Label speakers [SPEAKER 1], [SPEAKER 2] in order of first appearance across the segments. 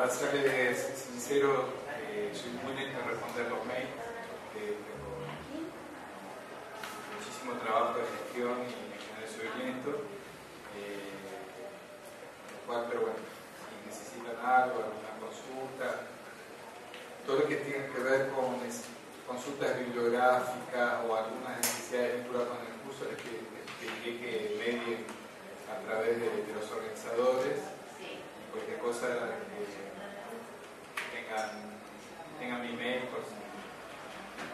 [SPEAKER 1] para serles sincero, eh, soy muy lento en responder los mails, porque tengo muchísimo trabajo de gestión y en general soy lento. Eh, lo cual, pero bueno, si necesitan algo, alguna consulta, todo lo que tenga que ver con es- consultas bibliográficas o algunas necesidades vinculadas con el curso, les que, les pediré que medien a través de, de los organizadores y cualquier cosa que tengan, tengan mi mail por si,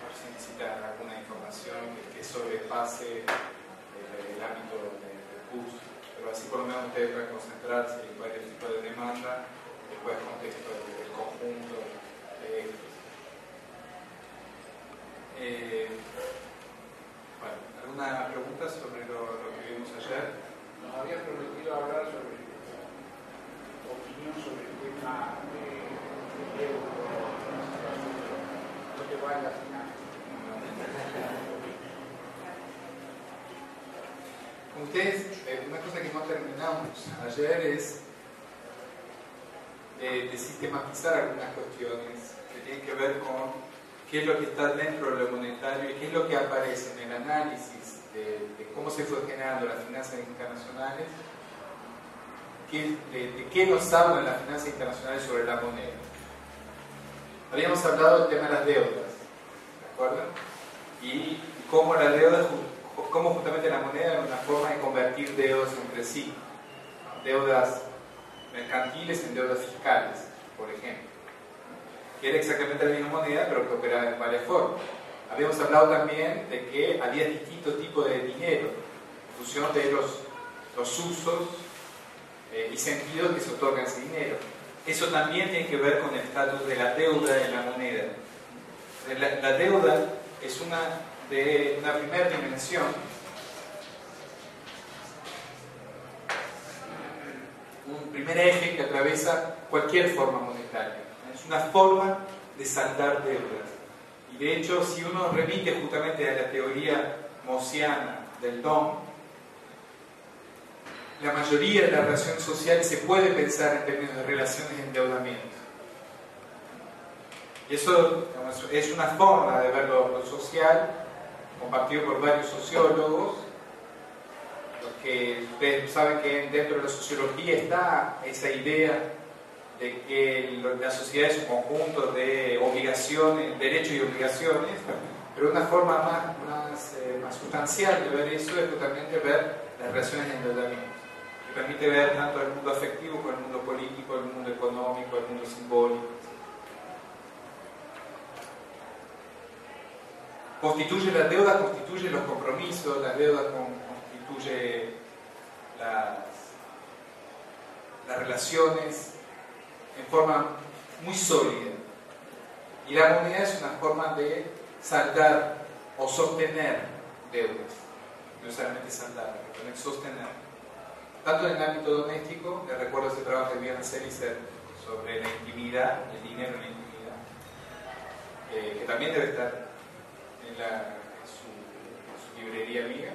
[SPEAKER 1] por si necesitan alguna información que, que sobrepase el, el ámbito de- del curso. Pero así por lo menos ustedes pueden concentrarse en cualquier tipo de demanda, después contesto el, el conjunto de estos. Eh, bueno, ¿alguna pregunta sobre lo, lo que vimos ayer?
[SPEAKER 2] Nos había prometido hablar sobre opinión sobre el tema de, de euro, no te va a la final.
[SPEAKER 1] Con ustedes, eh, una cosa que no terminamos ayer es eh, de sistematizar algunas cuestiones que tienen que ver con qué es lo que está dentro de lo monetario y qué es lo que aparece en el análisis de, cómo se fue generando las finanzas internacionales, de, qué nos hablan las finanzas internacionales sobre la moneda. Habíamos hablado del tema de las deudas, ¿de acuerdo? Y cómo la deuda, ju- cómo justamente la moneda es una forma de convertir deudas entre sí, deudas mercantiles en deudas fiscales, por ejemplo, que era exactamente la misma moneda, pero que operaba en varias formas. Habíamos hablado también de que había distintos tipos de dinero, en función de los, los usos eh, y sentidos que se otorgan a ese dinero. Eso también tiene que ver con el estatus de la deuda en la moneda. La, la deuda es una, de una primera dimensión un primer eje que atraviesa cualquier forma monetaria. Una forma de saldar deudas. Y de hecho, si uno remite justamente a la teoría mosiana del DOM, la mayoría de las relaciones sociales se puede pensar en términos de relaciones de endeudamiento. Y eso digamos, es una forma de ver lo, lo social, compartido por varios sociólogos, los que ustedes saben que dentro de la sociología está esa idea de que la sociedad es un conjunto de obligaciones, derechos y obligaciones, pero una forma más, eh, más sustancial de ver eso es justamente ver las relaciones de endeudamiento, que permite ver tanto el mundo afectivo como el mundo político, el mundo económico, el mundo simbólico. Constituye la deuda, constituye los compromisos, la deuda con- constituye las, las relaciones en forma muy sólida. Y la moneda es una forma de saldar o sostener deudas. No solamente saldar, pero sostener. Tanto en el ámbito doméstico, les recuerdo ese trabajo de Diana Selicer sobre la intimidad, el dinero en la intimidad, eh, que también debe estar en, la, su, librería amiga.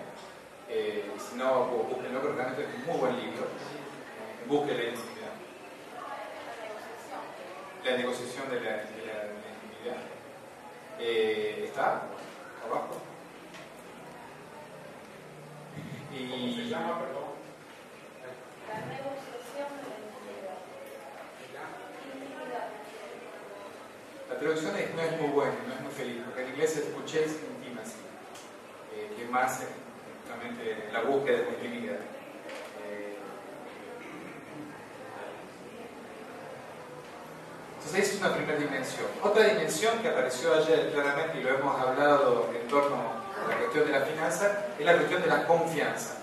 [SPEAKER 1] Eh, si no, bú- búsquenlo, porque realmente es un muy buen libro. Eh, Busquen la negociación de la, de la-. Eh, está abajo.
[SPEAKER 2] ¿Cómo se
[SPEAKER 1] Y
[SPEAKER 2] llama, perdón?
[SPEAKER 3] La negociación de la intimidad.
[SPEAKER 1] La traducción es- no es muy buena, no es muy feliz, porque en inglés es purchase intimacy, eh, que más es justamente la búsqueda de la intimidad. Esa es una primera dimensión. Otra dimensión que apareció ayer claramente y lo hemos hablado en torno a la cuestión de la finanza es la cuestión de la confianza.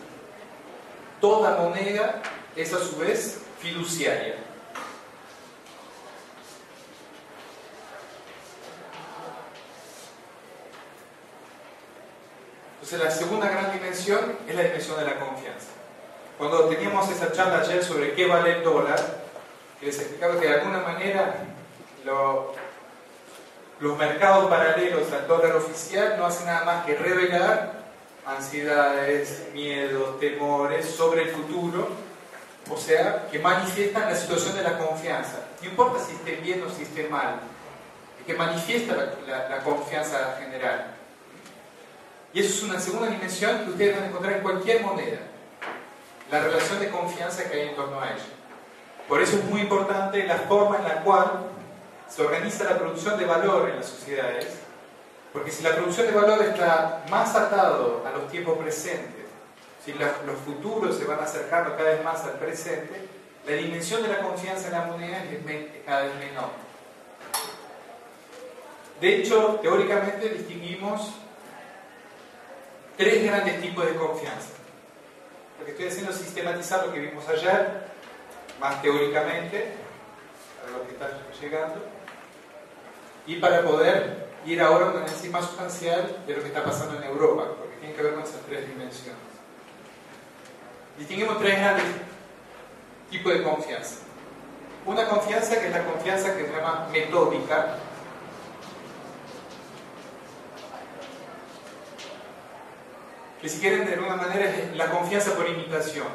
[SPEAKER 1] Toda moneda es a su vez fiduciaria. Entonces la segunda gran dimensión es la dimensión de la confianza. Cuando teníamos esa charla ayer sobre qué vale el dólar, que les explicaba que de alguna manera los mercados paralelos al dólar oficial no hacen nada más que revelar ansiedades, miedos, temores sobre el futuro, o sea, que manifiestan la situación de la confianza. No importa si esté bien o si esté mal, que manifiesta la, la confianza general. Y eso es una segunda dimensión que ustedes van a encontrar en cualquier moneda la relación de confianza que hay en torno a ella. Por eso es muy importante la forma en la cual se organiza la producción de valor en las sociedades, porque si la producción de valor está más atado a los tiempos presentes, si los futuros se van acercando cada vez más al presente, la dimensión de la confianza en la moneda es cada vez menor. De hecho, teóricamente distinguimos tres grandes tipos de confianza. Lo que estoy haciendo es sistematizar lo que vimos ayer, más teóricamente, para lo que está llegando, y para poder ir ahora a un análisis más sustancial de lo que está pasando en Europa, porque tiene que ver con esas tres dimensiones. Distinguimos tres grandes tipos de confianza. Una confianza que es la confianza que se llama metódica, que si quieren de alguna manera es la confianza por imitación.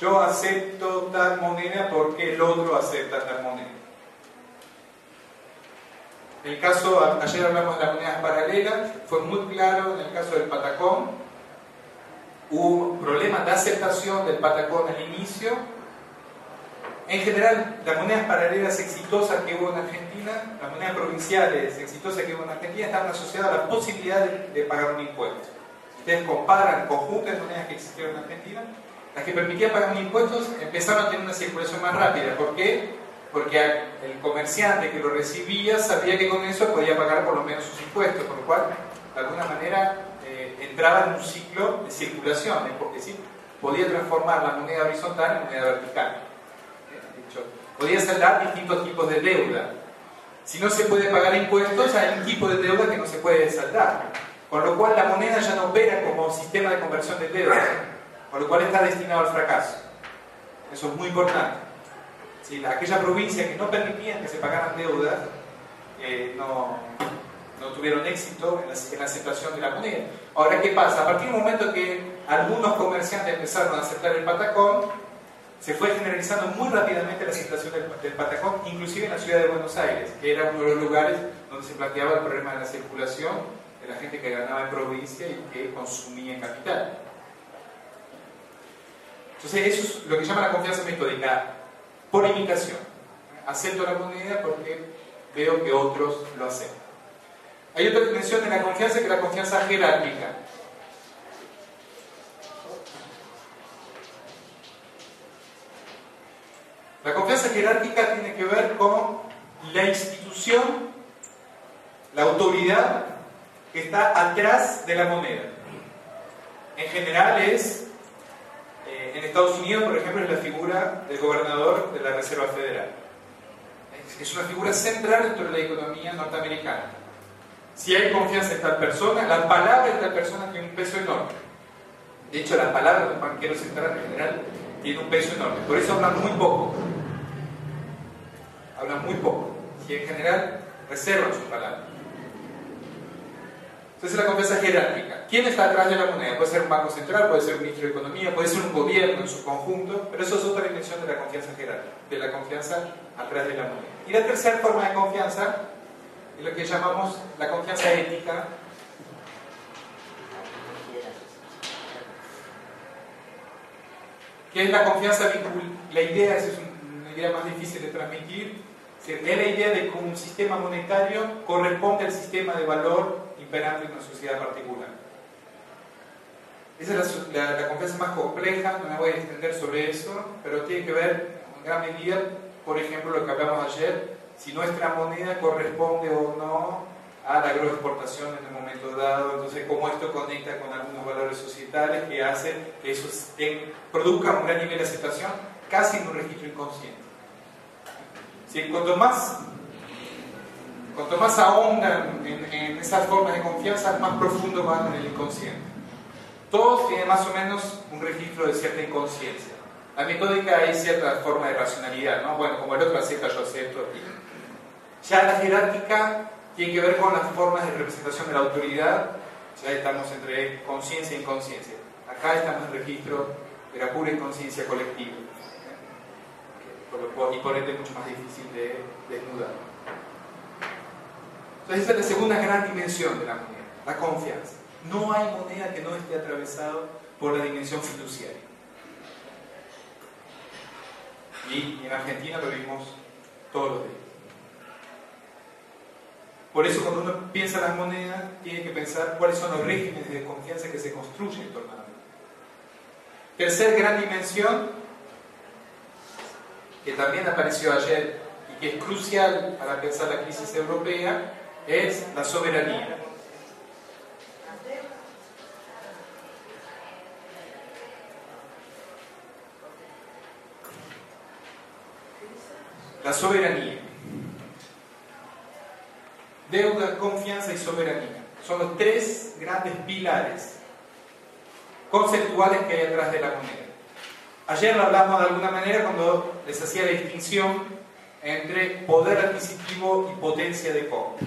[SPEAKER 1] Yo acepto tal moneda porque el otro acepta tal moneda. El caso, ayer hablamos de las monedas paralelas, fue muy claro en el caso del Patacón, hubo un problema de aceptación del Patacón al inicio, en general, las monedas paralelas exitosas que hubo en Argentina, las monedas provinciales exitosas que hubo en Argentina, estaban asociadas a la posibilidad de, pagar un impuesto. Si ustedes comparan conjunto de monedas que existieron en Argentina, las que permitían pagar un impuesto empezaron a tener una circulación más rápida. ¿Por qué? Porque el comerciante que lo recibía sabía que con eso podía pagar por lo menos sus impuestos, por lo cual, de alguna manera, eh, entraba en un ciclo de circulación, porque sí, podía transformar la moneda horizontal en moneda vertical. Podría saldar distintos tipos de deuda. Si no se puede pagar impuestos, hay un tipo de deuda que no se puede saldar. Con lo cual la moneda ya no opera como sistema de conversión de deuda, con lo cual está destinado al fracaso. Eso es muy importante. Si aquella provincia que no permitían que se pagaran deudas, eh, no, no, tuvieron éxito en la, la, aceptación de la moneda. Ahora, ¿qué pasa? A partir del momento que algunos comerciantes empezaron a aceptar el patacón, se fue generalizando muy rápidamente la situación del, Patacón, inclusive en la ciudad de Buenos Aires, que era uno de los lugares donde se planteaba el problema de la circulación de la gente que ganaba en provincia y que consumía en capital. Entonces eso es lo que llama la confianza metódica, por imitación. Acepto la moneda porque veo que otros lo hacen. Hay otra dimensión de la confianza que es la confianza jerárquica. La confianza jerárquica tiene que ver con la institución, la autoridad que está atrás de la moneda. En general es, eh, en Estados Unidos, por ejemplo, es la figura del gobernador de la Reserva Federal. Es una figura central dentro de la economía norteamericana. Si hay confianza en tal persona, la palabra de tal persona tiene un peso enorme. De hecho, la palabra del banquero central en general tiene un peso enorme. Por eso hablan muy poco hablan muy poco y en general reservan sus palabras. Entonces la confianza jerárquica. ¿Quién está atrás de la moneda? Puede ser un banco central, puede ser un ministro de Economía, puede ser un gobierno en su conjunto, pero eso es otra dimensión de la confianza jerárquica, de la confianza atrás de la moneda. Y la tercera forma de confianza es lo que llamamos la confianza ética. ¿Qué es la confianza vinculada? La idea es una idea más difícil de transmitir, es la idea de que un sistema monetario corresponde al sistema de valor imperante en una sociedad particular. Esa es la, confianza más compleja, no me voy a extender sobre eso, pero tiene que ver en gran medida, por ejemplo, lo que hablamos ayer, si nuestra moneda corresponde o no a la agroexportación en un momento dado, entonces cómo esto conecta con algunos valores societales que hacen que eso produzca un gran nivel de aceptación casi en un registro inconsciente. Si cuanto más cuanto más ahondan en, esas formas de confianza, más profundo van en el inconsciente. Todos tienen más o menos un registro de cierta inconsciencia. La metódica hay cierta forma de racionalidad, ¿no? Bueno, como el otro acepta, yo acepto. Ya la jerárquica tiene que ver con las formas de representación de la autoridad, ya estamos entre conciencia e inconsciencia. Acá estamos en registro de la pura inconsciencia colectiva. Y por ende mucho más difícil de desnudar. Entonces esa es la segunda gran dimensión de la moneda, la confianza. No hay moneda que no esté atravesado por la dimensión fiduciaria. Y en Argentina lo vimos todos los días. Por eso cuando uno piensa en las monedas, tiene que pensar cuáles son los regímenes de confianza que se construyen en torno a la moneda. Tercer gran dimensión, que también apareció ayer y que es crucial para pensar la crisis europea, es la soberanía. La soberanía. Deuda, confianza y soberanía. Son los tres grandes pilares conceptuales que hay atrás de la moneda. Ayer lo hablamos de alguna manera cuando les hacía la distinción entre poder adquisitivo y potencia de compra.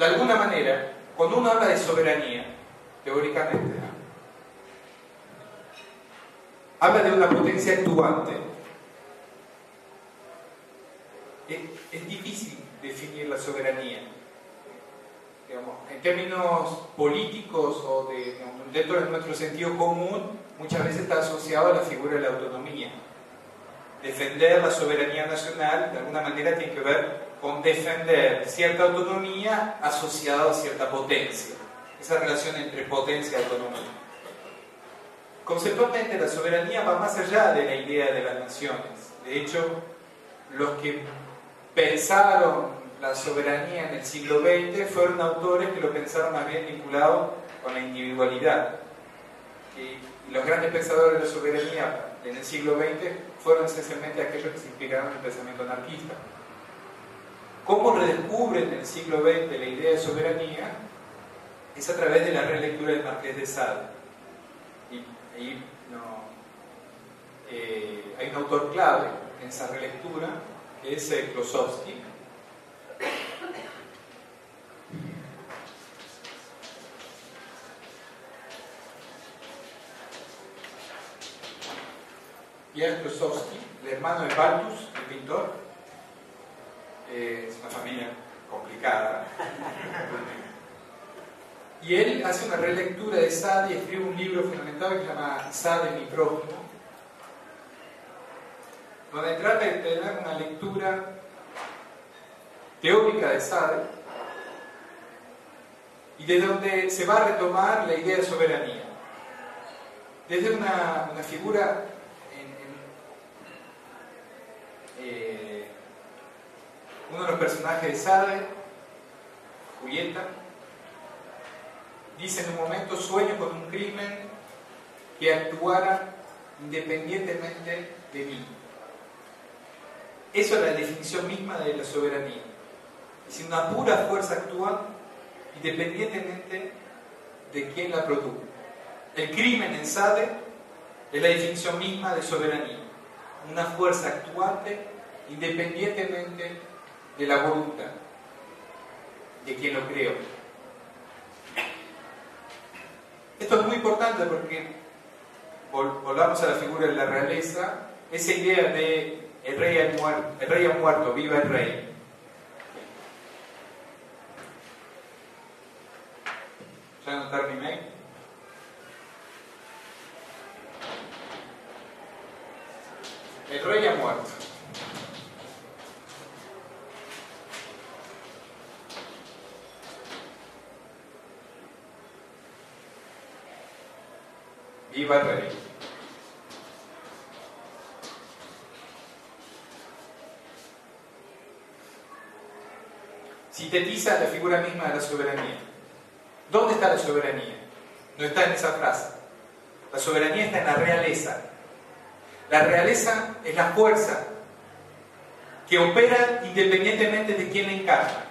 [SPEAKER 1] De alguna manera, cuando uno habla de soberanía, teóricamente, habla de una potencia actuante. Es, difícil definir la soberanía. en términos políticos o de, dentro de nuestro sentido común, muchas veces está asociado a la figura de la autonomía. Defender la soberanía nacional, de alguna manera, tiene que ver con defender cierta autonomía asociada a cierta potencia. Esa relación entre potencia y autonomía. Conceptualmente la soberanía va más allá de la idea de las naciones. De hecho, los que pensaron la soberanía en el siglo XX fueron autores que lo pensaron más bien vinculado con la individualidad. Y los grandes pensadores de la soberanía en el siglo XX fueron esencialmente aquellos que se inspiraron en el pensamiento anarquista. ¿Cómo redescubren en el siglo XX la idea de soberanía? Es a través de la relectura del Marqués de Sade. Y ahí eh, hay un autor clave en esa relectura, que es eh, Klosowski. Pierre Klosowski, el hermano de Baltus, el pintor, es una familia complicada. Y él hace una relectura de Sade y escribe un libro fundamental que se llama Sade, mi prójimo, donde trata de tener una lectura teórica de Sade y de donde se va a retomar la idea de soberanía. Desde una, figura eh, uno de los personajes de Sade, Julieta, dice en un momento, sueño con un crimen que actuara independientemente de mí. Eso es la definición misma de la soberanía. Es una pura fuerza actúa independientemente de quién la produjo. El crimen en Sade es la definición misma de soberanía. Una fuerza actuante independientemente de la voluntad de quien lo creó. Esto es muy importante porque volvamos a la figura de la realeza, esa idea de el rey, ha muerto, el rey ha muerto, viva el rey. ¿Ya notaron mi mail? El rey ha muerto. Viva el rey. La figura misma de la soberanía. ¿Dónde está la soberanía? No está en esa frase. La soberanía está en la realeza. La realeza es la fuerza que opera independientemente de quién la encarna.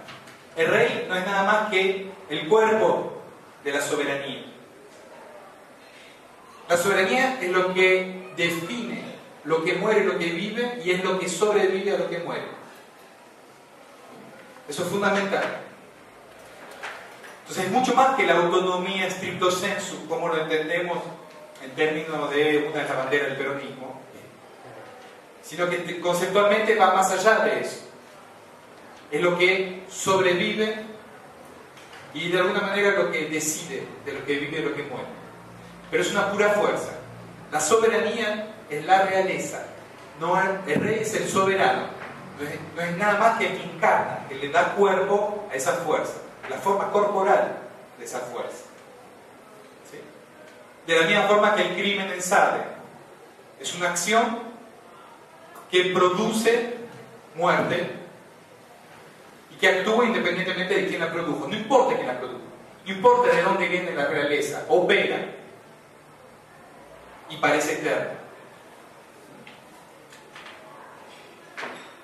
[SPEAKER 1] El rey no es nada más que el cuerpo de la soberanía. La soberanía es lo que define lo que muere, lo que vive, y es lo que sobrevive a lo que muere. Eso es fundamental. Entonces es mucho más que la autonomía stricto sensu, como lo entendemos en términos de una de las banderas del peronismo, sino que conceptualmente va más allá de eso. Es lo que sobrevive y de alguna manera lo que decide de lo que vive y lo que muere. Pero es una pura fuerza. La soberanía es la realeza. No el rey es el soberano. No es, nada más que el que encarna, que le da cuerpo a esa fuerza, la forma corporal de esa fuerza. De la misma forma que el crimen en Sarre es una acción que produce muerte y que actúa independientemente de quién la produjo. No importa quién la produjo, no importa de dónde viene la realeza, opera y parece eterno.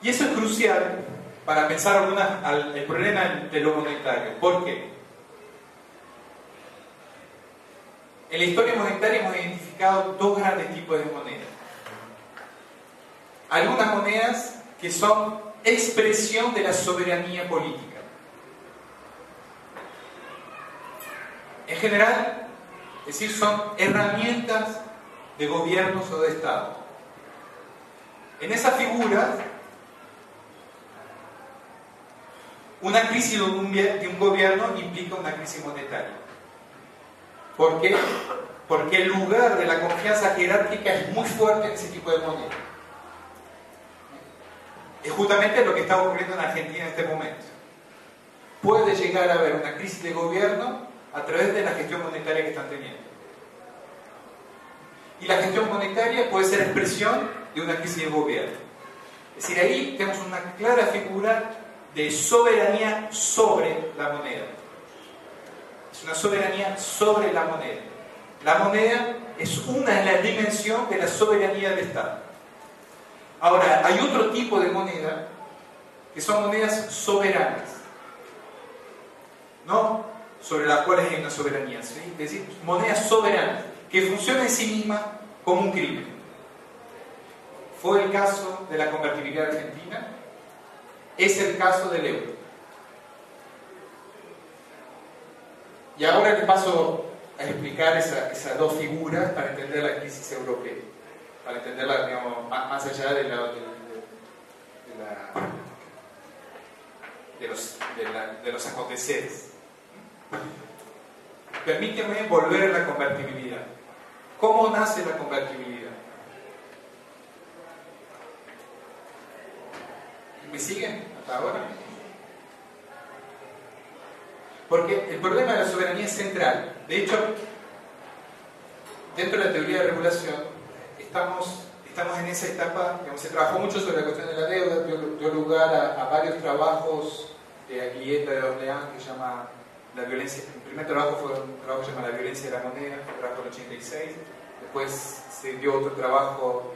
[SPEAKER 1] Y eso es crucial para pensar el problema de lo monetario. ¿Por qué? En la historia monetaria hemos identificado dos grandes tipos de monedas. Algunas monedas que son expresión de la soberanía política. En general, es decir, son herramientas de gobiernos o de Estado. En esa figura Una crisis de un, gobierno implica una crisis monetaria. ¿Por qué? Porque el lugar de la confianza jerárquica es muy fuerte en ese tipo de moneda. Es justamente lo que está ocurriendo en Argentina en este momento. Puede llegar a haber una crisis de gobierno a través de la gestión monetaria que están teniendo. Y la gestión monetaria puede ser expresión de una crisis de gobierno. Es decir, ahí tenemos una clara figura de soberanía sobre la moneda. Es una soberanía sobre la moneda. La moneda es una de las dimensiones de la soberanía del Estado. Ahora, hay otro tipo de moneda que son monedas soberanas, ¿no? Sobre las cuales hay una soberanía, es decir, monedas soberanas que funcionan en sí mismas como un crimen. Fue el caso de la convertibilidad argentina, es el caso del euro. Y ahora le paso a explicar esas dos figuras para entender la crisis europea, para entenderla digamos, más allá de, la, de, los, de los aconteceres. Permíteme volver a la convertibilidad. ¿Cómo nace la convertibilidad? ¿Me siguen hasta ahora? Porque el problema de la soberanía es central. De hecho, dentro de la teoría de regulación, estamos, estamos en esa etapa, digamos, se trabajó mucho sobre la cuestión de la deuda, dio, lugar a, varios trabajos de Aguileta de Orleans que llama la violencia, el primer trabajo fue un trabajo que se llama La violencia de la moneda, un trabajo del 86, después se dio otro trabajo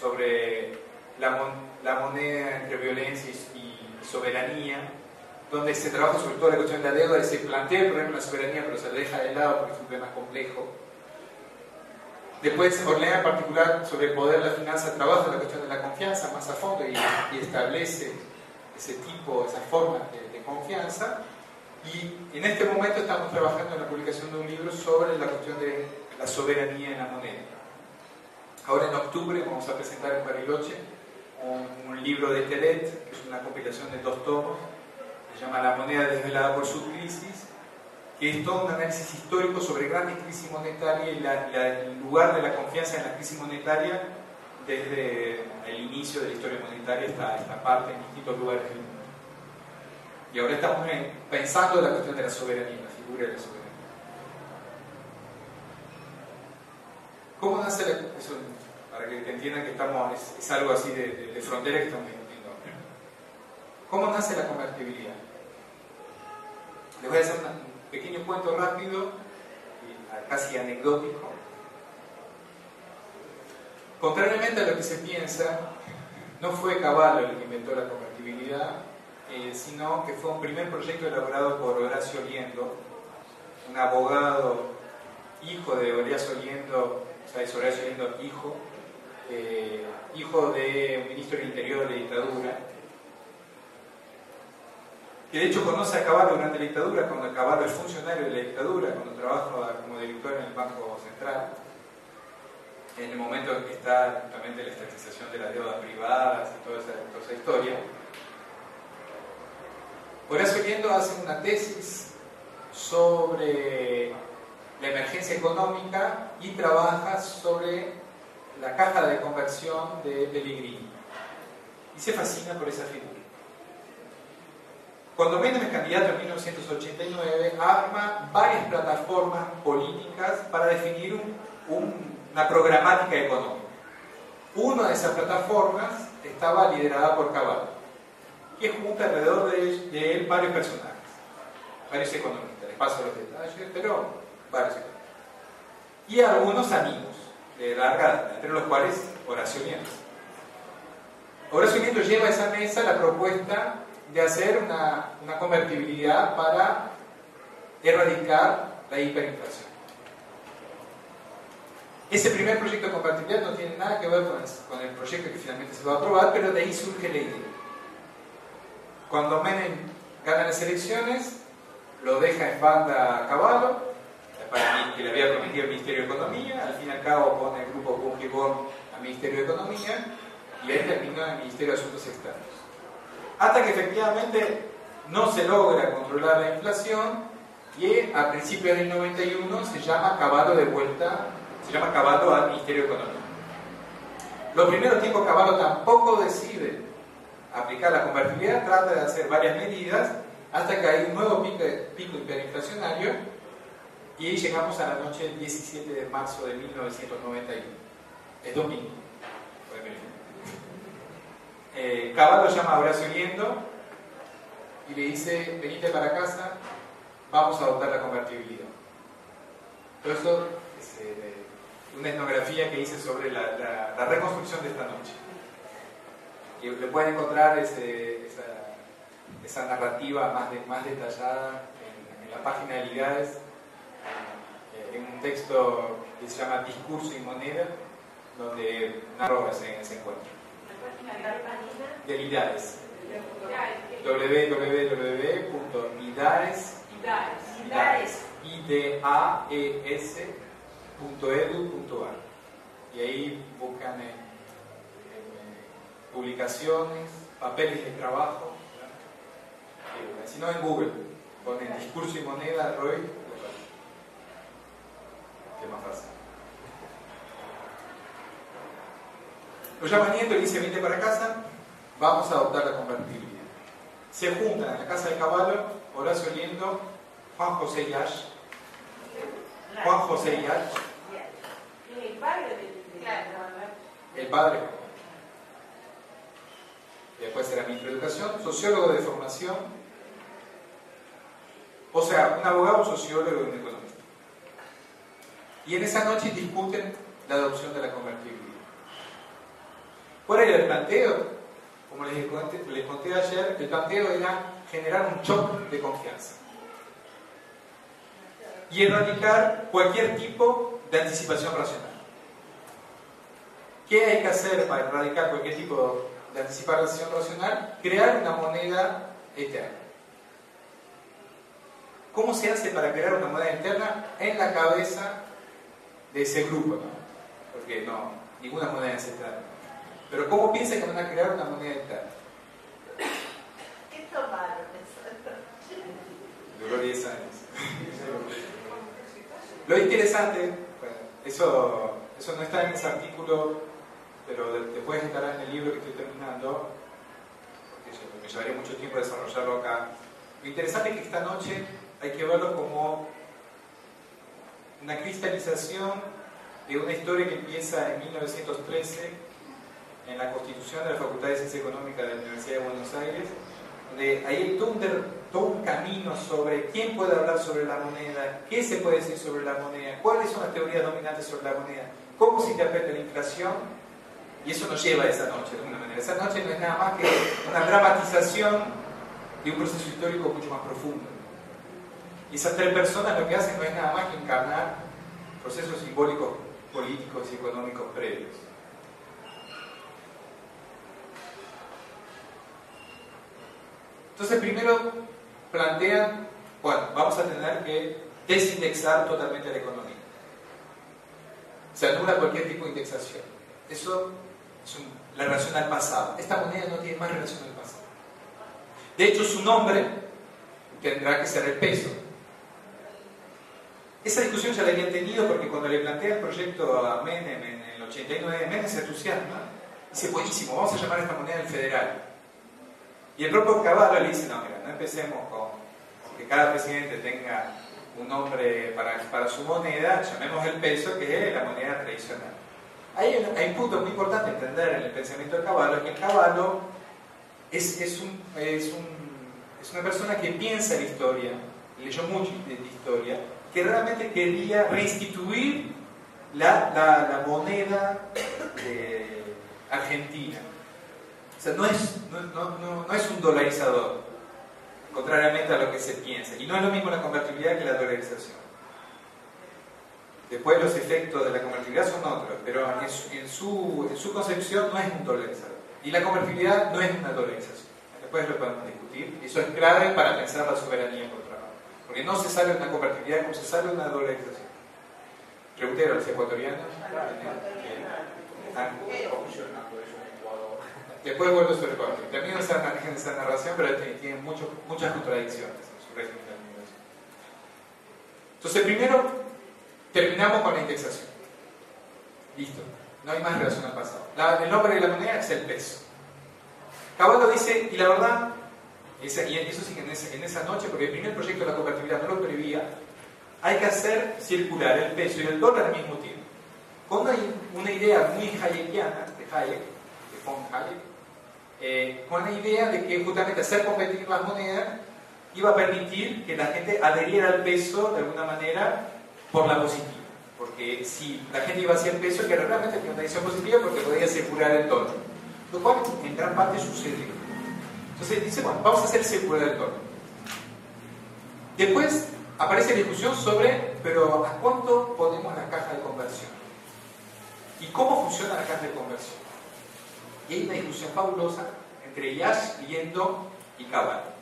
[SPEAKER 1] sobre la, moneda entre violencia y, soberanía, donde se trabaja sobre todo la cuestión de la deuda y se plantea el problema de la soberanía, pero se deja de lado porque es un tema complejo. Después, Orleán en particular, sobre el poder de la finanza, trabaja la cuestión de la confianza más a fondo y, establece ese tipo, esas formas de, de, confianza. Y en este momento estamos trabajando en la publicación de un libro sobre la cuestión de la soberanía en la moneda. Ahora en octubre vamos a presentar en Bariloche un, libro de Telet, que es una compilación de dos tomos, se llama La moneda desvelada por su crisis, que es todo un análisis histórico sobre grandes crisis monetarias y el lugar de la confianza en la crisis monetaria desde el inicio de la historia monetaria hasta esta parte en distintos lugares del mundo. Y ahora estamos pensando en la cuestión de la soberanía, la figura de la soberanía. ¿Cómo nace la, eso, para que entiendan que estamos, es, algo así de, frontera que estamos discutiendo. ¿Cómo nace la convertibilidad? Les voy a hacer un pequeño cuento rápido, casi anecdótico. Contrariamente a lo que se piensa, no fue Caballo el que inventó la convertibilidad, eh, sino que fue un primer proyecto elaborado por Horacio Liendo, un abogado hijo de Horacio Liendo, o sea, es Horacio Liendo hijo, eh, hijo de un ministro del Interior de dictadura, que de hecho conoce a Caballo durante la dictadura, cuando Caballo es funcionario de la dictadura, cuando trabaja como director en el Banco Central, en el momento en que está justamente la estatización de las deudas privadas y toda esa, toda esa historia. Horacio hace una tesis sobre la emergencia económica y trabaja sobre la caja de conversión de Pellegrini. Y se fascina por esa figura. Cuando Menem es candidato en 1989, arma varias plataformas políticas para definir una programática económica. Una de esas plataformas estaba liderada por Caballo, que junta alrededor de él, varios personajes, varios economistas. Les paso los detalles, pero varios economistas. Y algunos amigos de larga data, entre los cuales Horacio Nieto. Horacio Nieto lleva a esa mesa la propuesta de hacer una, una convertibilidad para erradicar la hiperinflación. Ese primer proyecto de convertibilidad no tiene nada que ver con el, con el, proyecto que finalmente se va a aprobar, pero de ahí surge la idea. Cuando Menem gana las elecciones, lo deja en banda a Caballo, que le había prometido el Ministerio de Economía, al fin y al cabo pone el grupo Pungibón al Ministerio de Economía y él terminó en el Ministerio de Asuntos Externos hasta que efectivamente no se logra controlar la inflación y a principios del 91 se llama Caballo de vuelta, se llama Caballo al Ministerio Económico. Los primeros tiempos Caballo tampoco decide aplicar la convertibilidad, trata de hacer varias medidas hasta que hay un nuevo pico, pico hiperinflacionario y llegamos a la noche del 17 de marzo de 1991. Es domingo eh, Caballo llama a Horacio Liendo y le dice, venite para casa, vamos a adoptar la convertibilidad. Todo esto es eh, una etnografía que hice sobre la, reconstrucción de esta noche. Y le pueden encontrar esa, narrativa más, detallada en, la página de Ligades, texto que se llama Discurso y Moneda, donde narro ese, ese encuentro. De Lidaes. www.lidaes.edu.ar y ahí buscan en, publicaciones, papeles de trabajo, si no en Google, ponen discurso y moneda, Roy, más fácil. Lo llama Nieto y dice, vente para casa, vamos a adoptar la convertibilidad. Se juntan en la casa de caballo Horacio Liendo, Juan José Yash, Juan José Yash,
[SPEAKER 3] el padre
[SPEAKER 1] el padre. Después era ministro de Educación, sociólogo de formación, o sea, un abogado, un sociólogo y un economista. Y en esa noche discuten la adopción de la convertibilidad. ¿Cuál era el planteo? Como les conté, ayer, el planteo era generar un shock de confianza y erradicar cualquier tipo de anticipación racional. ¿Qué hay que hacer para erradicar cualquier tipo de anticipación racional? Crear una moneda eterna. ¿Cómo se hace para crear una moneda eterna en la cabeza de ese grupo? Porque no, ninguna moneda es eterna. Pero ¿cómo piensa que van a crear una moneda interna?
[SPEAKER 3] ¿Qué tomaron eso?
[SPEAKER 1] Duró 10 años. Lo interesante, bueno, eso, eso no está en ese artículo, pero después estará en el libro que estoy terminando, porque me llevaría mucho tiempo desarrollarlo acá. Lo interesante es que esta noche hay que verlo como una cristalización de una historia que empieza en 1913 en la constitución de la Facultad de Ciencia Económica de la Universidad de Buenos Aires, donde hay todo un, todo un camino sobre quién puede hablar sobre la moneda, qué se puede decir sobre la moneda, cuáles son las teorías dominantes sobre la moneda, cómo se interpreta la inflación, Y eso nos lleva a esa noche, de alguna manera. Esa noche no es nada más que una dramatización de un proceso histórico mucho más profundo. Y esas tres personas lo que hacen no es nada más que encarnar procesos simbólicos, políticos y económicos previos. Entonces primero plantean, bueno, vamos a tener que desindexar totalmente la economía. Se anula cualquier tipo de indexación. Eso es la relación al pasado. Esta moneda no tiene más relación al pasado. De hecho, su nombre tendrá que ser el peso. Esa discusión ya la habían tenido porque cuando le plantea el proyecto a Menem en el 89, Menem se entusiasma y dice, buenísimo, vamos a llamar esta moneda el federal. Y el propio Caballo le dice, no, mira, no empecemos con, que cada presidente tenga un nombre para, para su moneda, llamemos el peso, que es la moneda tradicional. Hay, un punto muy importante entender en el pensamiento de Caballo, que Caballo es, es, un, es, es, una persona que piensa la historia, leyó mucho de historia, que realmente quería reinstituir la, la, moneda argentina. O sea, no es, no, no, no es un dolarizador, contrariamente a lo que se piensa. Y no es lo mismo la convertibilidad que la dolarización. Después los efectos de la convertibilidad son otros, pero en su, en su, concepción no es un dolarizador. Y la convertibilidad no es una dolarización. Después lo podemos discutir. Eso es clave para pensar la soberanía trabajo. Porque no se sale una convertibilidad como se sale una dolarización. Pregunté a los ecuatorianos. Están funcionando. Después vuelvo sobre Ecuador. También esa, esa narración, pero tiene muchas contradicciones en su régimen de Entonces, primero, Terminamos con la indexación. Listo. No hay más relación al pasado. el nombre de la moneda es el peso. Caballo dice, y la verdad, y eso sí en esa, esa noche, porque el primer proyecto de la convertibilidad no lo prevía, hay que hacer circular el peso y el dólar al mismo tiempo. Con una, una idea muy hayekiana, de Hayek, de von Hayek, eh, con la idea de que justamente hacer competir las monedas iba a permitir que la gente adheriera al peso de alguna manera por la positiva. Porque si la gente iba hacia el peso, que realmente tenía una decisión positiva porque podía circular el dólar. Lo cual en gran parte sucedió. Entonces dice, bueno, vamos a hacer circular el dólar. Después aparece la discusión sobre, pero ¿a cuánto ponemos la caja de conversión? ¿Y cómo funciona la caja de conversión? Y hay una discusión fabulosa entre Yash, Viendo y Caballo.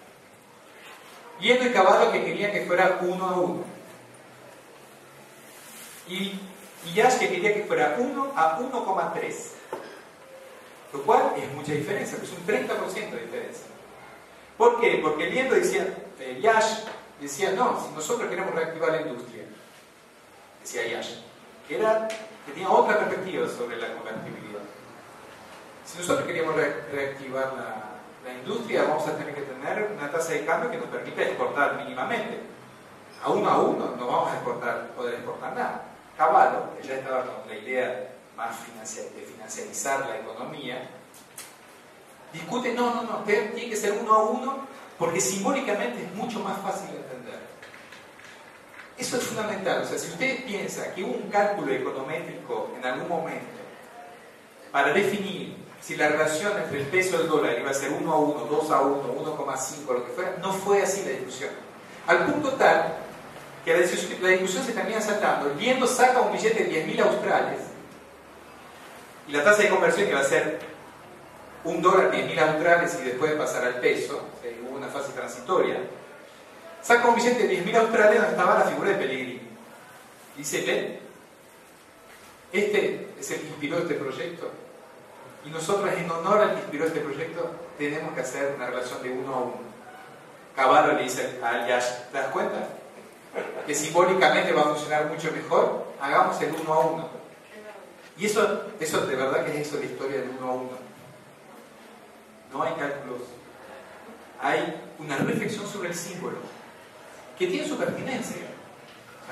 [SPEAKER 1] Viendo y Caballo que querían que fuera uno a uno. Y, y que quería que fuera 1 a 1,3. Lo cual es mucha diferencia, es un 30% de diferencia. ¿Por qué? Porque viendo decía, eh, Yash decía, no, si nosotros queremos reactivar la industria, decía Yash, que, era, que tenía otra perspectiva sobre la convertibilidad. Si nosotros queríamos reactivar la, la, industria, vamos a tener que tener una tasa de cambio que nos permita exportar mínimamente. A uno a uno no vamos a exportar, poder exportar nada. Caballo, ya estaba con la idea más de financiarizar la economía, discute, no, no, no, tiene que ser uno a uno porque simbólicamente es mucho más fácil de entender. Eso es fundamental, o sea, si usted piensa que hubo un cálculo econométrico en algún momento para definir si la relación entre el peso y el dólar iba a ser 1 a 1, 2 a 1, 1,5, lo que fuera, no fue así la discusión. Al punto tal que la discusión, se termina saltando. El viento saca un billete de 10.000 australes y la tasa de conversión que va a ser un dólar 10.000 australes y después pasar al peso, hubo una fase transitoria, saca un billete de 10.000 australes donde estaba la figura de Pellegrini. Dice, ven, este es el que inspiró este proyecto y nosotros en honor al que inspiró este proyecto tenemos que hacer una relación de uno a uno. Caballo le dice a Yash, ¿te das cuenta? que simbólicamente va a funcionar mucho mejor, hagamos el uno a uno. Y eso, eso de verdad que es eso la historia del uno a uno. No hay cálculos. Hay una reflexión sobre el símbolo, que tiene su pertinencia.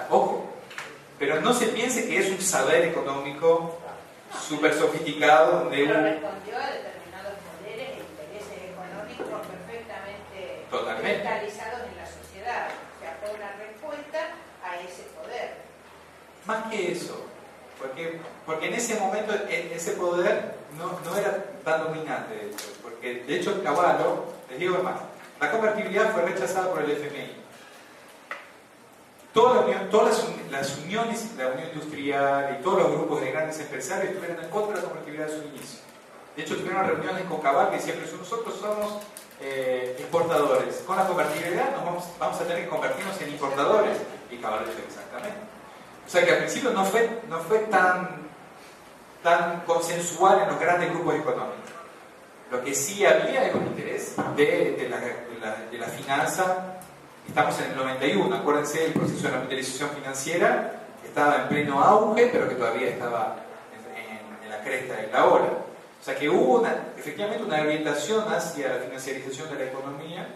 [SPEAKER 1] ojo, pero no se piense que es un saber económico súper sofisticado
[SPEAKER 3] de un... respondió a determinados poderes e intereses económicos perfectamente
[SPEAKER 1] Totalmente.
[SPEAKER 3] a ese poder.
[SPEAKER 1] Más que eso, Porque, porque en ese momento e, ese poder no, era tan dominante, de hecho. Porque de hecho Caballo, les digo más, la convertibilidad fue rechazada por el FMI. Toda la todas las, uniones, la Unión Industrial y todos los grupos de grandes empresarios estuvieron en contra de la convertibilidad de su inicio. De hecho, tuvieron reuniones con Cabal que decían, pero nosotros somos eh, importadores. Con la convertibilidad vamos, a tener que convertirnos en importadores. Y Cabal dijo exactamente. O sea que al principio no fue, no fue tan, tan consensual en los grandes grupos económicos. Lo que sí había era un interés de, de, la, de, la, finanza. Estamos en el 91, acuérdense, el proceso de la materialización financiera estaba en pleno auge, pero que todavía estaba en, en la cresta de la ola. O sea que hubo una, efectivamente una orientación hacia la financiarización de la economía.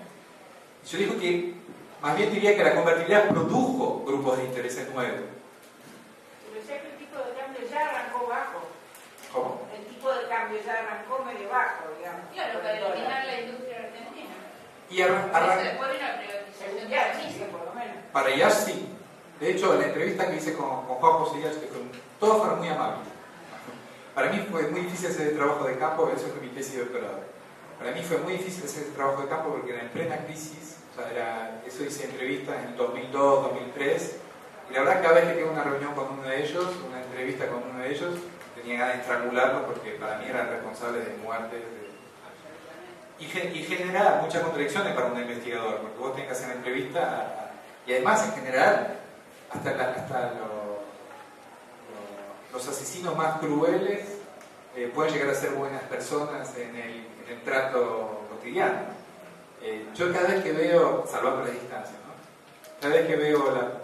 [SPEAKER 1] Yo digo que, más bien diría que la convertibilidad produjo grupos de intereses nuevos
[SPEAKER 3] ya arrancó bajo.
[SPEAKER 1] ¿Cómo?
[SPEAKER 3] El tipo de cambio ya arrancó medio bajo, digamos.
[SPEAKER 4] Claro, para eliminar la industria argentina.
[SPEAKER 1] Y arrancó.
[SPEAKER 4] Después vino la privatización de
[SPEAKER 3] Argentina, por lo menos.
[SPEAKER 1] Para allá sí. De hecho, en la entrevista que hice con, con Juan José que todos fueron muy amables. Para mí fue muy difícil hacer el trabajo de campo, eso fue mi tesis de doctorado. Para mí fue muy difícil hacer el trabajo de campo porque era en plena crisis, o sea, era, eso hice entrevistas en 2002, 2003, y la verdad cada vez que tengo una reunión con uno de ellos, una entrevista con uno de ellos, tenía ganas de estrangularlo porque para mí eran responsables de muertes. Y, y, generar muchas contradicciones para un investigador, porque vos tenés que hacer una entrevista y además en general hasta, hasta los asesinos más crueles eh, pueden llegar a ser buenas personas en el, en el trato cotidiano. Eh, yo cada vez que veo, salvando la distancia, ¿no? cada vez que veo la,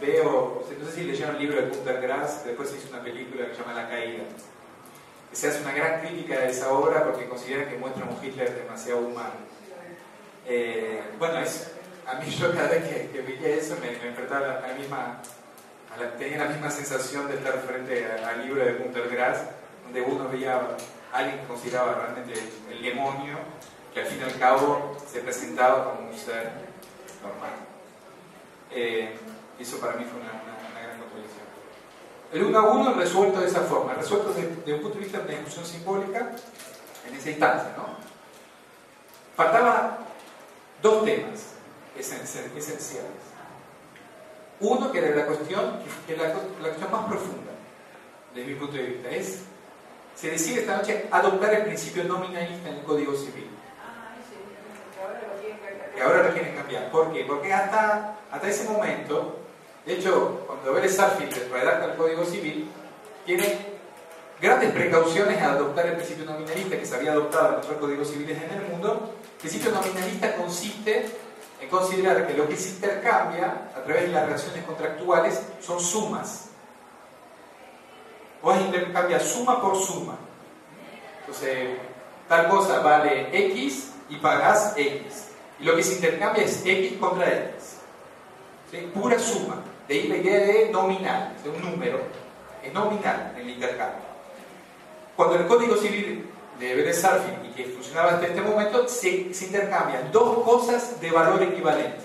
[SPEAKER 1] veo, no sé si leyeron el libro de Punta Grass, después se hizo una película que se llama La Caída. Se hace una gran crítica de esa obra porque consideran que muestra a un Hitler demasiado humano. Eh, bueno, es, a mí yo cada vez que, veía eso me, enfrentaba a la, misma, tenía la misma sensación de estar frente al libro de Punta Grass, donde uno veía a alguien que consideraba realmente el demonio, que al fin y al cabo se presentaba como un ser normal. Eh, y eso para mí fue una, gran contradicción. El 1 a 1 resuelto de esa forma, resuelto desde un punto de vista de una discusión simbólica en esa instancia. ¿no? Faltaban dos temas esenciales. Uno que era la cuestión, que es la, cuestión más profunda, desde mi punto de vista, es, se decide esta noche adoptar el principio nominalista en el Código Civil.
[SPEAKER 3] Que
[SPEAKER 1] ahora lo quieren cambiar. ¿Por qué? Porque hasta, hasta ese momento de hecho, cuando Vélez Sarfield redacta el Código Civil, tiene grandes precauciones a adoptar el principio nominalista que se había adoptado en otros códigos civiles en el mundo. El principio nominalista consiste en considerar que lo que se intercambia a través de las relaciones contractuales son sumas. Vos intercambias suma por suma. Entonces, tal cosa vale X y pagás X. Y lo que se intercambia es X contra X. Pura suma de I de nominal, es un número, es nominal el intercambio. Cuando el Código Civil de Vélez y que funcionaba hasta este momento, se, se, intercambian dos cosas de valor equivalente.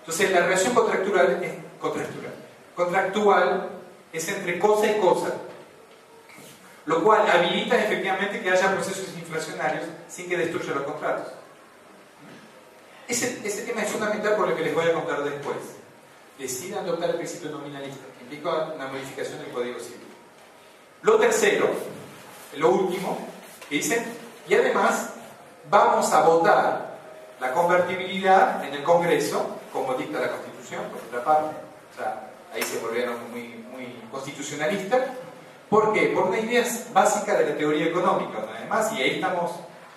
[SPEAKER 1] Entonces la relación contractual es contractual. Contractual es entre cosa y cosa, lo cual habilita efectivamente que haya procesos inflacionarios sin que destruya los contratos. Ese, ese tema es fundamental por lo que les voy a contar después decide adoptar el principio nominalista, que implica una modificación del Código Civil. Lo tercero, lo último, que dice, y además vamos a votar la convertibilidad en el Congreso, como dicta la Constitución, por otra parte. O sea, ahí se volvieron muy, muy constitucionalistas. ¿Por qué? Por una idea básica de la teoría económica, además, y ahí estamos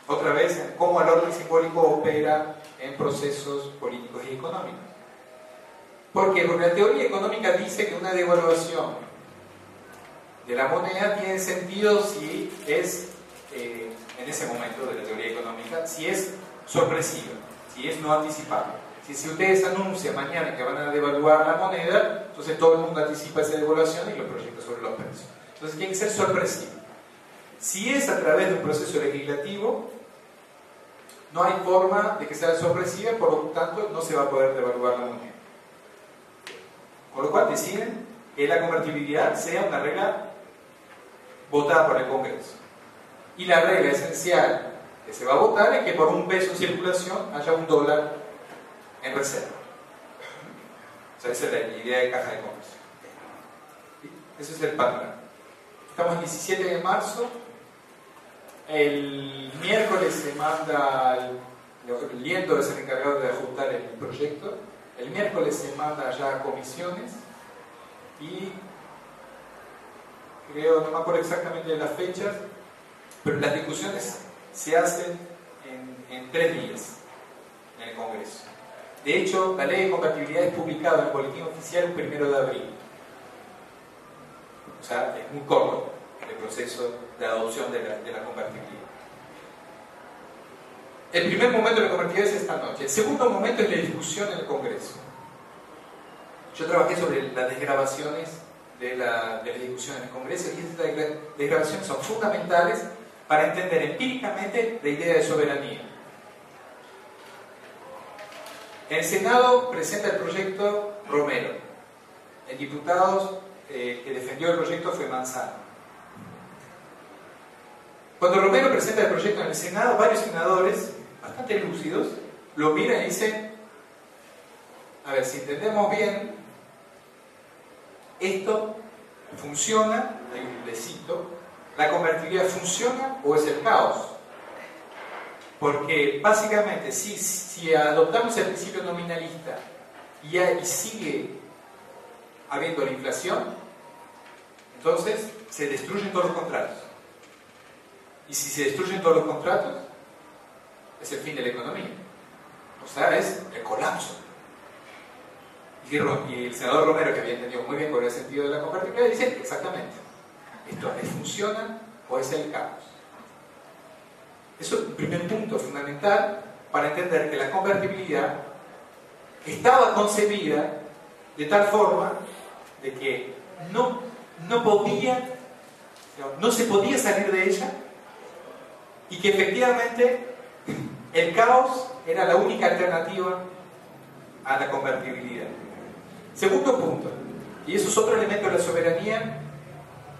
[SPEAKER 1] otra vez en cómo el orden simbólico opera en procesos políticos y económicos. ¿Por qué? Porque la teoría económica dice que una devaluación de la moneda tiene sentido si es, eh, en ese momento de la teoría económica, si es sorpresiva, si es no anticipable. Si, si ustedes anuncian mañana que van a devaluar la moneda, entonces todo el mundo anticipa esa devaluación y lo proyecta sobre los precios. Entonces tiene que ser sorpresivo. Si es a través de un proceso legislativo, no hay forma de que sea sorpresiva, por lo tanto no se va a poder devaluar la moneda. Con lo cual deciden que la convertibilidad sea una regla votada por el Congreso. Y la regla esencial que se va a votar es que por un peso en circulación haya un dólar en reserva. O sea, esa es la idea de caja de comercio. Ese es el panorama. Estamos el 17 de marzo. El miércoles se manda, el, el Liendo es el encargado de ajustar el proyecto. El miércoles se manda ya a comisiones y creo, no me acuerdo exactamente de las fechas, pero las discusiones se hacen en, tres días en el Congreso. De hecho, la ley de compatibilidad es publicada en el boletín oficial el primero de abril. O sea, es muy corto el proceso de adopción de la compatibilidad. El primer momento de la compatibilidad es esta noche. El segundo momento es la discusión en el Congreso. Yo trabajé sobre las desgrabaciones de la, de la discusión en el Congreso y estas desgrabaciones son fundamentales para entender empíricamente la idea de soberanía. El Senado presenta el proyecto Romero. El diputado eh, que defendió el proyecto fue Manzano. Cuando Romero presenta el proyecto en el Senado, varios senadores, bastante lúcidos, lo miran y dicen, a ver, si entendemos bien, esto funciona, hay un lecito, la convertibilidad funciona o es el caos. Porque básicamente si, si adoptamos el principio nominalista y sigue habiendo la inflación, entonces se destruyen todos los contratos. Y si se destruyen todos los contratos, es el fin de la economía. O sea, es el colapso. Y el senador Romero, que había entendido muy bien cuál era el sentido de la convertibilidad, dice exactamente, esto es funciona o es el caos. Eso es un primer punto fundamental para entender que la convertibilidad estaba concebida de tal forma de que no, no podía, no se podía salir de ella y que efectivamente el caos era la única alternativa a la convertibilidad. Segundo punto, y eso es otro elemento de la soberanía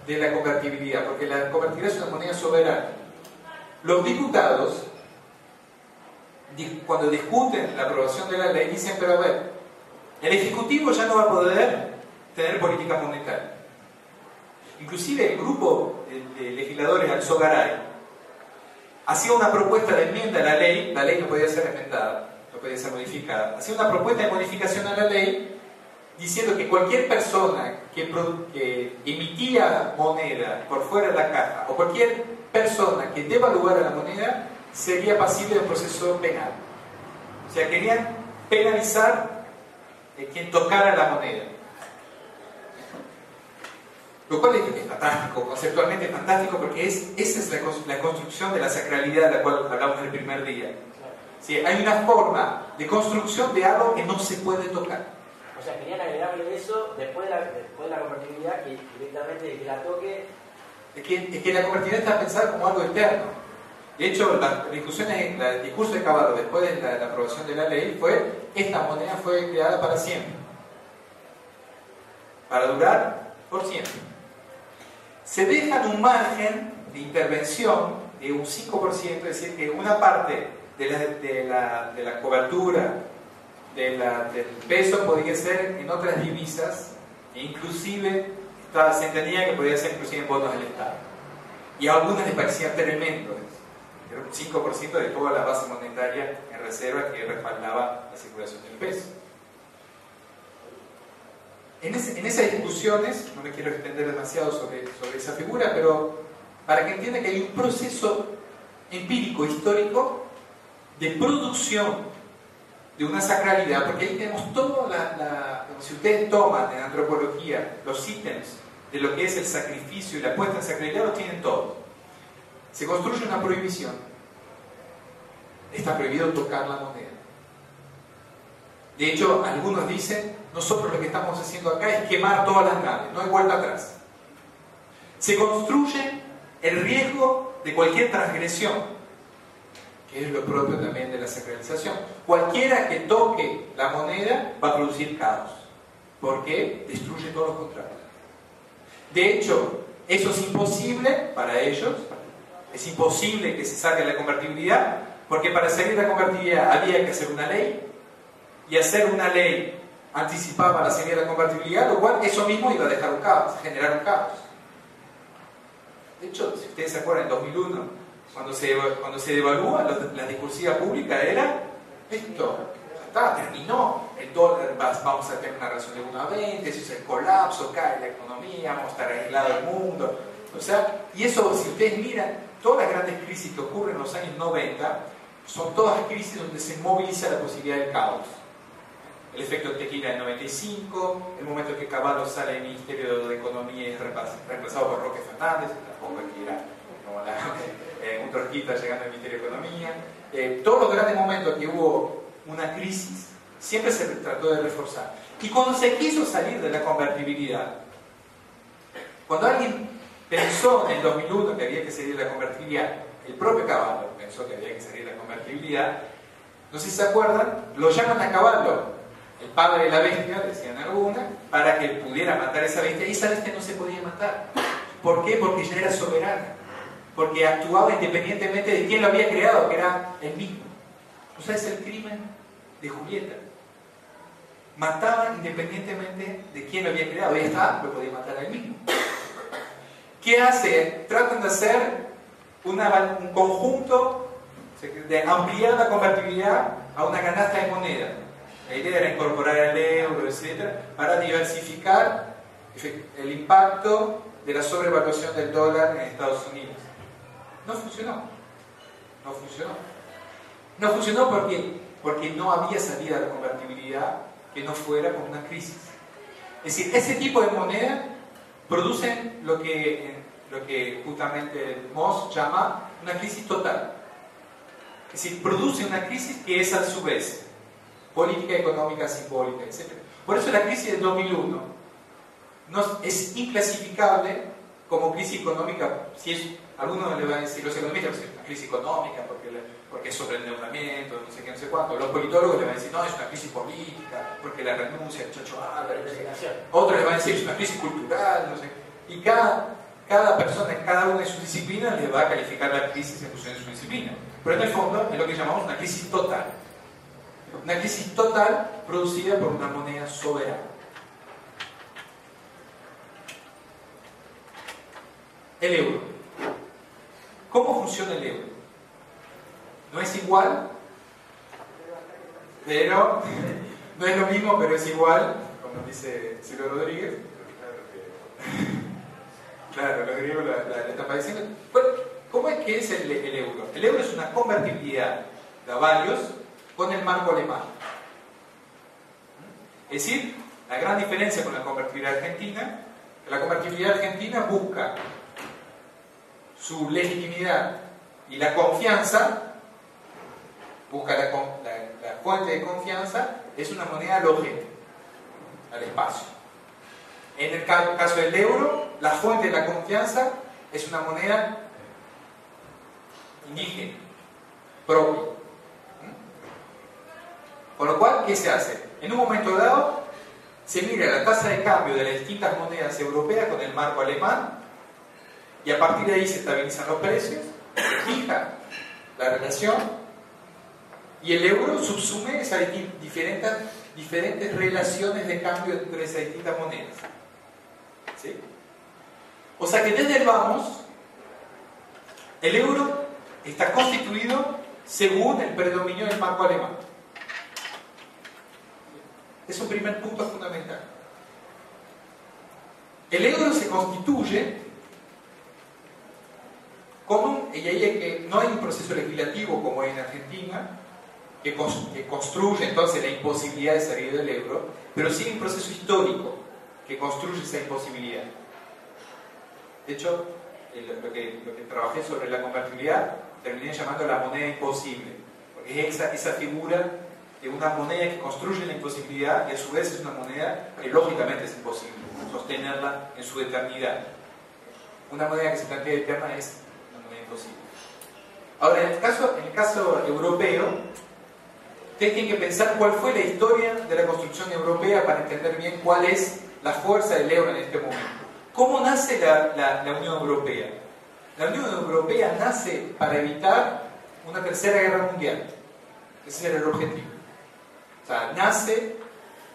[SPEAKER 1] de la convertibilidad, porque la convertibilidad es una moneda soberana. Los diputados, cuando discuten la aprobación de la ley, dicen, pero a ver, el Ejecutivo ya no va a poder tener política monetaria. Inclusive el grupo de, legisladores al Sogaray hacía una propuesta de enmienda a la ley, la ley no podía ser enmendada, no podía ser modificada, hacía una propuesta de modificación a la ley diciendo que cualquier persona que, emitía moneda por fuera de la caja o cualquier persona que deba lugar a la moneda sería pasible de proceso penal. O sea, querían penalizar a quien tocara la moneda. Lo cual es, fantástico, conceptualmente fantástico, porque es, esa es la, construcción de la sacralidad de la cual hablamos el primer día. Sí, hay una forma de construcción de algo que no se puede tocar.
[SPEAKER 5] O sea, querían agregarle eso después de la, después de la convertibilidad, que directamente que la toque.
[SPEAKER 1] Es que, es que la convertibilidad está pensada como algo externo. De hecho, las discusiones, el discurso de Caballo después de la, aprobación de la ley fue: esta moneda fue creada para siempre. Para durar por siempre. Se deja un margen de intervención de un 5%, es decir, que una parte de la, de la, de la cobertura del peso podía ser en otras divisas, e inclusive se entendía que podía ser inclusive en bonos del Estado. Y a algunas les parecía tremendo era un 5% de toda la base monetaria en reserva que respaldaba la circulación del peso. En, esas discusiones, no me quiero extender demasiado sobre, esa figura, pero para que entiendan que hay un proceso empírico, histórico, de producción de una sacralidad, porque ahí tenemos toda la, si ustedes toman en antropología los ítems de lo que es el sacrificio y la puesta en sacralidad, lo tienen todos. Se construye una prohibición. Está prohibido tocar la moneda. De hecho, algunos dicen, nosotros lo que estamos haciendo acá es quemar todas las naves, no hay vuelta atrás. Se construye el riesgo de cualquier transgresión es lo propio también de la sacralización. Cualquiera que toque la moneda va a producir caos, porque destruye todos los contratos. De hecho, eso es imposible para ellos, es imposible que se saque la convertibilidad, porque para salir la convertibilidad había que hacer una ley, y hacer una ley anticipaba la salida de la convertibilidad, lo cual eso mismo iba a dejar un caos, generar un caos. De hecho, si ustedes se acuerdan, en 2001, cuando se, cuando se devalúa, la, discursiva pública era esto, está, terminó, el dólar, va- vamos a tener una relación de 1 a 20, eso es el colapso, cae la economía, vamos a estar aislado del mundo. O sea, y eso, si ustedes miran, todas las grandes crisis que ocurren en los años 90 son todas crisis donde se moviliza la posibilidad del caos. El efecto tequila en 95, el momento en que Caballo sale del Ministerio de Economía y es reemplaz- reemplazado por Roque Fernández, tampoco es que era como eh, un torquita llegando al Ministerio de Economía. Eh, todos los grandes momentos que hubo una crisis, siempre se trató de reforzar. Y cuando se quiso salir de la convertibilidad, cuando alguien pensó en el 2001 que había que salir de la convertibilidad, el propio Caballo pensó que había que salir de la convertibilidad, no sé si se acuerdan, lo llaman a Caballo, el padre de la bestia, decían algunas, para que pudiera matar esa bestia, y esa bestia no se podía matar. ¿Por qué? Porque ya era soberana, porque actuaba independientemente de quién lo había creado, que era él mismo. O sea, es el crimen de Julieta. Mataba independientemente de quién lo había creado, y está, lo podía matar a él mismo. ¿Qué hace? Tratan de hacer un conjunto de ampliar la convertibilidad a una canasta de moneda. La idea era incorporar el euro, etc., para diversificar el impacto de la sobrevaluación del dólar en Estados Unidos. No funcionó. No funcionó. No funcionó porque, porque no había salida de la convertibilidad que no fuera con una crisis. Es decir, ese tipo de moneda producen lo que, lo que justamente Moss llama una crisis total. Es decir, produce una crisis que es a su vez política, económica, simbólica, etc. Por eso la crisis del 2001 no, es inclasificable como crisis económica. Si es, algunos le van a decir, los economistas a decir, una crisis económica porque, porque es sobreendeudamiento, no sé qué, no sé cuánto. Los politólogos le van a decir, no, es una crisis política porque la renuncia del Chacho Álvarez. Otros le van a decir, es una crisis cultural, no sé. Y cada, cada persona cada una de sus disciplinas le va a calificar la crisis en función de su disciplina. Pero en el fondo es lo que llamamos una crisis total. Una crisis total producida por una moneda soberana. El euro. ¿Cómo funciona el euro? No es igual, pero no es lo mismo, pero es igual, como dice Silvio Rodríguez. Claro, los griegos la, la- la están padeciendo. Bueno, ¿cómo es que es el, el euro? El euro es una convertibilidad de avalios con el marco alemán. Es decir, la gran diferencia con la convertibilidad argentina, que la convertibilidad argentina busca su legitimidad y la confianza, busca la, la- fuente de confianza, es una moneda halógena al espacio. En el ca- caso del euro, la fuente de la confianza es una moneda indígena, propia. Con lo cual, ¿qué se hace? En un momento dado, se mira la tasa de cambio de las distintas monedas europeas con el marco alemán y a partir de ahí se estabilizan los precios, se fija la relación y el euro subsume esas diferentes, diferentes relaciones de cambio entre esas distintas monedas. ¿Sí? O sea que desde el vamos, el euro está constituido según el predominio del marco alemán. Es un primer punto fundamental. El euro se constituye con un, y ahí hay que, no hay un proceso legislativo como en Argentina, que, cons- que construye entonces la imposibilidad de salir del euro, pero sí un proceso histórico que construye esa imposibilidad. De hecho, lo, que, trabajé sobre la convertibilidad terminé llamando la moneda imposible, porque es esa figura de una moneda que construye la imposibilidad y a su vez es una moneda que lógicamente es imposible sostenerla en su eternidad. Una moneda que se plantea eterna es una moneda imposible. Ahora, en el caso, en el caso europeo, ustedes tienen que pensar cuál fue la historia de la construcción europea para entender bien cuál es la fuerza del euro en este momento. ¿Cómo nace la, la Unión Europea? La Unión Europea nace para evitar una tercera guerra mundial. Ese era el objetivo. O sea, nace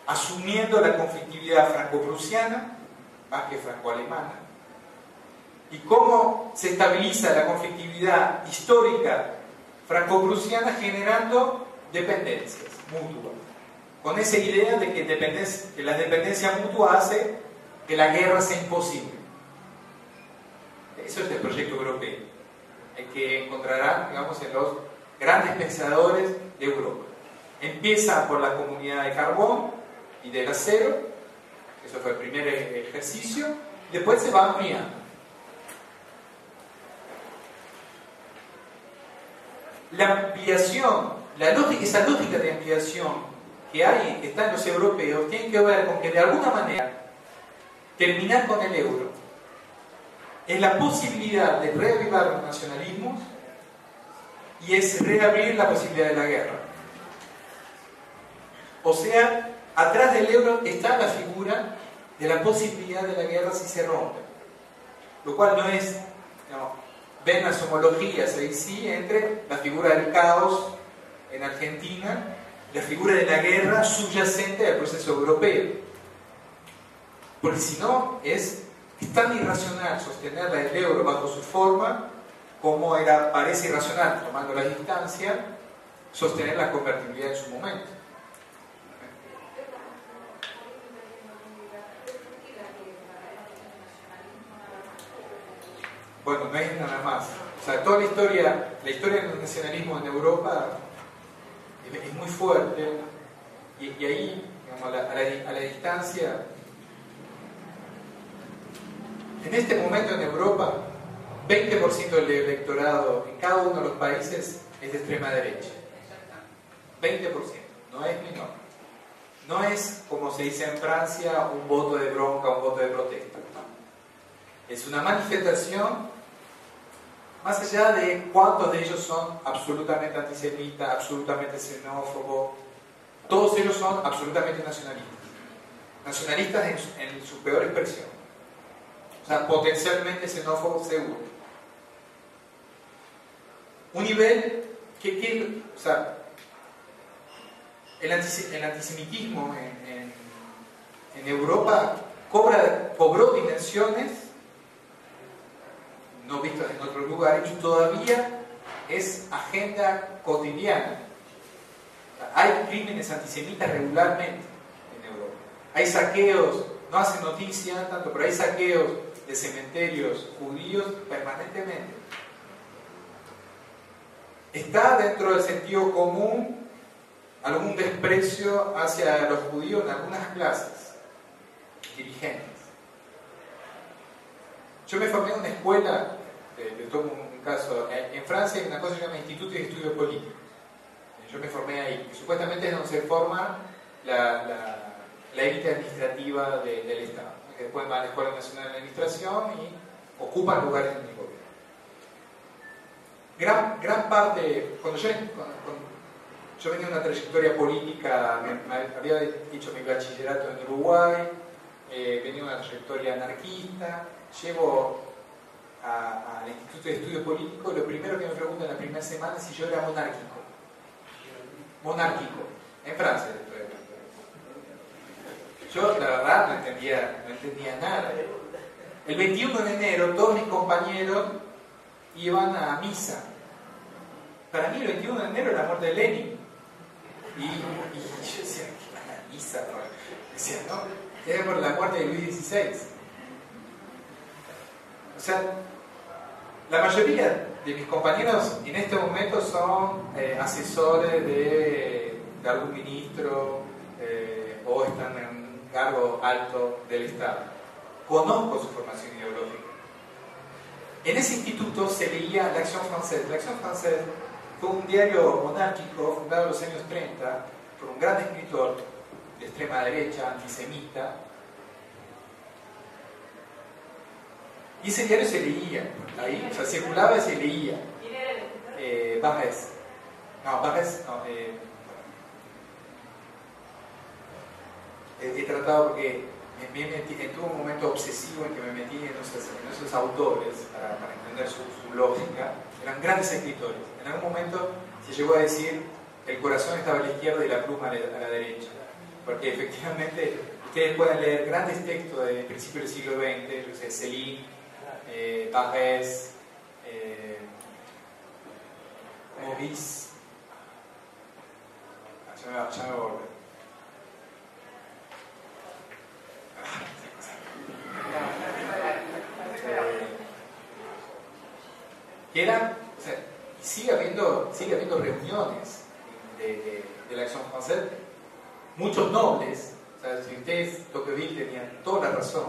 [SPEAKER 1] asumiendo la conflictividad franco-prusiana más que franco-alemana. ¿Y cómo se estabiliza la conflictividad histórica franco-prusiana generando dependencias mutuas? Con esa idea de que, que la dependencia mutua hace que la guerra sea imposible. Eso es el proyecto europeo, el que encontrarán, digamos, en los grandes pensadores de Europa. Empieza por la comunidad de carbón y del acero, eso fue el primer ejercicio, después se va ampliando. La ampliación, lógica, esa lógica de ampliación que hay, que está en los europeos, tiene que ver con que de alguna manera terminar con el euro es la posibilidad de reavivar los nacionalismos y es reabrir la posibilidad de la guerra. O sea, atrás del euro está la figura de la posibilidad de la guerra si se rompe. Lo cual no es, ven las homologías ahí sí entre la figura del caos en Argentina, la figura de la guerra subyacente al proceso europeo. Porque si no, es, tan irracional sostener el euro bajo su forma como era, parece irracional, tomando la distancia, sostener la convertibilidad en su momento. Bueno, no es nada más. O sea, toda la historia, la historia del nacionalismo en Europa es muy fuerte y, ahí, a, la, a la distancia, en este momento en Europa, 20% del electorado en cada uno de los países es de extrema derecha. 20%, no es menor. No es, como se dice en Francia, un voto de bronca, un voto de protesta. Es una manifestación, más allá de cuántos de ellos son absolutamente antisemitas, absolutamente xenófobos, todos ellos son absolutamente nacionalistas. Nacionalistas en su, peor expresión. O sea, potencialmente xenófobos seguro. Un nivel que, o sea, el, antisemitismo en, en, Europa cobra, cobró dimensiones no vistas en otros lugares y todavía es agenda cotidiana. Hay crímenes antisemitas regularmente en Europa. Hay saqueos, no hacen noticia tanto, pero hay saqueos de cementerios judíos permanentemente. Está dentro del sentido común algún desprecio hacia los judíos en algunas clases dirigentes. Yo me formé en una escuela, le tomo un caso, en Francia hay una cosa que se llama Instituto de Estudios Políticos. Yo me formé ahí, supuestamente es donde se forma la, la, élite administrativa del Estado, que después va a la Escuela Nacional de Administración y ocupan lugares en el gobierno. Gran, gran parte, cuando yo, yo venía de una trayectoria política, había hecho mi bachillerato en Uruguay, eh, venía de una trayectoria anarquista, llego al Instituto de Estudios Políticos, lo primero que me preguntan la primera semana es si yo era monárquico. Monárquico, en Francia. Yo, la verdad, no entendía, no entendía nada. El 21 de enero, todos mis compañeros iban a misa. Para mí el 21 de enero era la muerte de Lenin. Y, yo decía, ¿qué van a misa? Decía, no, era por la muerte de Luis XVI. O sea, la mayoría de mis compañeros en este momento son eh, asesores de, algún ministro eh, o están en un cargo alto del Estado. Conozco su formación ideológica. En ese instituto se leía la Acción Francesa. La Acción Francesa fue un diario monárquico fundado en los años 30 por un gran escritor de extrema derecha, antisemita. Y ese diario se leía, ahí, o sea, circulaba y se leía. Eh. No, Barres, no. Eh, he tratado porque me, me metí, tuve un momento obsesivo en que me metí en esos, autores para, entender su, su, lógica. Eran grandes escritores. En algún momento se llegó a decir el corazón estaba a la izquierda y la pluma a la, derecha. Porque efectivamente ustedes pueden leer grandes textos de principios del siglo XX, yo sé, Céline, eh, Barrés, eh, Maurice, ah, ya me, ya me volví. que eran, o sea, sigue habiendo, sigue habiendo reuniones de, la acción. Francesa, muchos nobles, o sea, si ustedes, Tocqueville tenían toda la razón,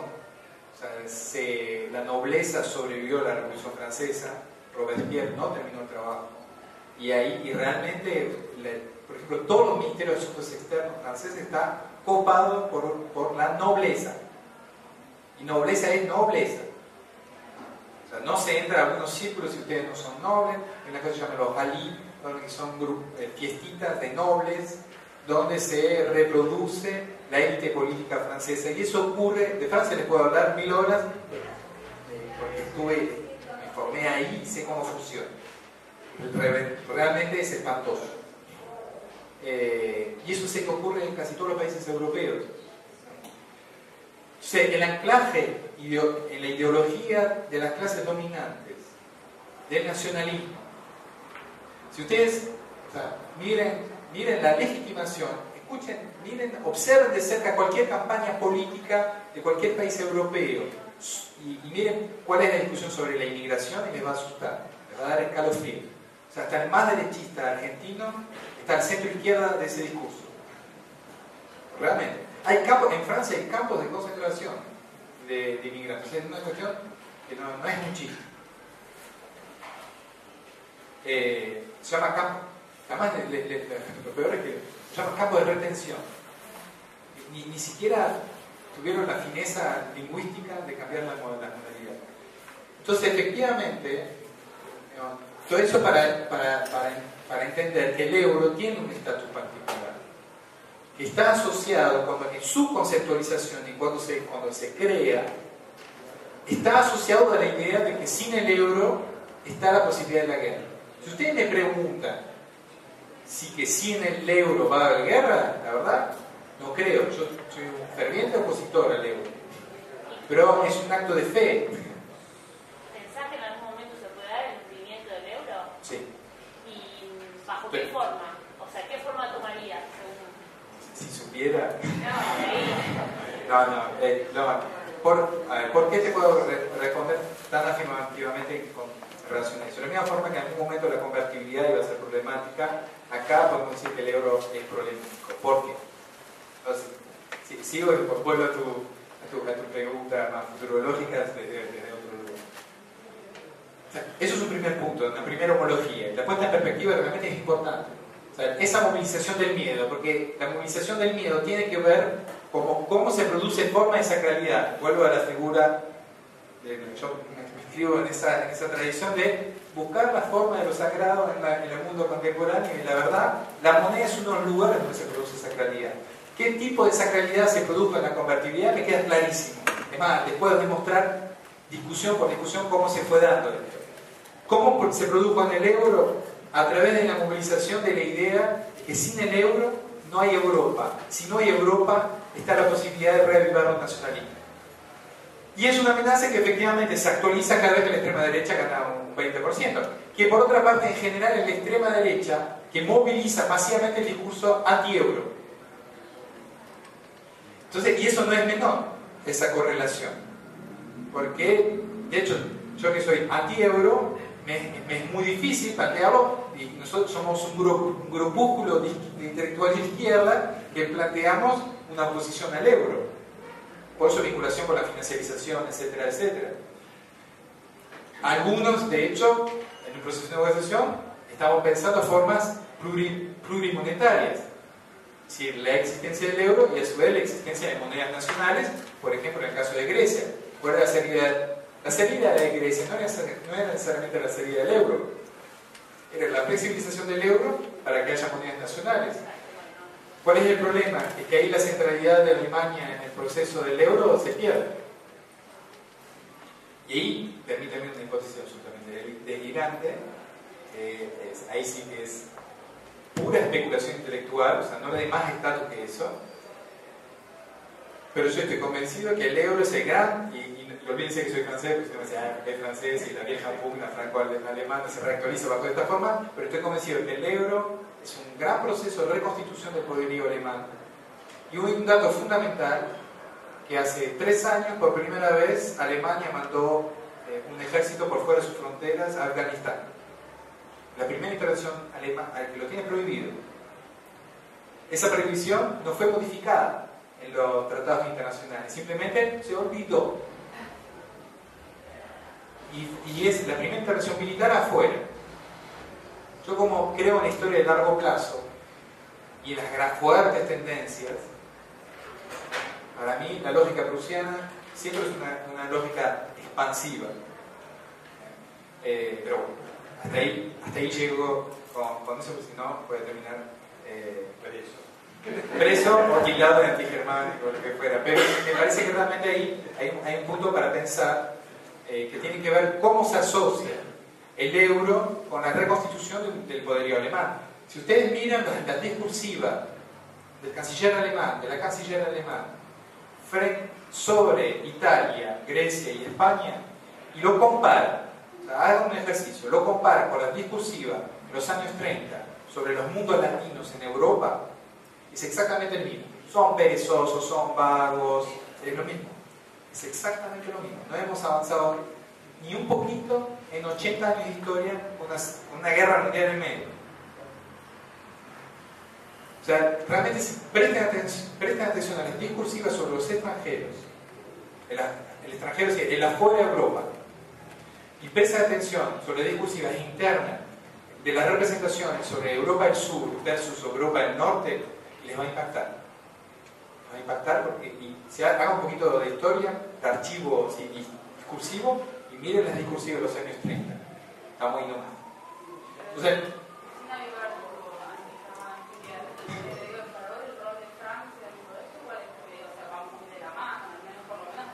[SPEAKER 1] la nobleza sobrevivió a la Revolución Francesa, Robespierre no terminó el trabajo, y ahí, y realmente, por ejemplo, todos los ministerios de asuntos externos franceses está copado por, por la nobleza, y nobleza es nobleza. O sea, no se entra a algunos círculos si ustedes no son nobles, en la cosa se llama los halí, que son eh, fiestitas de nobles, donde se reproduce la élite política francesa. Y eso ocurre, de Francia les puedo hablar mil horas, porque estuve, me formé ahí sé cómo funciona. Realmente es espantoso. Eh, y eso sé que ocurre en casi todos los países europeos. El anclaje en la ideología de las clases dominantes, del nacionalismo. Si ustedes miren, miren la legitimación, escuchen, miren, observen de cerca cualquier campaña política de cualquier país europeo y, miren cuál es la discusión sobre la inmigración y les va a asustar, les va a dar escalofrío. O sea, hasta el más derechista argentino está al centro izquierda de ese discurso. Realmente. Hay campos, en Francia hay campos de concentración de, de inmigrantes. Es una cuestión que no, es un. Eh, se llama campo. Además, lo peor es que se llama campo de retención. Ni, ni siquiera tuvieron la fineza lingüística de cambiar la, modalidad. Entonces, efectivamente, todo eso para, para, para, para entender que el euro tiene un estatus particular está asociado cuando en su conceptualización y cuando se, cuando se crea, está asociado a la idea de que sin el euro está la posibilidad de la guerra. Si ustedes me preguntan si que sin el euro va a haber guerra, la verdad, no creo. Yo soy un ferviente opositor al euro. Pero es un acto de fe.
[SPEAKER 4] ¿Pensás que en algún momento se puede dar el cumplimiento del euro?
[SPEAKER 1] Sí.
[SPEAKER 4] ¿Y bajo qué forma? O sea, ¿qué forma tomaría?
[SPEAKER 1] si supiera. No, no, eh, no. Por, a ver, ¿por qué te puedo re responder tan afirmativamente con relación eso? De la misma forma que en algún momento la convertibilidad iba a ser problemática, acá podemos decir que el euro es problemático. ¿Por qué? Entonces, si, sigo vuelvo a tu, a tu, pregunta más futurológica desde, desde otro lugar. O sea, eso es un primer punto, una primera homología. La puesta en perspectiva realmente es importante. Esa movilización del miedo, porque la movilización del miedo tiene que ver con cómo se produce forma de sacralidad. Vuelvo a la figura, de, yo en esa, tradición de buscar la forma de lo sagrado en, el mundo contemporáneo y la verdad, la moneda es uno de los lugares donde se produce sacralidad. ¿Qué tipo de sacralidad se produjo en la convertibilidad? Me queda clarísimo. Es más, les puedo demostrar discusión por discusión cómo se fue dando. ¿Cómo se produjo en el euro? a través de la movilización de la idea de que sin el euro no hay Europa. Si no hay Europa, está la posibilidad de reavivar los nacionalismos. Y es una amenaza que efectivamente se actualiza cada vez que la extrema derecha gana un 20%. Que por otra parte, en general, es la extrema derecha que moviliza masivamente el discurso anti-euro. Entonces, y eso no es menor, esa correlación. Porque, de hecho, yo que soy anti-euro, me, es muy difícil plantearlo y nosotros somos un, grupo, un grupúsculo de, de intelectuales de izquierda que planteamos una oposición al euro por su vinculación con la financiarización, etcétera, etcétera. Algunos, de hecho, en el proceso de negociación, estamos pensando formas pluri, plurimonetarias, es decir, la existencia del euro y a su vez la existencia de monedas nacionales, por ejemplo, en el caso de Grecia. ¿Cuál la salida la salida de Grecia no era, necesariamente la salida del euro, era la flexibilización del euro para que haya monedas nacionales. ¿Cuál es el problema? Es que ahí la centralidad de Alemania proceso del euro se pierde. Y ahí, permítame una hipótesis absolutamente delirante, eh, ahí sí que es pura especulación intelectual, o sea, no le dé más estatus que eso. Pero yo estoy convencido que el euro es el gran, y, y no olvídense que soy francés, porque no me dicen, ah, es francés y la vieja pugna franco-alemana se reactualiza bajo esta forma, pero estoy convencido que el euro es un gran proceso de reconstitución del poderío alemán. Y un dato fundamental, que hace tres años, por primera vez, Alemania mandó eh, un ejército por fuera de sus fronteras a Afganistán. La primera intervención alemana, que lo tiene prohibido. Esa prohibición no fue modificada en los tratados internacionales, simplemente se olvidó. Y, y es la primera intervención militar afuera. Yo como creo en la historia de largo plazo y en las fuertes tendencias, para mí la lógica prusiana siempre es una, una lógica expansiva. Eh, pero bueno, hasta ahí, llego con, eso, porque si no puede terminar eh, preso o tildado de antigermánico lo que fuera. Pero me parece que realmente ahí hay, un- punto para pensar eh, que tiene que ver cómo se asocia el euro con la reconstitución del, poderío alemán. Si ustedes miran la, discursiva del canciller alemán, de la canciller alemán, sobre Italia, Grecia y España, y lo comparan, o sea, hagan un ejercicio, lo comparan con la discursiva de los años 30 sobre los mundos latinos en Europa, es exactamente el mismo. Son perezosos, son vagos, es lo mismo. Es exactamente lo mismo. No hemos avanzado ni un poquito en 80 años de historia una, una guerra mundial en medio. Realmente si presten, atención, a las discursivas sobre los extranjeros, el, el extranjero el afuera de Europa, y presten atención sobre las discursivas internas de las representaciones sobre Europa del Sur versus Europa del Norte, les va a impactar. Va a impactar porque y haga un poquito de historia, de archivo discursivo, y miren las discursivas de los años 30. Está muy nomás. Entonces,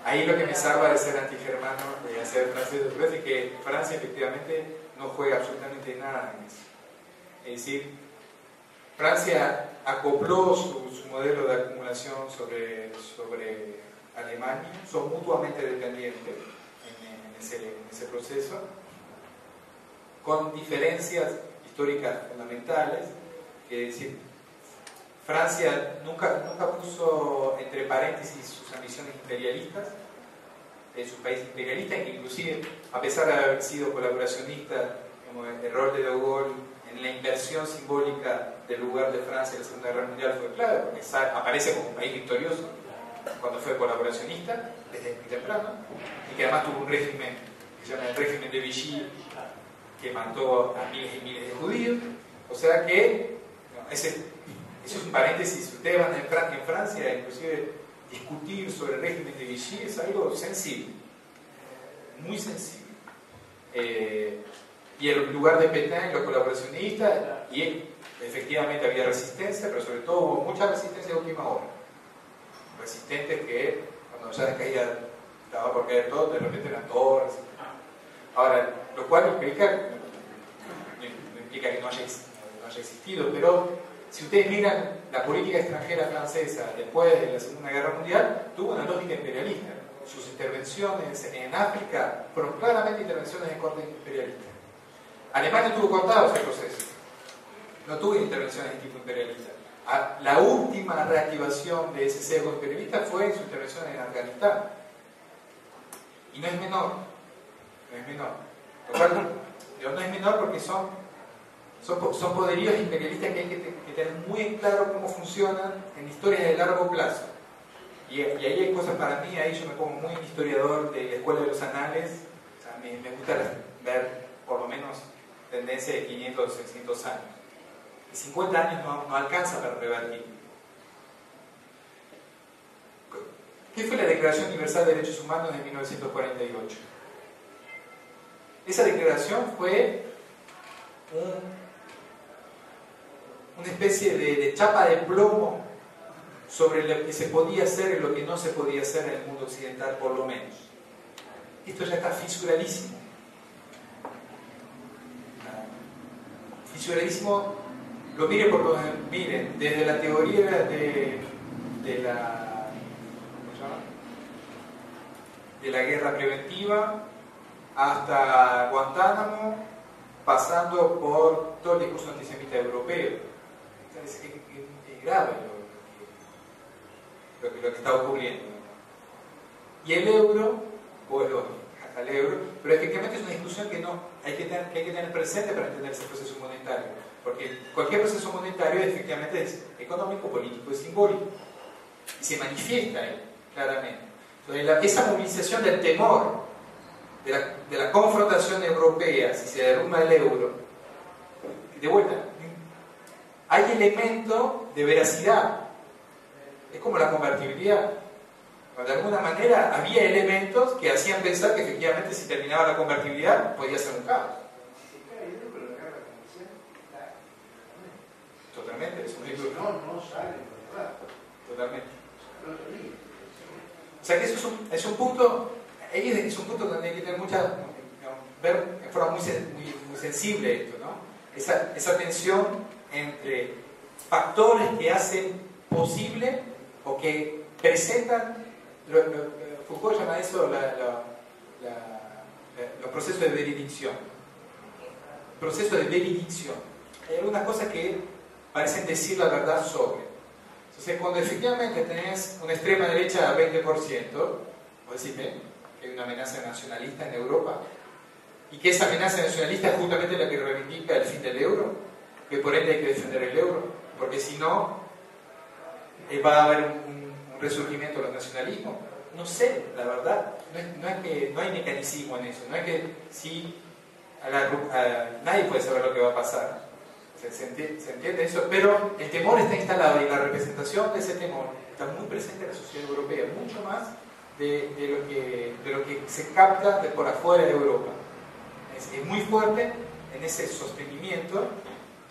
[SPEAKER 1] Ahí lo que me salva de ser antigermano, de ser francés, parece que Francia efectivamente no juega absolutamente nada en eso. Es decir, Francia acopló su, modelo de acumulación sobre, sobre Alemania, son mutuamente dependientes en, en ese proceso, con diferencias históricas fundamentales, que es decir, Francia nunca, nunca puso entre paréntesis sus ambiciones imperialistas, en su país imperialista, que inclusive, a pesar de haber sido colaboracionista, como el rol de De Gaulle en la inversión simbólica del lugar de Francia en la Segunda Guerra Mundial fue clave, porque aparece como un país victorioso cuando fue colaboracionista, desde muy temprano, y que además tuvo un régimen que se llama el régimen de Vichy, que mató a miles y miles de judíos, o sea que ese, eso es un paréntesis, si ustedes van en, Fran- en Francia, inclusive discutir sobre el régimen de Vichy es algo sensible, muy sensible. Eh, y el lugar de Petain, los colaboracionistas, y efectivamente había resistencia, pero sobre todo hubo mucha resistencia de última hora. Resistentes que cuando ya caía, estaba por caer todo, de repente eran todos resistentes. Ahora, lo cual implica, no, implica que no haya, no haya existido, pero si ustedes miran la política extranjera francesa después de la Segunda Guerra Mundial, tuvo una lógica imperialista. Sus intervenciones en África fueron claramente intervenciones de corte imperialista. Alemania tuvo cortado ese proceso. No tuvo intervenciones de tipo imperialista. La última reactivación de ese sesgo imperialista fue en su intervención en Afganistán. Y no es menor. No es menor. Lo no es menor porque son, son, son poderíos imperialistas que hay que, te- que tener muy claro cómo funcionan en historias de largo plazo. Y, ahí hay cosas para mí, ahí yo me pongo muy historiador de la escuela de los anales, o sea, me, gusta ver por lo menos tendencia de 500 o 600 años. Y 50 años no, no alcanza para revertir. ¿Qué fue la Declaración Universal de Derechos Humanos de 1948? Esa declaración fue un- una especie de, chapa de plomo sobre lo que se podía hacer y lo que no se podía hacer en el mundo occidental, por lo menos. Esto ya está fisuradísimo. Fisuradísimo, lo miren por donde miren, desde la teoría de, de la de la guerra preventiva hasta Guantánamo, pasando por todo el discurso antisemita europeo. Es, es- es grave lo, lo que, lo está ocurriendo. Y el euro, pues lo, el euro, pero efectivamente es una discusión que, no, hay que, tener, presente para entender ese proceso monetario. Porque cualquier proceso monetario efectivamente es económico, político y simbólico. Y se manifiesta ahí, claramente. Entonces, esa movilización del temor, de la, de la confrontación europea, si se derrumba el euro, de vuelta, hay elemento de veracidad. Es como la convertibilidad. De alguna manera había elementos que hacían pensar que efectivamente si terminaba la convertibilidad podía ser un caos. Totalmente, es un libro.
[SPEAKER 2] no, no sale.
[SPEAKER 1] Totalmente. O sea que eso es un, es un punto, es un punto donde hay que tener mucha, ver en forma muy, muy, muy sensible esto, ¿no? Esa, esa tensión entre factores que hacen posible o que presentan, lo- lo- Foucault llama eso la- la- la- los procesos de veredicción. Proceso de veredicción. Hay algunas cosas que parecen decir la verdad sobre. Entonces, cuando efectivamente tenés una extrema derecha al 20%, vos decís, "Ven, que hay una amenaza nacionalista en Europa, y que esa amenaza nacionalista es justamente la que reivindica el fin del euro, que por ende hay que defender el euro, porque si no, eh, va a haber un, un- resurgimiento de los nacionalismos. No sé, la verdad, no, es- no es que, no hay mecanicismo en eso, no es que si a la nadie puede saber lo que va a pasar. ¿Se, se enti- se entiende eso? Pero el temor está instalado y la representación de ese temor está muy presente en la sociedad europea, mucho más de, de lo, que, de lo que se capta de por afuera de Europa. Es, es muy fuerte en ese sostenimiento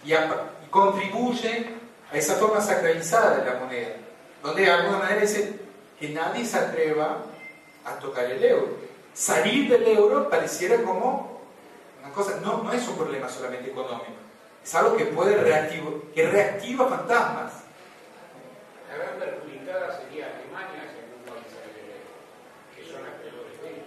[SPEAKER 1] y, apa- y contribuye a esa forma sacralizada de la moneda, donde de alguna manera dice que nadie se atreva a tocar el euro. Salir del euro pareciera como una cosa, no, no es un problema solamente económico, es algo que puede reactivar, que reactiva fantasmas.
[SPEAKER 2] La gran perjudicada sería Alemania, según países que son de ellos.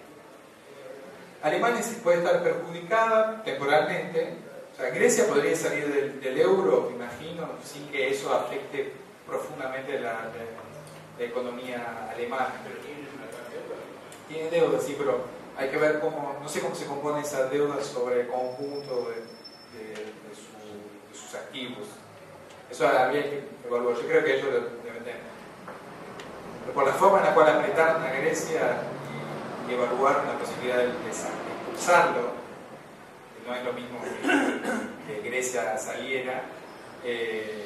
[SPEAKER 1] Alemania sí puede estar perjudicada temporalmente. Grecia podría salir del, del euro, imagino, sin que eso afecte profundamente la, economía alemana.
[SPEAKER 2] Pero gran deuda.
[SPEAKER 1] Tiene deuda, sí, pero hay que ver cómo, no sé cómo se compone esa deuda sobre el conjunto de, de- de su- de sus activos. Eso habría que evaluar. Yo creo que ellos lo deben tener. Pero por la forma en la cual apretaron a Grecia y, y evaluaron la posibilidad de, de de no es lo mismo que, Grecia saliera. eh,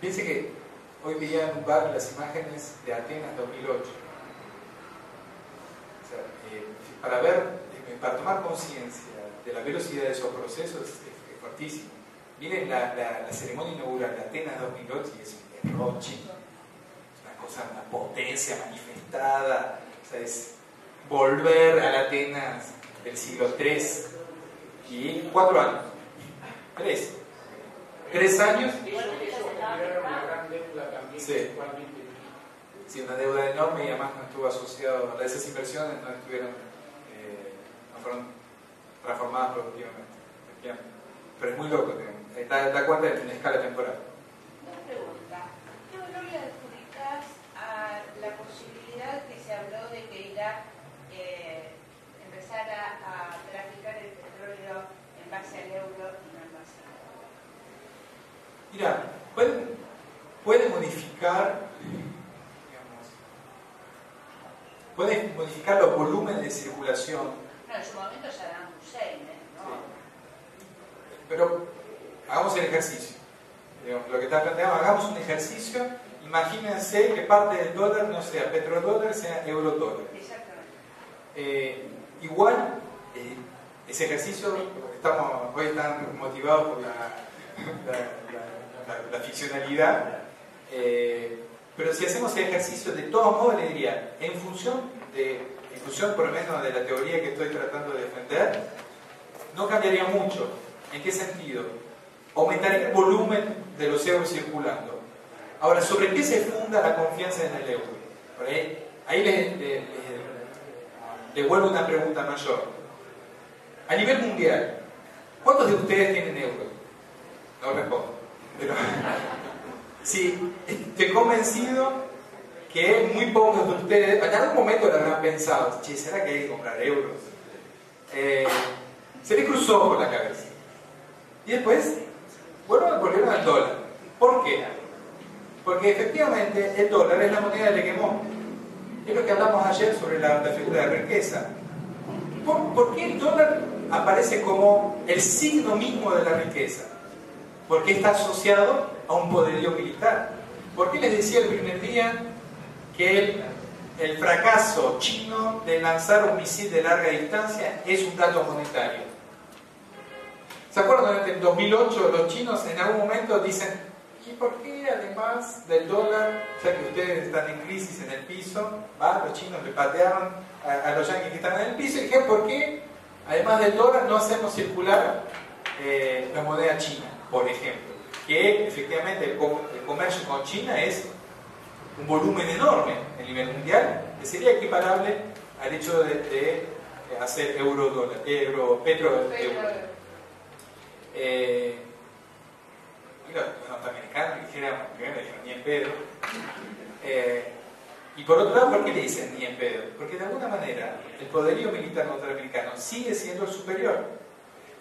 [SPEAKER 1] piense que hoy veía en un bar las imágenes de Atenas 2008. O sea, eh, para ver, eh, para tomar conciencia de la velocidad de esos procesos es, es fuertísimo. Miren la, ceremonia inaugural de Atenas 2008 y es un derroche, una cosa, una potencia manifestada, o sea, es volver a la Atenas del siglo III y cuatro años, tres, tres años Sí. Sí, una deuda enorme y además no estuvo asociado, esas inversiones no estuvieron, eh, no fueron transformadas productivamente. Pero es muy loco, digamos. Da, da cuenta de una escala temporal.
[SPEAKER 3] Una pregunta. ¿Qué valor le adjudicas a la posibilidad que se habló de que Irak eh, empezara a en base al euro y no en base al dólar?
[SPEAKER 1] Mira, puede, puede modificar, digamos, puede modificar los volúmenes de circulación
[SPEAKER 3] No, en su momento Saddam Hussein, ¿eh? ¿no?
[SPEAKER 1] Pero hagamos el ejercicio. Digamos, lo que está planteando, hagamos un ejercicio. Imagínense que parte del dólar no sea petrodólar, sea eurodólar.
[SPEAKER 3] Exactamente.
[SPEAKER 1] Eh, igual, eh, ese ejercicio, estamos, hoy están motivados por la, la, ficcionalidad. Eh, pero si hacemos el ejercicio, de todos modos le diría, en función, de, en función por lo menos de la teoría que estoy tratando de defender, no cambiaría mucho. ¿En qué sentido? Aumentaría el volumen de los euros circulando. Ahora, ¿sobre qué se funda la confianza en el euro? Ahí, ahí le, le- le- le vuelvo una pregunta mayor. A nivel mundial, ¿cuántos de ustedes tienen euros? No respondo. Pero, sí, estoy convencido que muy pocos de ustedes, en algún momento lo habrán pensado, che, ¿será que hay que comprar euros? Eh, se le cruzó por la cabeza. Y después, bueno, volvieron al dólar. ¿Por qué? Porque efectivamente el dólar es la moneda del hegemón. Es lo que hablamos ayer sobre la, la figura de riqueza. ¿Por, por qué el dólar aparece como el signo mismo de la riqueza? Porque está asociado a un poderío militar. ¿Por qué les decía el primer día que el, el fracaso chino de lanzar un misil de larga distancia es un dato monetario? ¿Se acuerdan que en 2008 los chinos en algún momento dicen, ¿y por qué además del dólar, ya que ustedes están en crisis en el piso, ¿va? los chinos le patearon a, a los yanquis que están en el piso y dijeron, ¿por qué además del dólar no hacemos circular eh, la moneda china, por ejemplo? Que efectivamente el, com- el comercio con China es un volumen enorme a nivel mundial, que sería equiparable al hecho de, de hacer euro dólar, euro, petro euro. Eh, y los, los norteamericanos dijeron, primero dijeron ni en. Eh, y por otro lado, ¿por qué le dicen ni en pedo? Porque de alguna manera el poderío militar norteamericano sigue siendo el superior.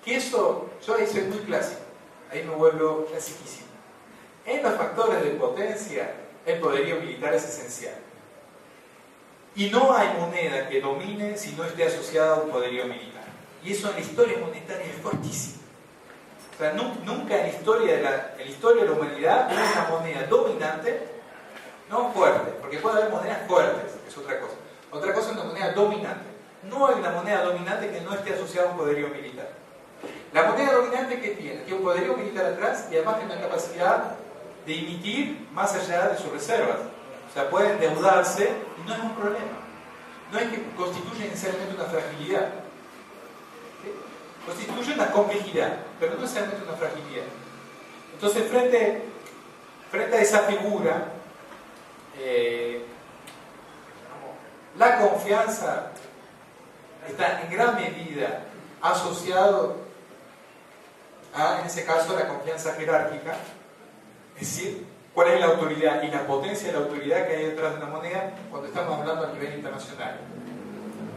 [SPEAKER 1] Que eso, yo ahí soy muy clásico, ahí me vuelvo clasiquísimo. En los factores de potencia, el poderío militar es esencial. Y no hay moneda que domine si no esté asociada a un poderío militar. Y eso en la historia monetaria es fuertísimo. O sea, nu- nunca en la historia de la, en la, historia de la humanidad hubo una moneda dominante, no fuerte, porque puede haber monedas fuertes, es otra cosa. Otra cosa es una moneda dominante. No hay una moneda dominante que no esté asociada a un poderío militar. La moneda dominante que tiene, tiene un poderío militar atrás y además tiene una capacidad de emitir más allá de sus reservas. O sea, puede endeudarse y no es un problema. No es que constituye necesariamente una fragilidad. Constituye una complejidad, pero no necesariamente una fragilidad. Entonces, frente, frente a esa figura, eh, la confianza está en gran medida asociado a, en ese caso, la confianza jerárquica, es decir, cuál es la autoridad y la potencia de la autoridad que hay detrás de una moneda cuando estamos hablando a nivel internacional.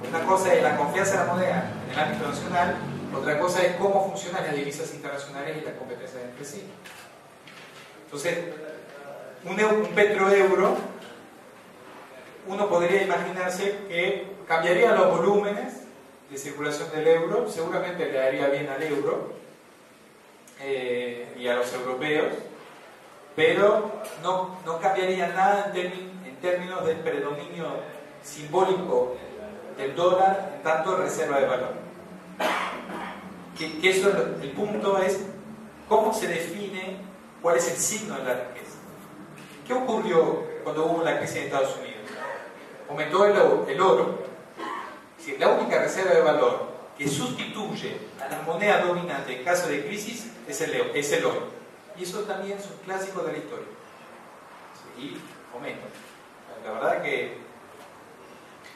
[SPEAKER 1] Una cosa es la confianza en la moneda en el ámbito nacional, otra cosa es cómo funcionan las divisas internacionales y las competencias entre sí. Entonces, un, eu- un petroeuro, uno podría imaginarse que cambiaría los volúmenes de circulación del euro, seguramente le daría bien al euro eh, y a los europeos, pero no, no cambiaría nada en, términos del predominio simbólico del dólar en tanto reserva de valor. Que, que eso, el punto es cómo se define cuál es el signo de la riqueza. ¿Qué ocurrió cuando hubo la crisis en Estados Unidos? Aumentó el, oro- decir, la única reserva de valor que sustituye a la moneda dominante en caso de crisis es el, el oro. Y eso también es un clásico de la historia. Y aumenta. La verdad que...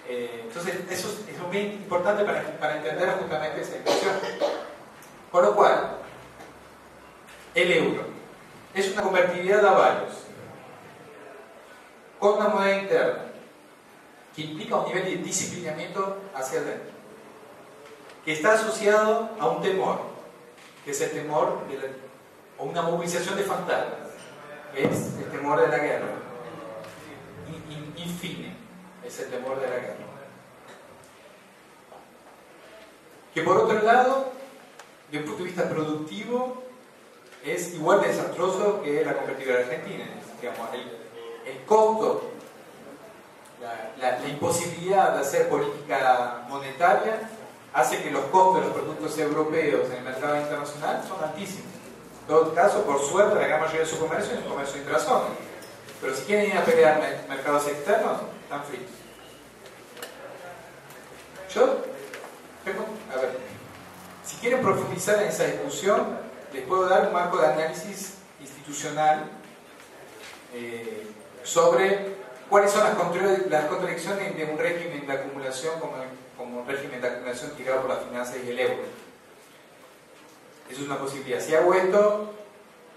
[SPEAKER 1] eh, entonces, eso es, muy importante para, para entender justamente esa ecuación. Por lo cual, el euro es una convertibilidad a varios con una moneda interna que implica un nivel de disciplinamiento hacia adentro, que está asociado a un temor, que es el temor de la, o una movilización de fantasmas, que es el temor de la guerra. In, in- infine, es el temor de la guerra. Que por otro lado, desde un punto de vista productivo, es igual de desastroso que la competitividad argentina. Digamos, el, el costo, la, imposibilidad de hacer política monetaria hace que los costos de los productos europeos en el mercado internacional son altísimos. En todo caso, por suerte, la gran mayoría de su comercio es un comercio intrazona. Pero si quieren ir a pelear mer- mercados externos, están fritos. Yo, a ver, si quieren profundizar en esa discusión, les puedo dar un marco de análisis institucional eh, sobre cuáles son las, contra- las contradicciones de un régimen de acumulación como, como un régimen de acumulación tirado por las finanzas y el euro. Eso es una posibilidad. Si hago esto,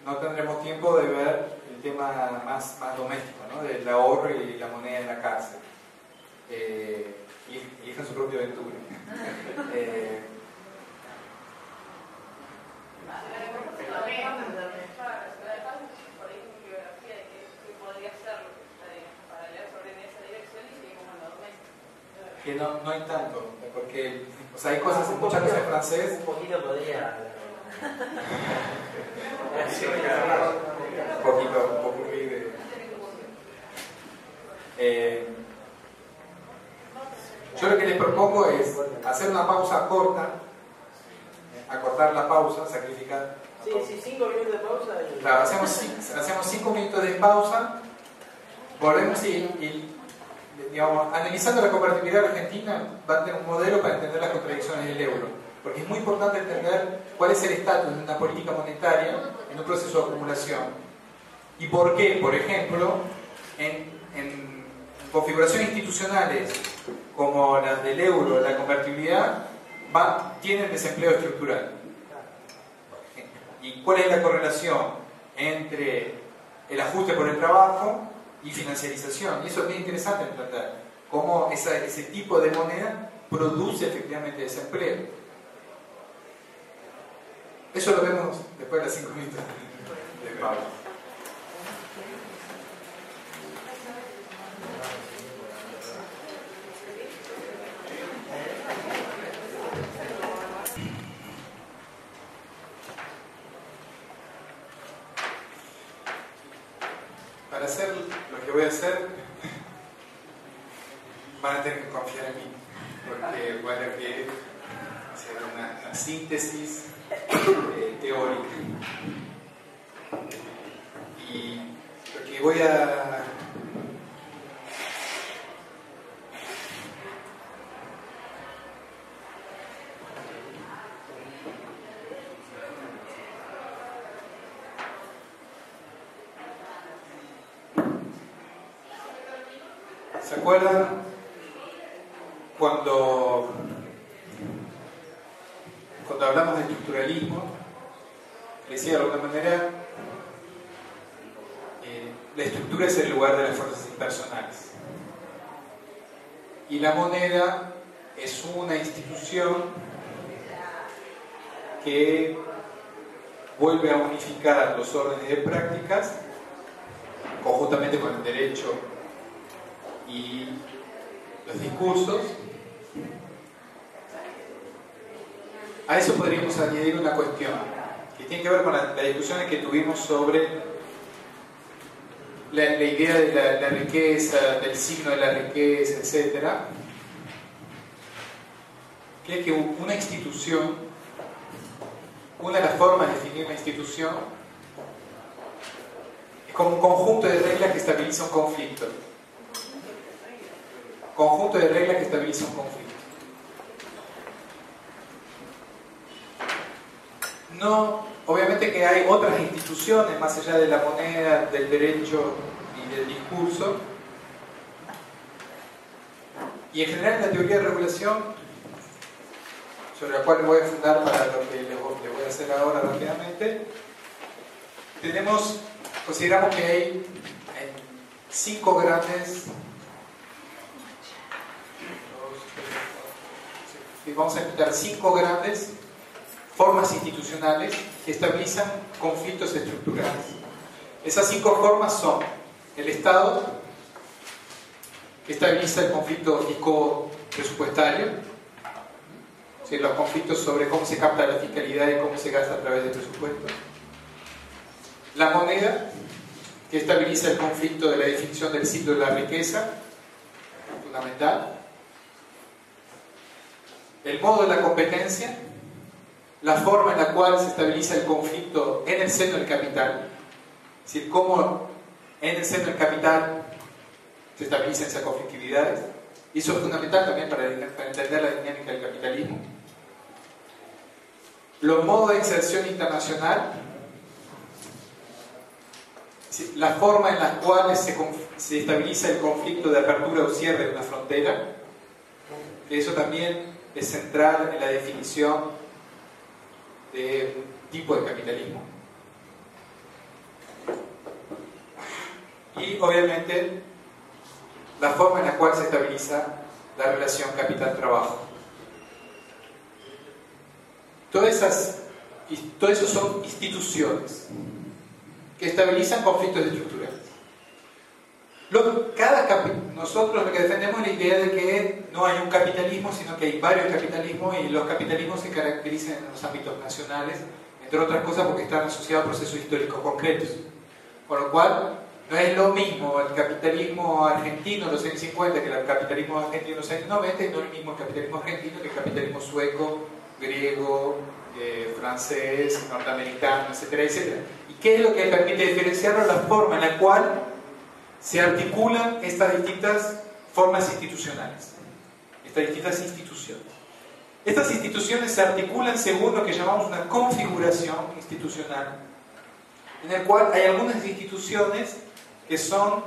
[SPEAKER 1] no tendremos tiempo de ver el tema más, más doméstico, ¿no? del ahorro y la moneda en la cárcel. Eh, y- elijan su propia aventura. Eh, que no, no hay tanto, porque o sea, hay cosas, muchas veces en francés,
[SPEAKER 5] Un poquito podría.
[SPEAKER 1] un poquito, un poco de... Eh, yo lo que les propongo es hacer una pausa corta, eh, acortar la pausa, sacrificar.
[SPEAKER 5] Sí, sí, cinco minutos de pausa. y-
[SPEAKER 1] Claro, hacemos, hacemos cinco minutos de pausa, volvemos y, y, digamos, analizando la competitividad argentina va a tener un modelo para entender las contradicciones del euro. Porque es muy importante entender cuál es el estatus de una política monetaria en un proceso de acumulación. Y por qué, por ejemplo, en, en configuraciones institucionales como las del euro, la convertibilidad, va, tienen desempleo estructural. ¿Y cuál es la correlación entre el ajuste por el trabajo y financiarización? Y eso es bien interesante entender cómo ese tipo de moneda produce efectivamente desempleo. Eso lo vemos después de las 5 minutos de pausa. Para hacer lo que voy a hacer, van a tener que confiar en mí, porque voy a tener que hacer una, una síntesis eh, teórica. Y lo que voy a... ¿Se acuerdan cuando, cuando hablamos de estructuralismo? Decía de alguna manera, eh, la estructura es el lugar de las fuerzas impersonales. Y la moneda es una institución que vuelve a unificar los órdenes de prácticas conjuntamente con el derecho y los discursos. A eso podríamos añadir una cuestión que tiene que ver con las la discusiones que tuvimos sobre la, idea de la, la riqueza, del signo de la riqueza, etc. Que es que una institución, una de las formas de definir una institución, es como un conjunto de reglas que estabiliza un conflicto conjunto de reglas que estabiliza un conflicto. No, obviamente que hay otras instituciones más allá de la moneda, del derecho y del discurso. Y en general en la teoría de regulación, sobre la cual me voy a fundar para lo que les voy a hacer ahora rápidamente, tenemos, consideramos que hay cinco grandes vamos a encontrar cinco grandes formas institucionales que estabilizan conflictos estructurales. Esas cinco formas son el Estado, que estabiliza el conflicto fisco-presupuestario, es los conflictos sobre cómo se capta la fiscalidad y cómo se gasta a través del presupuesto. La moneda, que estabiliza el conflicto de la definición del ciclo de la riqueza, fundamental el modo de la competencia, la forma en la cual se estabiliza el conflicto en el seno del capital, es decir, cómo en el seno del capital se estabilizan esas conflictividades, y eso es fundamental también para entender la dinámica del capitalismo. Los modos de inserción internacional, la forma en la cual se, se estabiliza el conflicto de apertura o cierre de una frontera, eso también es central en la definición de un tipo de capitalismo. Y obviamente la forma en la cual se estabiliza la relación capital-trabajo. Todas esas, todo eso son instituciones que estabilizan conflictos estructurales. Lo, cada nosotros lo que defendemos es la idea de que no hay un capitalismo, sino que hay varios capitalismos y los capitalismos se caracterizan en los ámbitos nacionales, entre otras cosas porque están asociados a procesos históricos concretos. Por lo cual, no es lo mismo el capitalismo argentino en los años 50 que el capitalismo argentino en los años 90 y no es lo mismo el capitalismo argentino que el capitalismo sueco, griego, eh, francés, norteamericano, etcétera, etcétera. ¿Y qué es lo que permite diferenciarlo? La forma en la cual se articulan estas distintas formas institucionales, estas distintas instituciones. Estas instituciones se articulan según lo que llamamos una configuración institucional, en el cual hay algunas instituciones que son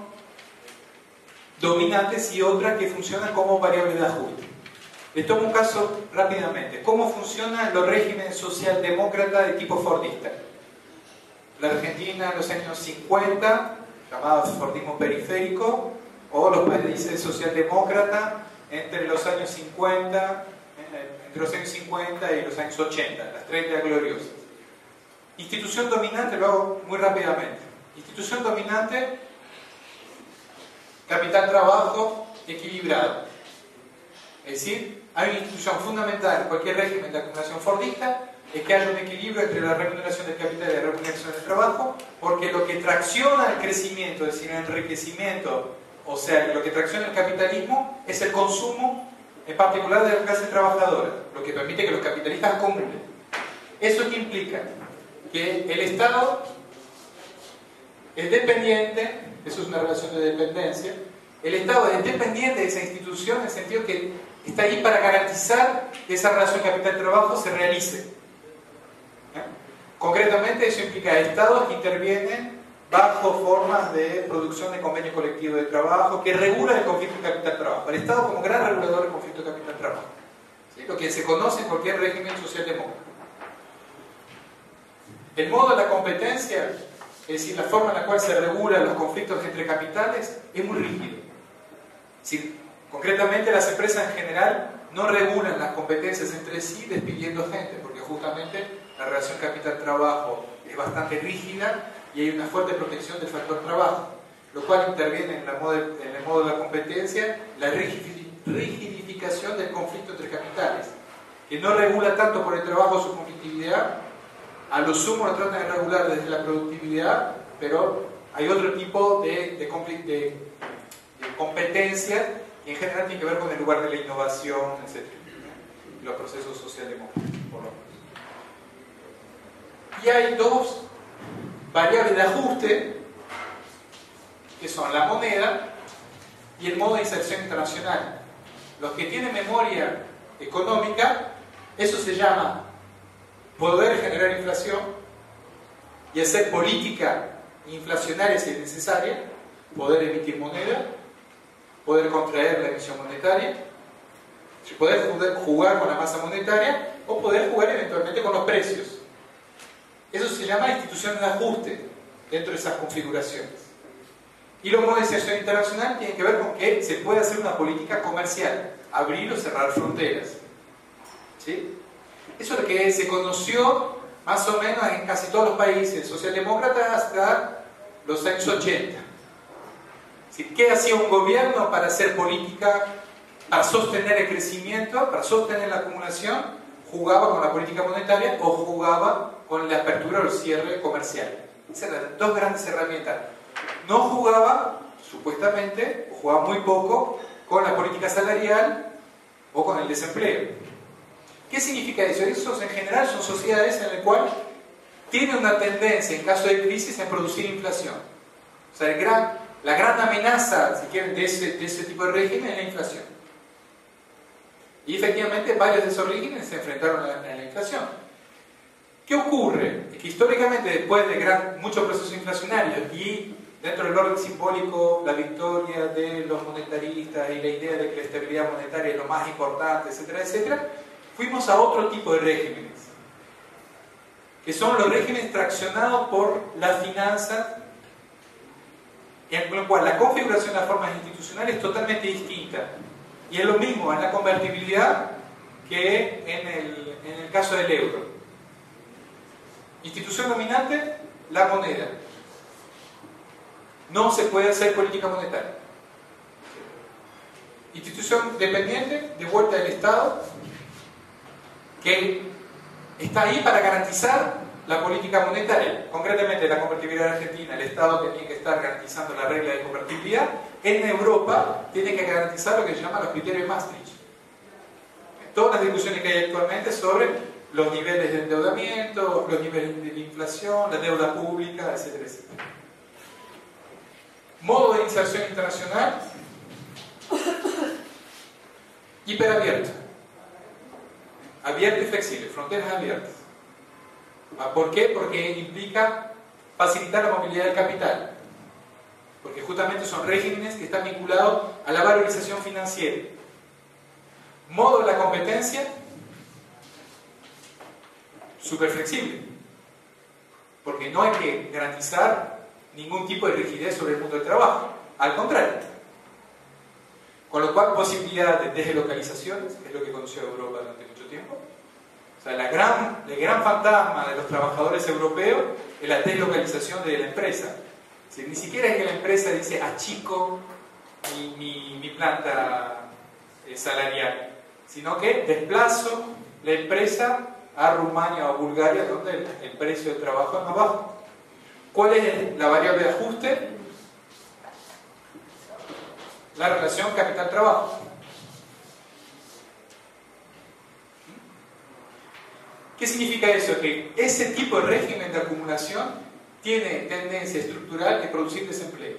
[SPEAKER 1] dominantes y otras que funcionan como variables de ajuste. Les tomo un caso rápidamente. ¿Cómo funcionan los regímenes socialdemócratas de tipo fordista? La Argentina en los años 50, llamados Fordismo periférico, o los países socialdemócratas entre los años 50, entre los años 50 y los años 80, las 30 gloriosas. Institución dominante, lo hago muy rápidamente. Institución dominante capital-trabajo equilibrado. Es decir, hay una institución fundamental en cualquier régimen de acumulación fordista, es que haya un equilibrio entre la remuneración del capital y la remuneración del trabajo, porque lo que tracciona el crecimiento, es decir, el enriquecimiento, o sea, lo que tracciona el capitalismo es el consumo, en particular de la clase trabajadora, lo que permite que los capitalistas acumulen. ¿Eso qué implica? Que el Estado es dependiente eso es una relación de dependencia. El Estado es dependiente de esa institución en el sentido que está ahí para garantizar que esa relación capital-trabajo se realice. ¿Eh? Concretamente, eso implica estados que intervienen bajo formas de producción de convenio colectivo de trabajo que regula el conflicto capital-trabajo. El Estado como gran regulador del conflicto capital-trabajo. Lo que se conoce en cualquier régimen socialdemócrata. El modo de la competencia es decir, la forma en la cual se regulan los conflictos entre capitales es muy rígido. Concretamente las empresas en general no regulan las competencias entre sí despidiendo gente, porque justamente la relación capital-trabajo es bastante rígida y hay una fuerte protección del factor trabajo, lo cual interviene en, el modo de la competencia la rigidificación del conflicto entre capitales, que no regula tanto por el trabajo su conflictividad, a lo sumo lo tratan de regular desde la productividad, pero hay otro tipo de, de, de, competencia que en general tiene que ver con el lugar de la innovación, etc. Los procesos socialdemócratas, por lo menos. Y hay dos variables de ajuste, que son la moneda y el modo de inserción internacional. Los que tienen memoria económica, eso se llama poder generar inflación y hacer política inflacionaria si es necesaria, poder emitir moneda, poder contraer la emisión monetaria, poder jugar con la masa monetaria o poder jugar eventualmente con los precios. Eso se llama instituciones de ajuste dentro de esas configuraciones. Y la modernización internacional tiene que ver con que se puede hacer una política comercial, abrir o cerrar fronteras. ¿Sí? Eso es lo que se conoció más o menos en casi todos los países socialdemócratas hasta los años 80. ¿Qué hacía un gobierno para hacer política, para sostener el crecimiento, para sostener la acumulación? Jugaba con la política monetaria o jugaba con la apertura o el cierre comercial. Esas eran dos grandes herramientas. No jugaba, supuestamente, o jugaba muy poco, con la política salarial o con el desempleo. ¿Qué significa eso? Esos en general son sociedades en las cuales tiene una tendencia en caso de crisis en producir inflación. O sea, el gran, la gran amenaza, si quieren, de ese, tipo de régimen es la inflación. Y efectivamente varios de esos regímenes se enfrentaron a la, inflación. ¿Qué ocurre? Que históricamente, después de muchos procesos inflacionarios y dentro del orden simbólico, la victoria de los monetaristas y la idea de que la estabilidad monetaria es lo más importante, etcétera, etcétera, fuimos a otro tipo de regímenes, que son los regímenes traccionados por la finanza, en lo cual la configuración de las formas institucionales es totalmente distinta. Y es lo mismo en la convertibilidad que en el, en el caso del euro. Institución dominante, la moneda. No se puede hacer política monetaria. Institución dependiente, de vuelta del Estado, que está ahí para garantizar la política monetaria. Concretamente, la convertibilidad argentina, el Estado tenía que estar garantizando la regla de convertibilidad. En Europa, tiene que garantizar lo que se llama los criterios Maastricht. Todas las discusiones que hay actualmente sobre los niveles de endeudamiento, los niveles de inflación, la deuda pública, etcétera, etcétera. Modo de inserción internacional hiperabierto. Abierto y flexible, fronteras abiertas. Ah, ¿Por qué? Porque implica facilitar la movilidad del capital. Porque justamente son regímenes que están vinculados a la valorización financiera. Modo de la competencia, súper flexible. Porque no hay que garantizar ningún tipo de rigidez sobre el mundo del trabajo. Al contrario. Con lo cual, posibilidad de deslocalizaciones, es lo que conoció Europa durante. O sea, la gran, el gran fantasma de los trabajadores europeos es la deslocalización de la empresa. Ni siquiera es que la empresa dice achico mi, mi, mi planta eh, salarial, sino que desplazo la empresa a Rumania o Bulgaria, donde el, el precio del trabajo es más bajo. ¿Cuál es la variable de ajuste? La relación capital-trabajo. ¿Qué significa eso? Que ese tipo de régimen de acumulación tiene tendencia estructural de producir desempleo.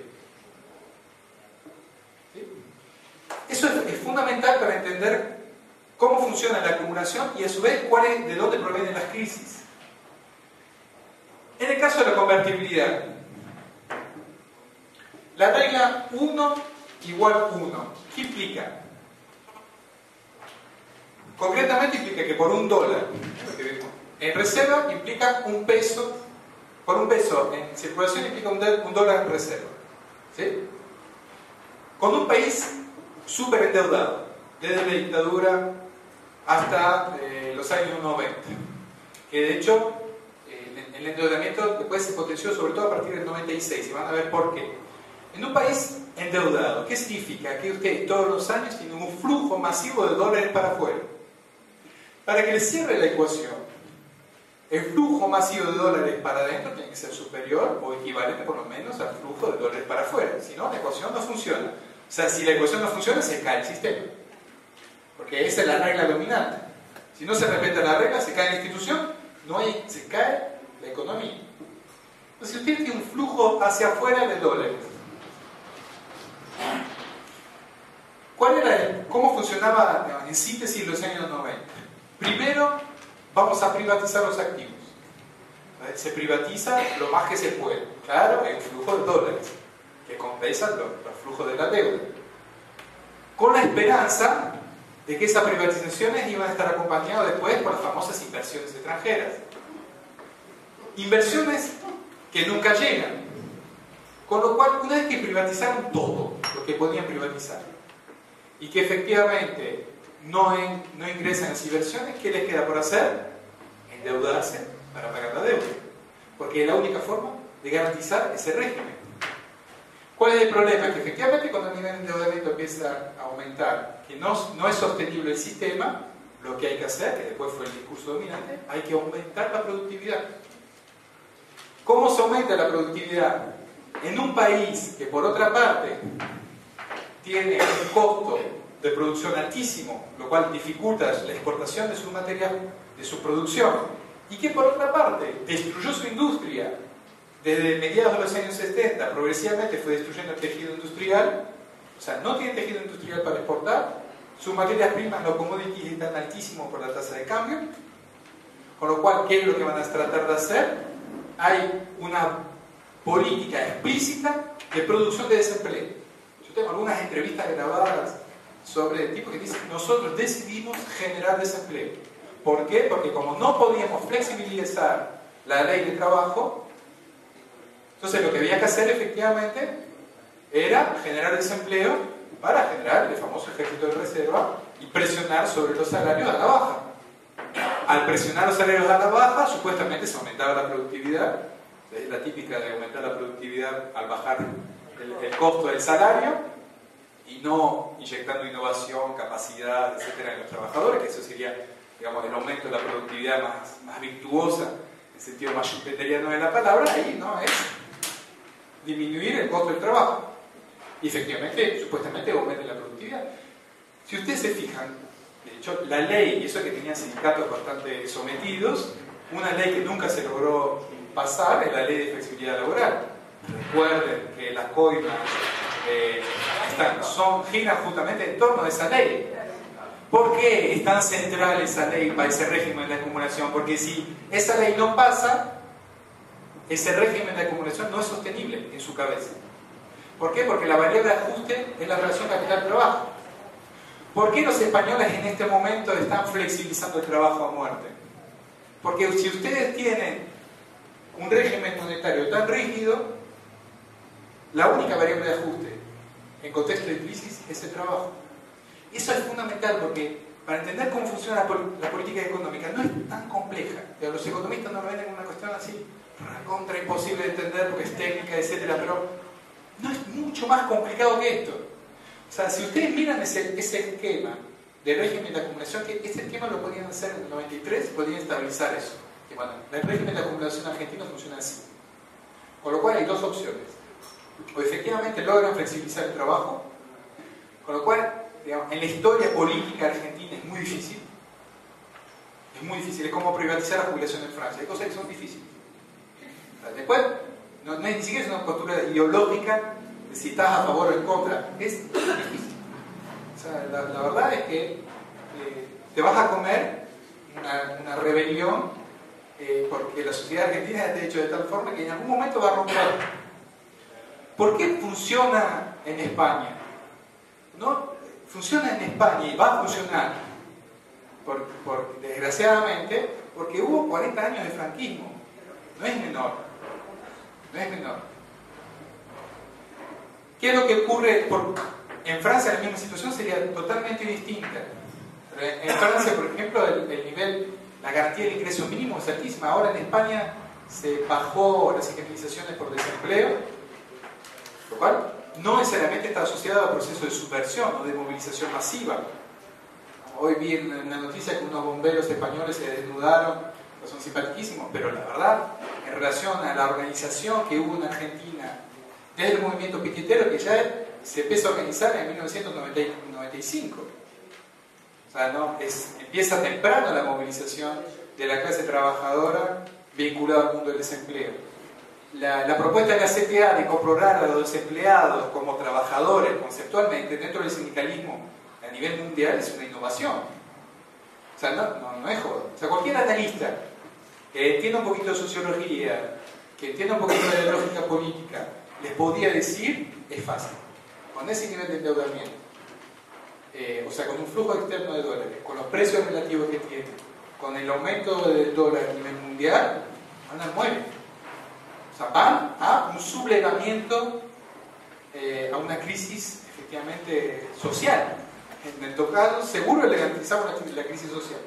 [SPEAKER 1] Eso es, es, fundamental para entender cómo funciona la acumulación y a su vez cuál es, de dónde provienen las crisis. En el caso de la convertibilidad, la regla 1 igual 1, ¿qué implica? Concretamente implica que por un dólar en reserva implica un peso, por un peso en circulación implica un, dólar en reserva. ¿sí? Con un país súper endeudado, desde la dictadura hasta eh, los años 90, que de hecho eh, el endeudamiento después se potenció sobre todo a partir del 96, y van a ver por qué. En un país endeudado, ¿qué significa? Que usted todos los años tiene un flujo masivo de dólares para afuera. Para que le cierre la ecuación, el flujo masivo de dólares para adentro tiene que ser superior o equivalente por lo menos al flujo de dólares para afuera. Si no, la ecuación no funciona. O sea, si la ecuación no funciona, se cae el sistema. Porque esa es la regla dominante. Si no se respeta la regla, se cae la institución, no hay, se cae la economía. Entonces, usted tiene un flujo hacia afuera de dólares, ¿cuál era, ¿cómo funcionaba en síntesis los años 90? Primero, vamos a privatizar los activos. Se privatiza lo más que se puede. Claro, el flujo de dólares, que compensa los, los flujos de la deuda. Con la esperanza de que esas privatizaciones iban a estar acompañadas después por las famosas inversiones extranjeras. Inversiones que nunca llegan. Con lo cual, una vez que privatizaron todo lo que podían privatizar y que efectivamente no, en, ingresan las inversiones, ¿qué les queda por hacer? Endeudarse para pagar la deuda. Porque es la única forma de garantizar ese régimen. ¿Cuál es el problema? Que efectivamente cuando el nivel de endeudamiento empieza a aumentar, que no, no es sostenible el sistema, lo que hay que hacer, que después fue el discurso dominante, hay que aumentar la productividad. ¿Cómo se aumenta la productividad? En un país que por otra parte tiene un costo de producción altísimo, lo cual dificulta la exportación de su material, de su producción, y que por otra parte destruyó su industria. Desde mediados de los años 70, progresivamente fue destruyendo el tejido industrial, o sea, no tiene tejido industrial para exportar, sus materias primas, los commodities, están altísimos por la tasa de cambio, con lo cual, ¿qué es lo que van a tratar de hacer? Hay una política explícita de producción de desempleo. Yo tengo algunas entrevistas grabadas sobre el tipo que dice, nosotros decidimos generar desempleo. ¿Por qué? Porque como no podíamos flexibilizar la ley de trabajo, entonces lo que había que hacer efectivamente era generar desempleo para generar el famoso ejército de reserva y presionar sobre los salarios a la baja. Al presionar los salarios a la baja, supuestamente se aumentaba la productividad, es la típica de aumentar la productividad al bajar el, costo del salario y no inyectando innovación, capacidad, etcétera, en los trabajadores, que eso sería, digamos, el aumento de la productividad más, más virtuosa, en el sentido más jupiteriano de la palabra, ahí no es disminuir el costo del trabajo. Y efectivamente, supuestamente, aumenta la productividad. Si ustedes se fijan, de hecho, la ley, y eso que tenían sindicatos bastante sometidos, una ley que nunca se logró pasar es la ley de flexibilidad laboral. Recuerden que las coimas eh, son, giran justamente en torno a esa ley. ¿Por qué es tan central esa ley para ese régimen de acumulación? Porque si esa ley no pasa, ese régimen de acumulación no es sostenible en su cabeza. ¿Por qué? Porque la variable ajuste es la relación capital-trabajo. ¿Por qué los españoles en este momento están flexibilizando el trabajo a muerte? Porque si ustedes tienen un régimen monetario tan rígido, la única variable de ajuste en contexto de crisis es el trabajo. Eso es fundamental porque para entender cómo funciona la, política económica no es tan compleja. Los economistas no lo ven como una cuestión así, contra imposible de entender porque es técnica, etc. Pero no es mucho más complicado que esto. O sea, si ustedes miran ese, ese esquema de régimen de acumulación, que ese esquema lo podían hacer en el 93, podían estabilizar eso. Bueno, el régimen de acumulación argentino funciona así. Con lo cual hay dos opciones. O efectivamente logran flexibilizar el trabajo, con lo cual, digamos, en la historia política argentina es muy difícil. Es muy difícil, es como privatizar la jubilación en Francia. Hay cosas que son difíciles. Después, no, es ni siquiera una postura ideológica de si estás a favor o en contra. Es difícil. O sea, la, verdad es que eh, te vas a comer una, rebelión eh, porque la sociedad argentina está hecho de tal forma que en algún momento va a romper. ¿Por qué funciona en España? ¿No? Funciona en España y va a funcionar, por, desgraciadamente, porque hubo 40 años de franquismo. No es menor. No es menor. ¿Qué es lo que ocurre? en Francia la misma situación sería totalmente distinta. En Francia, por ejemplo, el, nivel, la garantía del ingreso mínimo es altísima. Ahora en España se bajó las indemnizaciones por desempleo, lo cual no necesariamente está asociado al proceso de subversión o de movilización masiva. Hoy vi en la noticia que unos bomberos españoles se desnudaron, son simpaticísimos, pero la verdad en relación a la organización que hubo en Argentina desde el movimiento piquetero que ya se empezó a organizar en 1995. O sea, ¿no? empieza temprano la movilización de la clase trabajadora vinculada al mundo del desempleo. La, propuesta de la CTA de incorporar a los desempleados como trabajadores conceptualmente dentro del sindicalismo a nivel mundial es una innovación. O sea, no, no, es joda. O sea, cualquier analista que entienda un poquito de sociología, que entienda un poquito de lógica política, les podía decir, es fácil. Con ese nivel de endeudamiento, eh, o sea, con un flujo externo de dólares, con los precios relativos que tiene, con el aumento del dólar a nivel mundial, van muere. Van a un sublevamiento, eh, a una crisis efectivamente social. En el tocado, seguro le garantizamos la crisis social.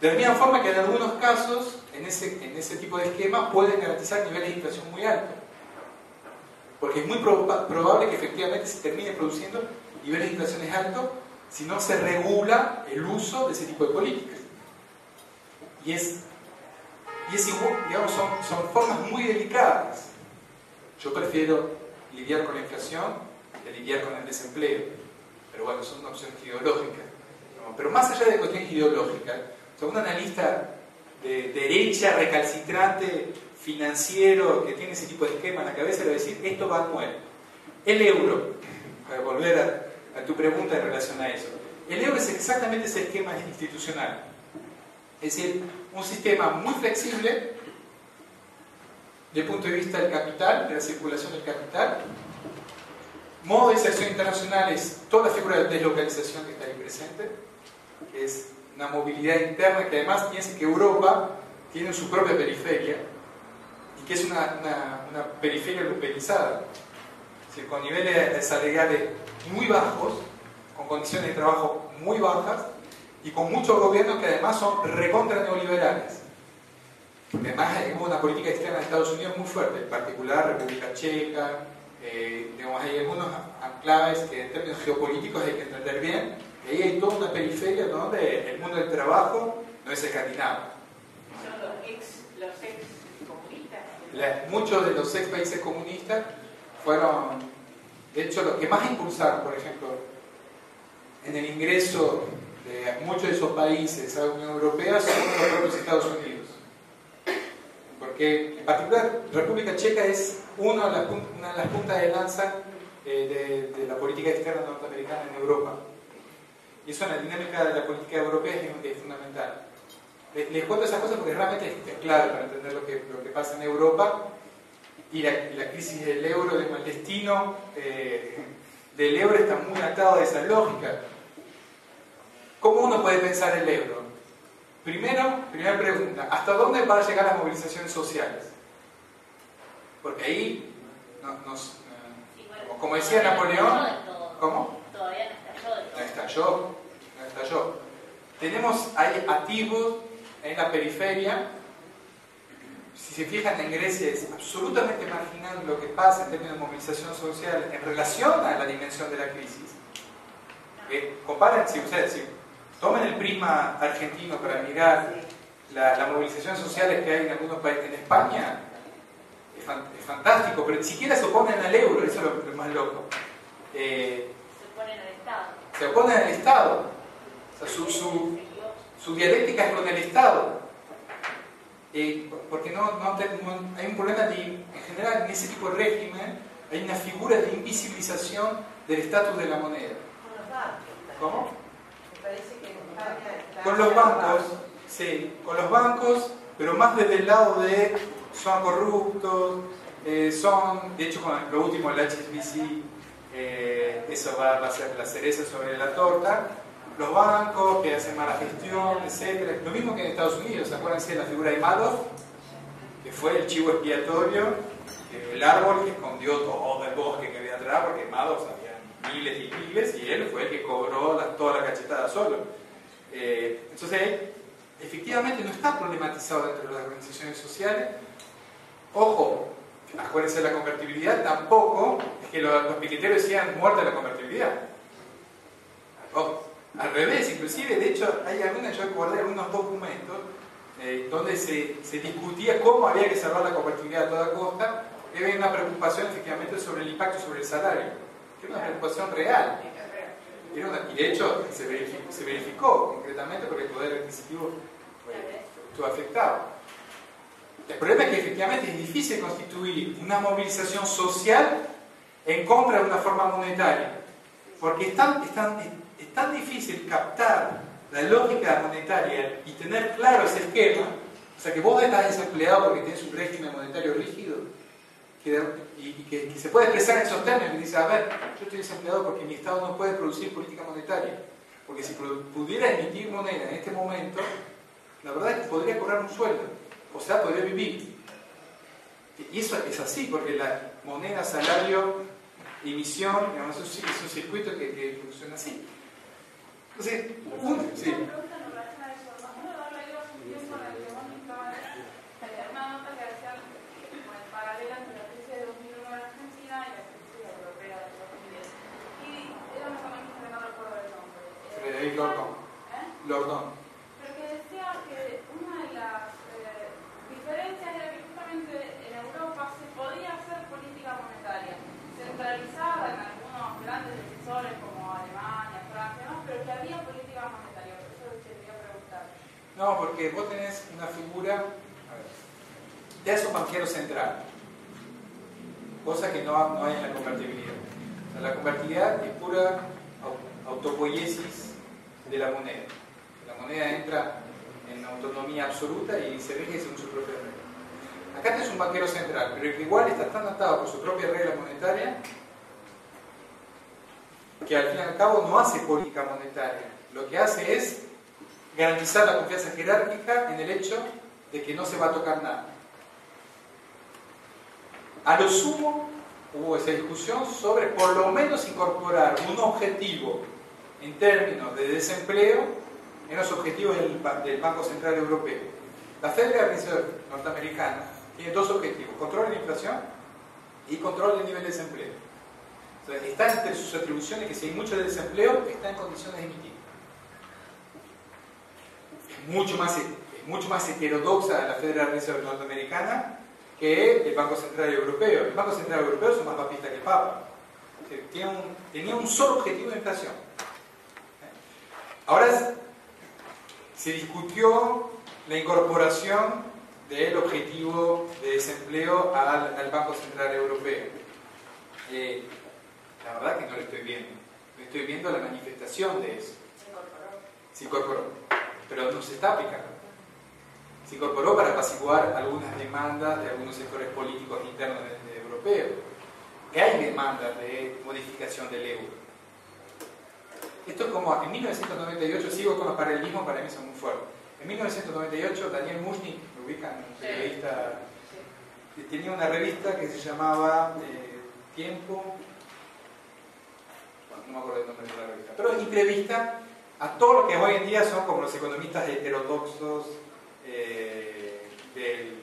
[SPEAKER 1] De la misma forma que en algunos casos, en ese, en ese tipo de esquema, pueden garantizar niveles de inflación muy altos. Porque es muy probable que efectivamente se termine produciendo niveles de inflación altos si no se regula el uso de ese tipo de políticas. Y es, y es igual, digamos, son, son formas muy delicadas. Yo prefiero lidiar con la inflación que lidiar con el desempleo. pero bueno, son opciones ideológicas. Pero más allá de cuestiones ideológicas, un analista de derecha recalcitrante financiero que tiene ese tipo de esquema en la cabeza le va a decir, esto va a morir. El euro, para volver a, a tu pregunta en relación a eso, el euro es exactamente ese esquema institucional. Es decir, un sistema muy flexible desde el punto de vista del capital, de la circulación del capital. Modo de inserción internacional es toda la figura de deslocalización que está ahí presente, que es una movilidad interna que además piensa que Europa tiene su propia periferia y que es una, una, periferia localizada, con niveles salariales muy bajos, con condiciones de trabajo muy bajas y con muchos gobiernos que además son recontra neoliberales. Además hay una política externa de Estados Unidos muy fuerte, en particular República Checa, eh, hay algunos anclaves que en términos geopolíticos hay que entender bien, y ahí hay toda una periferia donde el mundo del trabajo no es escandinavo.
[SPEAKER 4] ¿Son los ex, los ex comunistas?
[SPEAKER 1] muchos de los ex países comunistas fueron, de hecho, los que más impulsaron, por ejemplo, en el ingreso de muchos de esos países a la Unión Europea son los propios Estados Unidos. Porque en particular República Checa es una de las, de puntas de lanza eh, de, la política externa norteamericana en Europa. Y eso en la dinámica de la política europea es, fundamental. Les, cuento esas cosas porque realmente es, clave para entender lo que, lo que pasa en Europa y la, crisis del euro, el destino eh, del euro está muy atado a esa lógica ¿Cómo uno puede pensar el euro? Primero, primera pregunta, ¿hasta dónde van a llegar las movilizaciones sociales? Porque ahí, nos, eh, como decía Napoleón, ¿cómo?
[SPEAKER 4] Todavía no estalló.
[SPEAKER 1] No estalló, no estalló. Tenemos ahí activos en la periferia. Si se fijan en Grecia es absolutamente marginal lo que pasa en términos de movilización social en relación a la dimensión de la crisis. Eh, comparen, si ustedes, si Tomen el prisma argentino para mirar las la movilizaciones sociales que hay en algunos países. En España es, fantástico, pero ni siquiera se oponen al euro, eso es lo, más loco.
[SPEAKER 4] Eh, se oponen al Estado.
[SPEAKER 1] Se oponen al Estado. O sea, su, su, dialéctica es con el Estado. Eh, porque no, no, hay un problema de, en general en ese tipo de régimen hay una figura de invisibilización del estatus de la moneda. ¿Cómo? Con los bancos, sí, con los bancos, pero más desde el lado de son corruptos, eh, son, de hecho con lo último el HSBC, eh, eso va, a ser la cereza sobre la torta, los bancos que hacen mala gestión, etc. Lo mismo que en Estados Unidos, ¿se acuerdan de la figura de Madoff? Que fue el chivo expiatorio, el árbol que escondió todo el bosque que había atrás, porque Madoff había miles y miles, y él fue el que cobró toda la cachetada solo. Eh, entonces, efectivamente no está problematizado dentro de las organizaciones sociales. Ojo, acuérdense de la convertibilidad, tampoco es que los, los decían muerte la convertibilidad. al revés, inclusive, de hecho, hay algunas, yo guardé algunos documentos eh, donde se, se, discutía cómo había que salvar la convertibilidad a toda costa, y había una preocupación efectivamente sobre el impacto sobre el salario, que es una preocupación real y de hecho se verificó, concretamente porque el poder adquisitivo estuvo afectado. El problema es que efectivamente es difícil constituir una movilización social en contra de una forma monetaria, porque es tan, es tan, es tan difícil captar la lógica monetaria y tener claro ese esquema, o sea que vos estás desempleado porque tienes un régimen monetario rígido, y, que, se puede expresar en esos términos, y dice, a ver, yo estoy desempleado porque mi Estado no puede producir política monetaria, porque si pudiera emitir moneda en este momento, la verdad es que podría cobrar un sueldo, o sea, podría vivir. Y eso es así, porque la moneda, salario, emisión, es un circuito que, que funciona así. Entonces, un, sí. Lordón.
[SPEAKER 6] ¿Eh?
[SPEAKER 1] Lordón.
[SPEAKER 6] Pero que decía que una de las eh, diferencias era que justamente en Europa se podía hacer política monetaria, centralizada en algunos grandes decisores como Alemania, Francia,
[SPEAKER 1] ¿no?
[SPEAKER 6] pero que había política monetaria. Por eso te quería preguntar.
[SPEAKER 1] No, porque vos tenés una figura, de esos te es un banquero central, cosa que no, no hay en la convertibilidad. La convertibilidad es pura autopoiesis de la moneda. La moneda entra en autonomía absoluta y se rige según su propia regla. Acá tenés un banquero central, pero que igual está tan atado por su propia regla monetaria que al fin y al cabo no hace política monetaria. Lo que hace es garantizar la confianza jerárquica en el hecho de que no se va a tocar nada. A lo sumo hubo esa discusión sobre por lo menos incorporar un objetivo en términos de desempleo en los objetivos del, Ba- del Banco Central Europeo. La Federal Reserve norteamericana tiene dos objetivos, control de la inflación y control del nivel de desempleo. O está entre sus atribuciones que si hay mucho desempleo, está en condiciones de emitir. Es mucho más, es mucho más heterodoxa la Federal Reserve norteamericana que el Banco Central Europeo. El Banco Central Europeo es más papista que el Papa. Tenía un solo objetivo de inflación. Ahora es- se discutió la incorporación del objetivo de desempleo al, al Banco Central Europeo. Eh, la verdad que no lo estoy viendo. No estoy viendo la manifestación de eso. Se incorporó, pero no se está aplicando. Se incorporó para apaciguar algunas demandas de algunos sectores políticos internos de, de europeos. Que hay demandas de modificación del euro. Esto es como en 1998, sigo con los paralelismos, para mí son muy fuertes. En 1998, Daniel Mushnik, lo ubican, un periodista, tenía una revista que se llamaba eh, Tiempo, bueno, no me acuerdo el nombre de la revista, pero entrevista a todos los que hoy en día son como los economistas heterodoxos eh, del-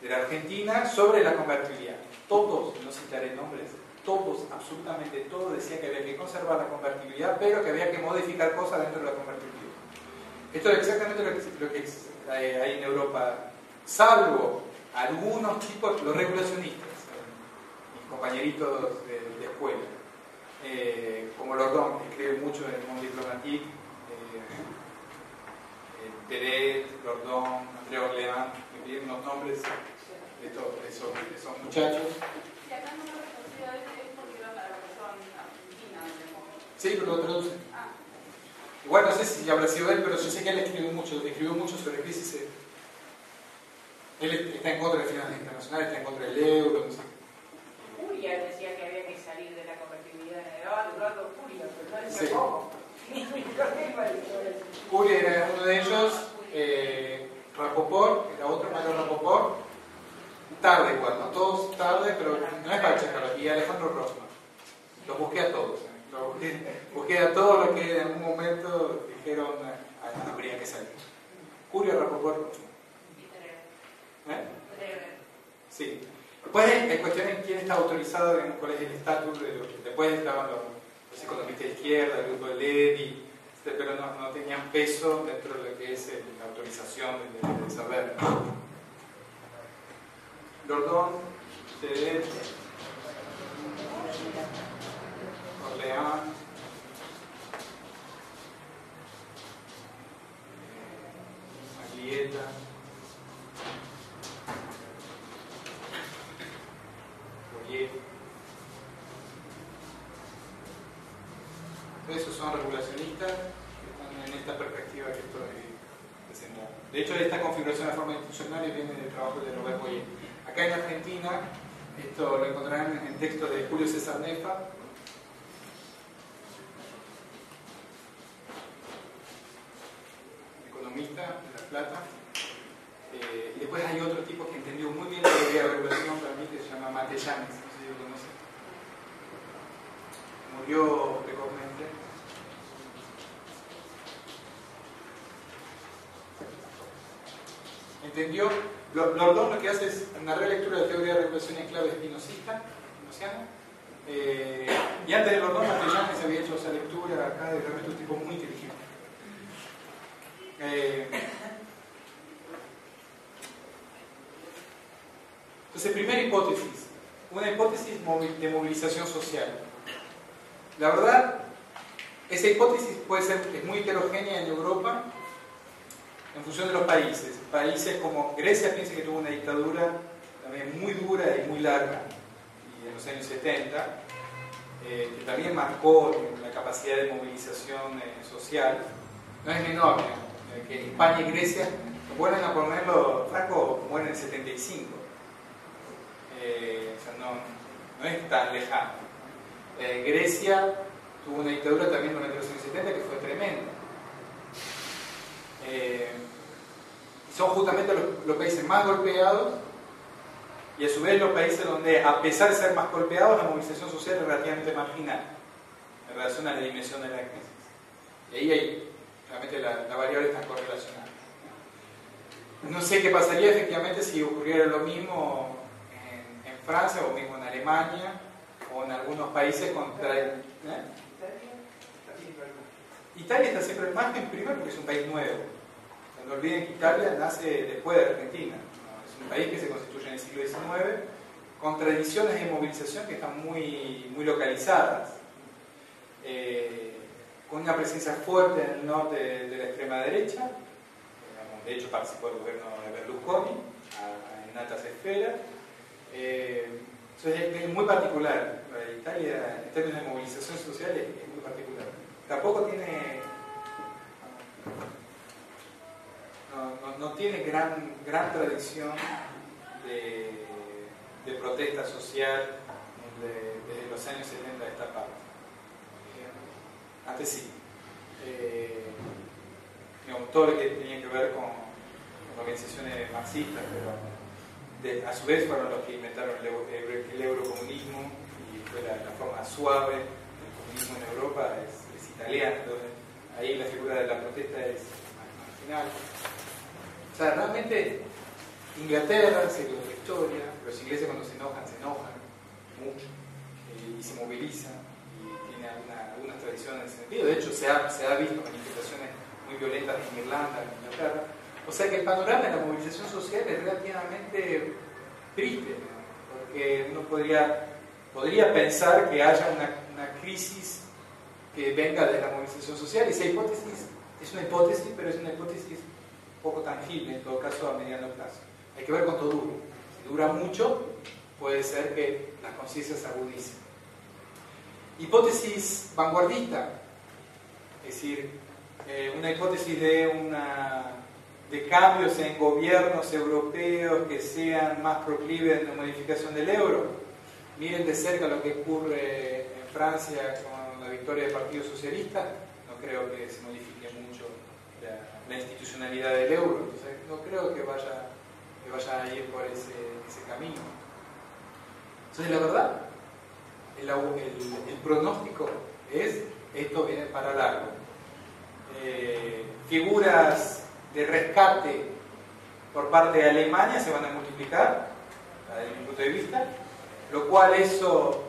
[SPEAKER 1] de la Argentina sobre la convertibilidad. Todos, no citaré nombres, todos, absolutamente todos decían que había que conservar la convertibilidad, pero que había que modificar cosas dentro de la convertibilidad. Esto es exactamente lo que, que eh, hay en Europa, salvo algunos tipos, los regulacionistas, mis compañeritos de, escuela, eh, como Lordón, que escribe mucho en el mundo diplomático, Teret, Lordón, André Orleán, me piden los nombres de, estos- esos muchachos.
[SPEAKER 6] Y acá no lo reconocida es porque iba para la versión argentina del modo.
[SPEAKER 1] Sí, pero lo traduce. Igual no sé si habrá sido él, pero yo sé que él escribió mucho, escribió mucho sobre crisis. eh. Él está en contra de finanzas internacionales, está en contra del euro, no sé.
[SPEAKER 3] Curia decía que había que salir de la convertibilidad en el Curia, pero no
[SPEAKER 1] Sí.
[SPEAKER 3] sé cómo.
[SPEAKER 1] Curia era uno de ellos, eh, Rapoport, era otro, Mario Rapoport, tarde igual, no todos tarde, pero no es para checarlo, y Alejandro Rosman. Los busqué a todos, eh. Los busqué, a todos los que en algún momento dijeron habría que salir. Curia, Rapoport. ¿Eh? Sí. Después hay cuestiones en quién está autorizado, cuál es el estatus de los. Después estaban los, economistas de izquierda, el grupo de este, pero no, no tenían peso dentro de lo que es el- la autorización del, del saber. Lordón, Eh, Aglieta. Oye. Entonces, esos son regulacionistas que están en esta perspectiva que estoy presentando. De hecho, esta configuración de forma institucional viene del trabajo de Robert Boyer. Acá en Argentina, esto lo encontrarán en texto de Julio César Nefa. Economista de La Plata. Eh, y después hay otro tipo que entendió muy bien la teoría de regulación para mí que se llama Matellanes, no sé si lo conocen. Murió precozmente. Entendió, Lo- Lordón lo que hace es una relectura de la teoría de regulación en clave espinosista, espinosiana. Eh, y antes de Lordón, Matellanes había hecho esa lectura acá de realmente un tipo muy inteligente. Eh, Entonces, primera hipótesis, una hipótesis de movilización social. La verdad, esa hipótesis puede ser, es muy heterogénea en Europa en función de los países. Países como Grecia, piensa que tuvo una dictadura también muy dura y muy larga, y en los años 70, eh, que también marcó la capacidad de movilización eh, social. No es menor, eh, que España y Grecia, vuelven a ponerlo, Franco muere en el 75. o sea, no, no es tan lejano. Grecia tuvo una dictadura también durante los años 70 que fue tremenda. son justamente los, países más golpeados y a su vez los países donde, a pesar de ser más golpeados, la movilización social es relativamente marginal en relación a la dimensión de la crisis. Y ahí hay, realmente la, la variable está correlacionada. No sé qué pasaría efectivamente si ocurriera lo mismo en, Francia o mismo en Alemania o en algunos países contra el... ¿eh? Italia está siempre más en primero porque es un país nuevo no olviden que Italia nace después de Argentina. Es un país que se constituye en el siglo XIX con tradiciones de movilización que están muy, muy localizadas. Eh, con una presencia fuerte en el norte de, la extrema derecha, de hecho participó el gobierno de Berlusconi en altas esferas. Eh, es, muy particular. Italia, en términos de movilización social, es muy particular. Tampoco tiene no, tiene gran, gran tradición de, protesta social desde los años 70 de esta parte. Antes sí. Eh, todo lo que tenía que ver con, organizaciones marxistas, pero a su vez fueron los que inventaron el, eurocomunismo y fue la, forma suave del comunismo en Europa, es, es italiana, entonces ahí la figura de la protesta es marginal sea, realmente Inglaterra, según la historia, los ingleses cuando se enojan, se enojan mucho eh, y se movilizan algunas tradiciones en ese sentido. De hecho, se ha, se ha visto manifestaciones muy violentas en Irlanda, en Inglaterra. O sea que el panorama de la movilización social es relativamente triste, porque uno podría, podría pensar que haya una, una crisis que venga de la movilización social. Esa hipótesis es una hipótesis, pero es una hipótesis poco tangible, en todo caso a mediano plazo. Hay que ver cuánto dura. Si dura mucho, puede ser que las conciencias agudicen. Hipótesis vanguardista, es decir, eh, una hipótesis de, una, de cambios en gobiernos europeos que sean más proclives a la modificación del euro. Miren de cerca lo que ocurre en Francia con la victoria del Partido Socialista. No creo que se modifique mucho la institucionalidad del euro. no creo que vaya, vaya a ir por ese, ese camino. Entonces, la verdad, el, el, pronóstico es esto viene para largo. Eh, figuras de rescate por parte de Alemania se van a multiplicar, desde mi punto de vista, lo cual eso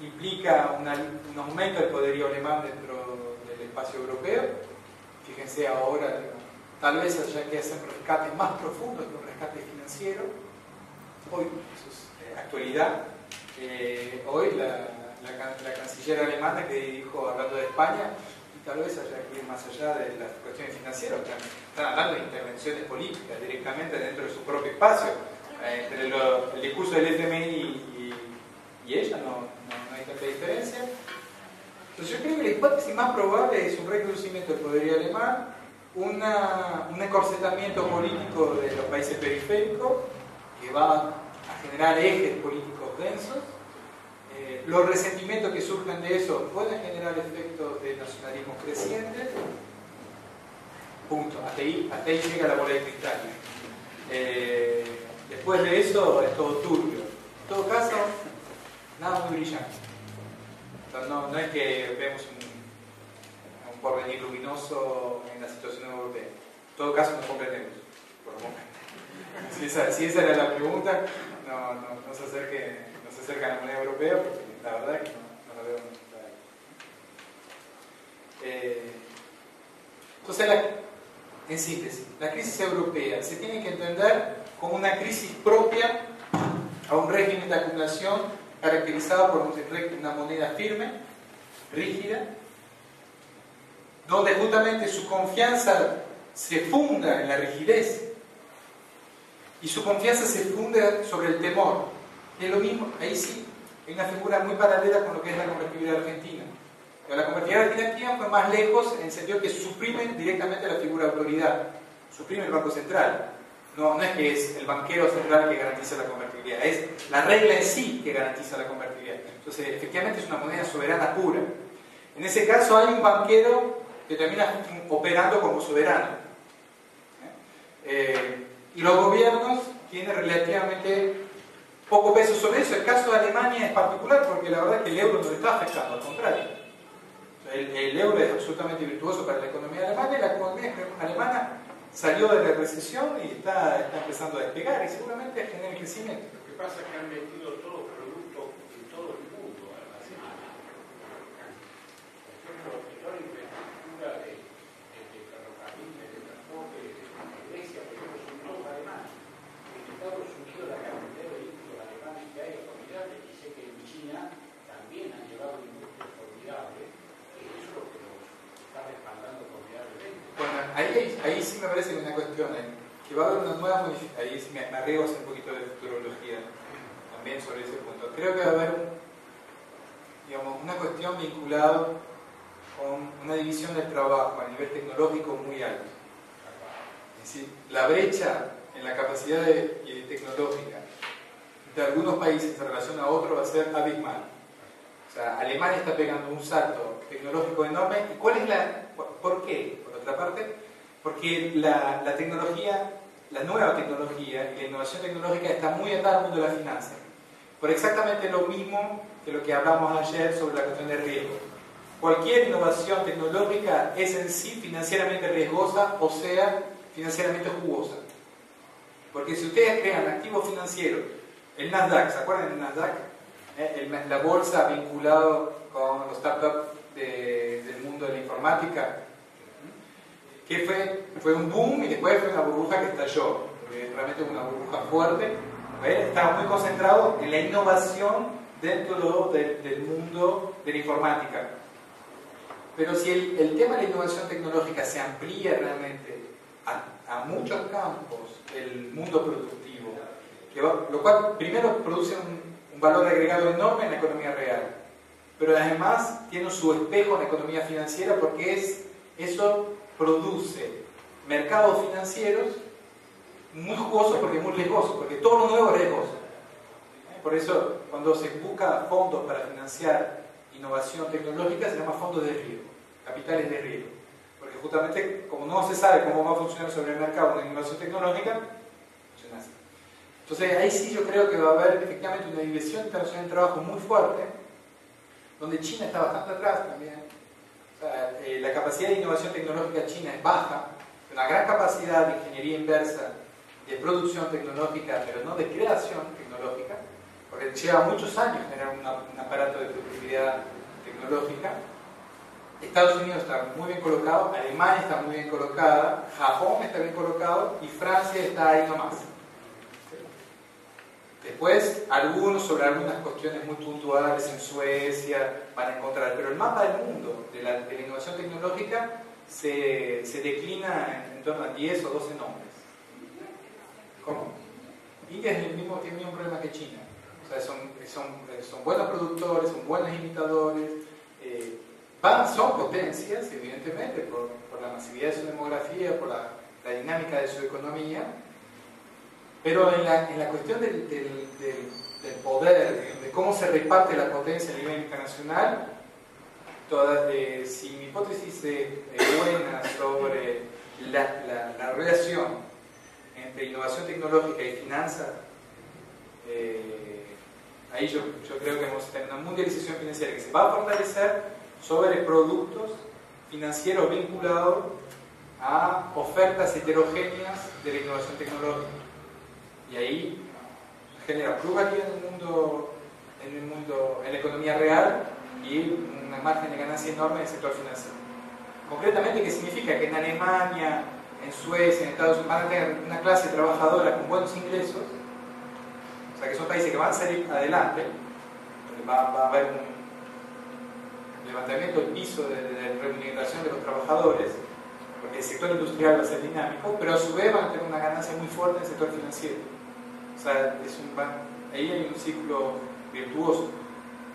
[SPEAKER 1] implica un aumento del poderío alemán dentro del espacio europeo Fíjense ahora, tal vez haya que hacer rescates más profundos que un rescate financiero. Hoy, eso es eh, actualidad. Hoy la, canciller alemana que dijo, hablando de España, y tal vez haya ir más allá de las cuestiones financieras, están hablando de intervenciones políticas directamente dentro de su propio espacio. Eh, entre el discurso del FMI y, ella no, hay tanta diferencia. Entonces yo creo que la hipótesis más probable es un reconocimiento del poderío alemán, un encorsetamiento político de los países periféricos que va a generar ejes políticos densos. Eh, los resentimientos que surgen de eso pueden generar efectos de nacionalismo creciente. Punto. Hasta ahí, llega la bola de cristal. Eh, después de eso es todo turbio. En todo caso, nada muy brillante no, es que vemos un, porvenir luminoso en la situación europea. En todo caso, no comprendemos, por el momento. Si esa, era la pregunta, no, se acerque, acerca a la moneda europea, porque la verdad es que no, la veo eh, entonces, en síntesis, la crisis europea se tiene que entender como una crisis propia a un régimen de acumulación caracterizada por una moneda firme, rígida, donde justamente su confianza se funda en la rigidez y su confianza se funda sobre el temor. Es lo mismo, ahí sí, hay una figura muy paralela con lo que es la convertibilidad argentina. Pero la convertibilidad argentina fue más lejos en el sentido que suprime directamente la figura de autoridad, suprime el Banco Central. No, no es que es el banquero central que garantiza la convertibilidad, es la regla en sí que garantiza la convertibilidad. Entonces, efectivamente es una moneda soberana pura. En ese caso hay un banquero que termina operando como soberano. ¿Eh? Eh, y los gobiernos tienen relativamente poco peso sobre eso. El caso de Alemania es particular porque la verdad es que el euro no le está afectando, al contrario. El, euro es absolutamente virtuoso para la economía alemana y la economía alemana salió de la recesión y está, está empezando a despegar y seguramente genera crecimiento.
[SPEAKER 2] Lo que pasa es que han metido todos los productos en todo el mundo a la semana. Por ejemplo, toda la infraestructura de, de, de ferrocarriles, de transporte, de la iglesia, por ejemplo, son todos alemanes. En Estados Unidos la cantidad de vehículos alemanes que hay es formidable y sé que en China también han llevado industrias formidables y eso es lo que los está respaldando formidablemente.
[SPEAKER 1] Bueno, ahí, ahí sí me parece que hay una cuestión, ¿eh? que va a haber una nueva modificación, un poquito de futurología también sobre ese punto. Creo que va a haber digamos, una cuestión vinculada con una división del trabajo a nivel tecnológico muy alto. La brecha en la capacidad de, de tecnológica de algunos países en relación a otros va a ser abismal. Alemania está pegando un salto tecnológico enorme. ¿Y cuál es la, por qué? Por otra parte, porque la, la, tecnología, la nueva tecnología y la innovación tecnológica está muy atada al mundo de la finanza. Por exactamente lo mismo que lo que hablamos ayer sobre la cuestión de riesgo. Cualquier innovación tecnológica es en sí financieramente riesgosa, o sea, financieramente jugosa. Porque si ustedes crean activos financieros, el Nasdaq, ¿se acuerdan del Nasdaq? Eh, el, la bolsa vinculado con los startups de, del mundo de la informática, que fue, fue un boom y después fue una burbuja que estalló, realmente una burbuja fuerte, ¿eh? estaba muy concentrado en la innovación dentro de, del mundo de la informática. Pero si el, el, tema de la innovación tecnológica se amplía realmente a, muchos campos del mundo productivo, lo cual primero produce un, un valor agregado enorme en la economía real, pero además tiene su espejo en la economía financiera porque es, eso produce mercados financieros muy jugosos porque muy riesgosos, porque todo lo nuevo es riesgoso. Por eso, cuando se busca fondos para financiar innovación tecnológica, se llama fondos de riesgo, capitales de riesgo. Porque justamente, como no se sabe cómo va a funcionar sobre el mercado una innovación tecnológica, funciona así. Entonces, ahí sí yo creo que va a haber efectivamente una división internacional de trabajo muy fuerte, donde China está bastante atrás también. Sea, eh, la capacidad de innovación tecnológica china es baja, una gran capacidad de ingeniería inversa, de producción tecnológica, pero no de creación tecnológica, porque lleva muchos años tener un aparato de productividad tecnológica. Estados Unidos está muy bien colocado, Alemania está muy bien colocada, Japón está bien colocado y Francia está ahí nomás. Después, algunos sobre algunas cuestiones muy puntuales en Suecia van a encontrar, pero el mapa del mundo de la, innovación tecnológica se, declina en, torno a 10 o 12 nombres. ¿Cómo? India es el mismo, tiene el mismo problema que China. Son, son, buenos productores, son buenos imitadores, eh, van, son potencias, evidentemente, por, la masividad de su demografía, por la dinámica de su economía, pero en la, en la cuestión del, del, poder, de, de, cómo se reparte la potencia a nivel internacional, todas, eh, si mi hipótesis es buena sobre la, la, la, relación entre innovación tecnológica y finanzas, eh, ahí yo, yo, creo que vamos a una mundialización financiera que se va a fortalecer sobre productos financieros vinculados a ofertas heterogéneas de la innovación tecnológica. Y ahí genera plusvalía en el mundo, en el mundo, en la economía real y una margen de ganancia enorme en el sector financiero. Concretamente, ¿qué significa? Que en Alemania, en Suecia, en Estados Unidos van a tener una clase trabajadora con buenos ingresos, o sea que son países que van a salir adelante, va, a haber un levantamiento del piso de, de remuneración de los trabajadores, porque el sector industrial va a ser dinámico, pero a su vez van a tener una ganancia muy fuerte en el sector financiero. O sea, es un, ahí hay un ciclo virtuoso.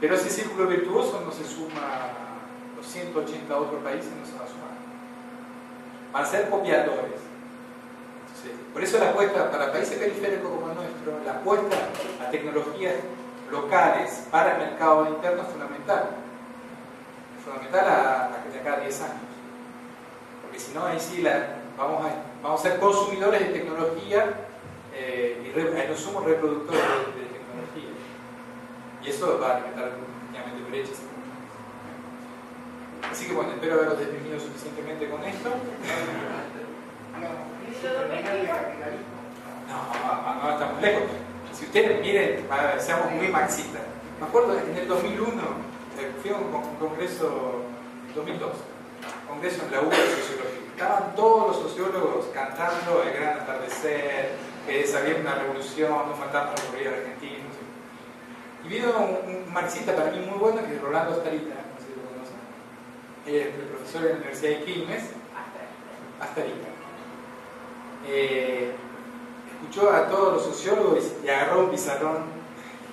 [SPEAKER 1] Pero ese círculo virtuoso no se suma, los 180 otros países no se van a sumar. Van a ser copiadores. por eso la apuesta para países periféricos como el nuestro, la apuesta a tecnologías locales para el mercado interno es fundamental. Es fundamental a, a, de acá a 10 años. Porque si no, ahí sí la, vamos, a, vamos a ser consumidores de tecnología eh, y re, no somos reproductores de, de tecnología. Y eso va a alimentar efectivamente brechas. Así que bueno, espero haberos deprimido suficientemente con esto. No, no, estamos lejos. Si ustedes miren, seamos muy marxistas. Me acuerdo en el 2001, eh, fui a un congreso, 2002, congreso en la U de Sociología. Estaban todos los sociólogos cantando el gran atardecer, que sabía una revolución, no fantasmas de argentinos. Y vino un, un, marxista para mí muy bueno, que es Rolando Astarita, no sé si lo conocen, el profesor de la Universidad de Quilmes, Astarita. Eh, escuchó a todos los sociólogos y agarró un pizarrón,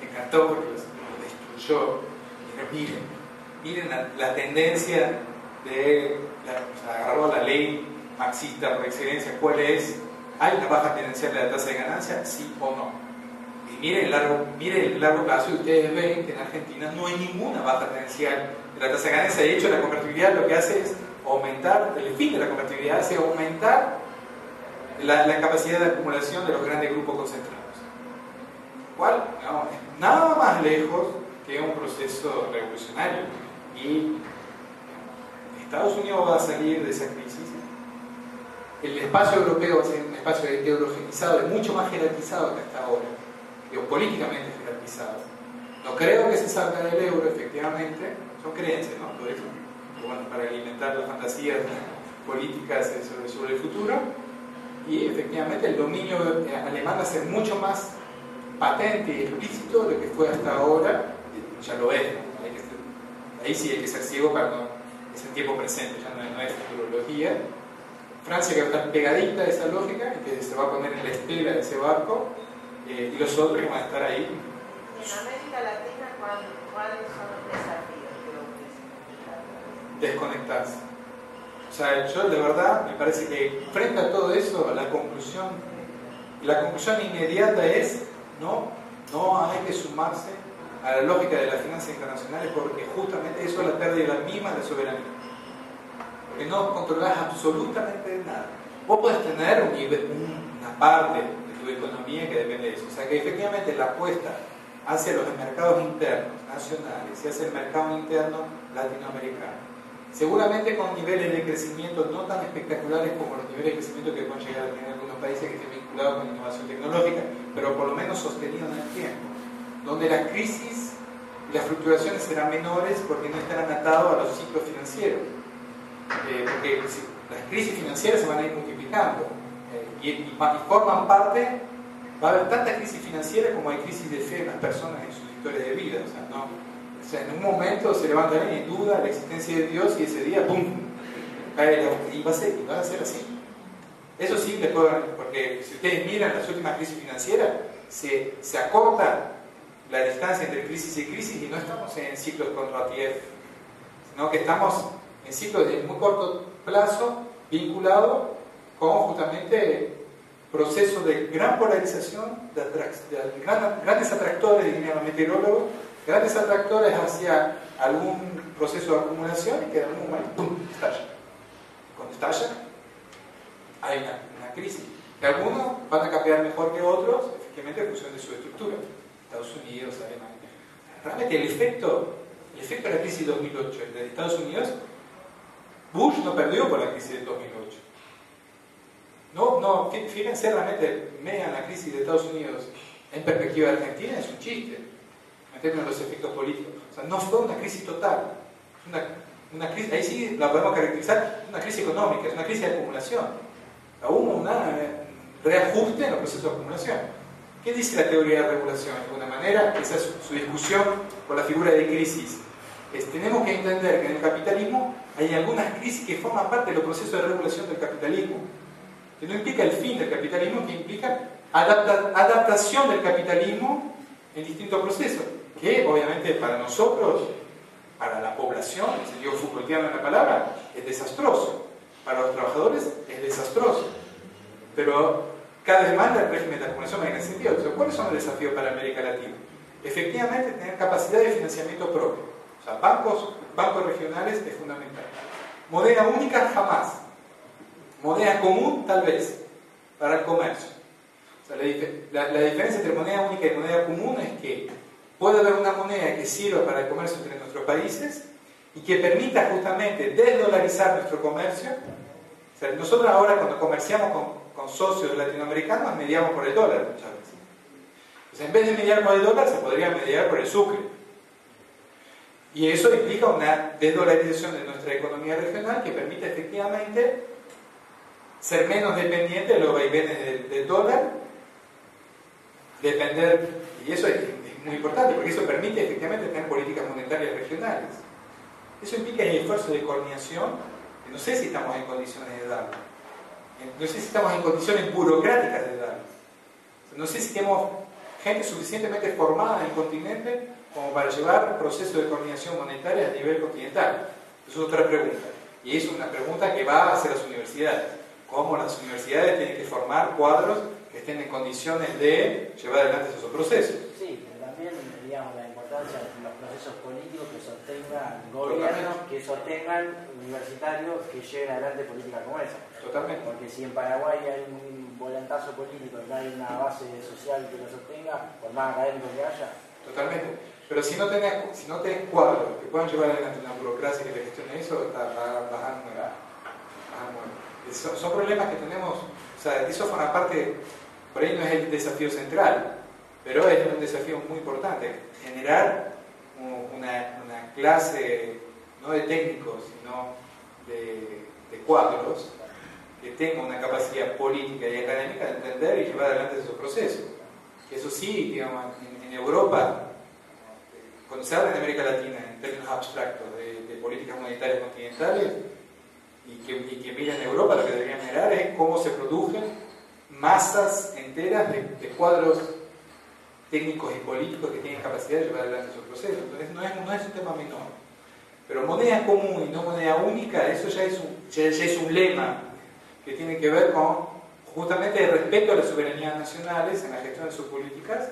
[SPEAKER 1] me encantó porque los, destruyó. Y dijo, miren, miren la, la tendencia de, la, o sea, agarró la ley marxista por excelencia, ¿cuál es? ¿Hay una baja tendencial de la tasa de ganancia? Sí o no miren el largo, miren el largo plazo y ustedes ven que en Argentina no hay ninguna baja tendencial de la tasa de ganancia. De hecho, la convertibilidad lo que hace es aumentar, el fin de la convertibilidad es aumentar la, la capacidad de acumulación de los grandes grupos concentrados. ¿Cuál? No, nada más lejos que un proceso revolucionario. Y Estados Unidos va a salir de esa crisis. El espacio europeo va un espacio heterogeneizado y mucho más jerarquizado que hasta ahora políticamente jerarquizado. No creo que se salga del euro, efectivamente, son creencias, ¿no? Todo eso, bueno, para alimentar las fantasías políticas sobre, el futuro. Y efectivamente el dominio alemán va a ser mucho más patente y explícito de lo que fue hasta ahora, ya lo es, ahí sí hay que ser ciego para es el tiempo presente, ya no, no es futurología. Francia que va a estar pegadita a esa lógica y que se va a poner en la estela de ese barco eh, y los otros que van a estar ahí.
[SPEAKER 3] En América Latina, ¿cuáles son los desafíos que
[SPEAKER 1] Desconectarse. O sea, yo de verdad me parece que frente a todo eso, la conclusión, la conclusión inmediata es no, no hay que sumarse a la lógica de las finanzas internacionales porque justamente eso es la pérdida misma de soberanía. Porque no controlas absolutamente nada. Vos podés tener un una parte tu economía que depende de eso. O sea que efectivamente la apuesta hacia los mercados internos, nacionales, y hacia el mercado interno latinoamericano, seguramente con niveles de crecimiento no tan espectaculares como los niveles de crecimiento que pueden llegar a tener algunos países que estén vinculados con innovación tecnológica, pero por lo menos sostenido en el tiempo, donde la crisis y las fluctuaciones serán menores porque no estarán atados a los ciclos financieros. Eh, porque las crisis financieras se van a ir multiplicando y, y, forman parte, va a haber tanta crisis financiera como hay crisis de fe en las personas en sus historias de vida. O sea, en un momento se levantarán en duda la existencia de Dios y ese día, ¡pum! Cae la, y, va a ser, y va a ser así. Eso sí, les puedo, porque si ustedes miran las últimas crisis financieras, se, se acorta la distancia entre crisis y crisis y no estamos en ciclos contra sino que estamos en ciclos de muy corto plazo vinculados con justamente procesos de gran polarización, de, de gran, grandes atractores, dirían meteorólogos, grandes atractores hacia algún proceso de acumulación y que en algún momento estalla. Cuando estalla, hay una, una, crisis. Que algunos van a capear mejor que otros, efectivamente, en función de su estructura. Estados Unidos, Alemania. Realmente el efecto, el efecto de la crisis de 2008 de Estados Unidos, Bush no perdió por la crisis de 2008. No, no, fíjense realmente, la crisis de Estados Unidos en perspectiva de Argentina, es un chiste, en términos de los efectos políticos. O sea, no fue una crisis total, una, una crisis, ahí sí la podemos caracterizar, una crisis económica, es una crisis de acumulación. Hubo un reajuste en los procesos de acumulación. ¿Qué dice la teoría de regulación? De alguna manera, esa es su, discusión por la figura de crisis. Tenemos que entender que en el capitalismo hay algunas crisis que forman parte de los procesos de regulación del capitalismo, que no implica el fin del capitalismo, que implica adapta- adaptación del capitalismo en distintos procesos, que obviamente para nosotros, para la población, en sentido Foucaultiano de la palabra, es desastroso. Para los trabajadores es desastroso. Pero cada demanda el régimen de acumulación en ese sentido. Entonces, ¿cuáles son los desafíos para América Latina? Efectivamente, tener capacidad de financiamiento propio. O sea, bancos, bancos regionales es fundamental. Moneda única, jamás. Moneda común, tal vez, para el comercio. O sea, la, dif- la- la diferencia entre moneda única y moneda común es que puede haber una moneda que sirva para el comercio entre nuestros países y que permita justamente desdolarizar nuestro comercio. Nosotros ahora cuando comerciamos con, con socios latinoamericanos mediamos por el dólar muchas veces. Sea, en vez de mediar por el dólar se podría mediar por el sucre. Y eso implica una desdolarización de nuestra economía regional que permite efectivamente ser menos dependiente de los vaivenes del, dólar, depender, y eso es, es muy importante porque eso permite efectivamente tener políticas monetarias regionales. Eso implica el esfuerzo de coordinación, que no sé si estamos en condiciones de darlo, no sé si estamos en condiciones burocráticas de darlo, no sé si tenemos gente suficientemente formada en el continente como para llevar procesos de coordinación monetaria a nivel continental. Eso es otra pregunta. Y es una pregunta que va a hacer las universidades. ¿Cómo las universidades tienen que formar cuadros que estén en condiciones de llevar adelante esos procesos?
[SPEAKER 5] Sí, pero también, digamos, la importancia de los procesos políticos que sostengan gobiernos, que sostengan universitarios que lleven adelante políticas como esa.
[SPEAKER 1] Totalmente.
[SPEAKER 5] Porque si en Paraguay hay un volantazo político y no hay una base social que lo sostenga, por más académico que haya,
[SPEAKER 1] Totalmente. Pero si no tenés, si no tenés cuadros que puedan llevar adelante una burocracia que te gestione eso, vas a. Son, problemas que tenemos, o sea, eso forma parte, por ahí no es el desafío central, pero es un desafío muy importante, generar un- una, una clase no de técnicos, sino de, de cuadros que tenga una capacidad política y académica de entender y llevar adelante esos procesos. Eso sí, digamos, en, en Europa, cuando se habla en América Latina en términos abstractos de, políticas monetarias continentales, y que, y que miran Europa, lo que deberían mirar es cómo se produjen masas enteras de, de cuadros técnicos y políticos que tienen capacidad de llevar adelante esos procesos. Entonces no es, no es un tema menor. Pero moneda común y no moneda única, eso ya es un, ya, es un lema que tiene que ver con justamente el respeto a las soberanías nacionales en la gestión de sus políticas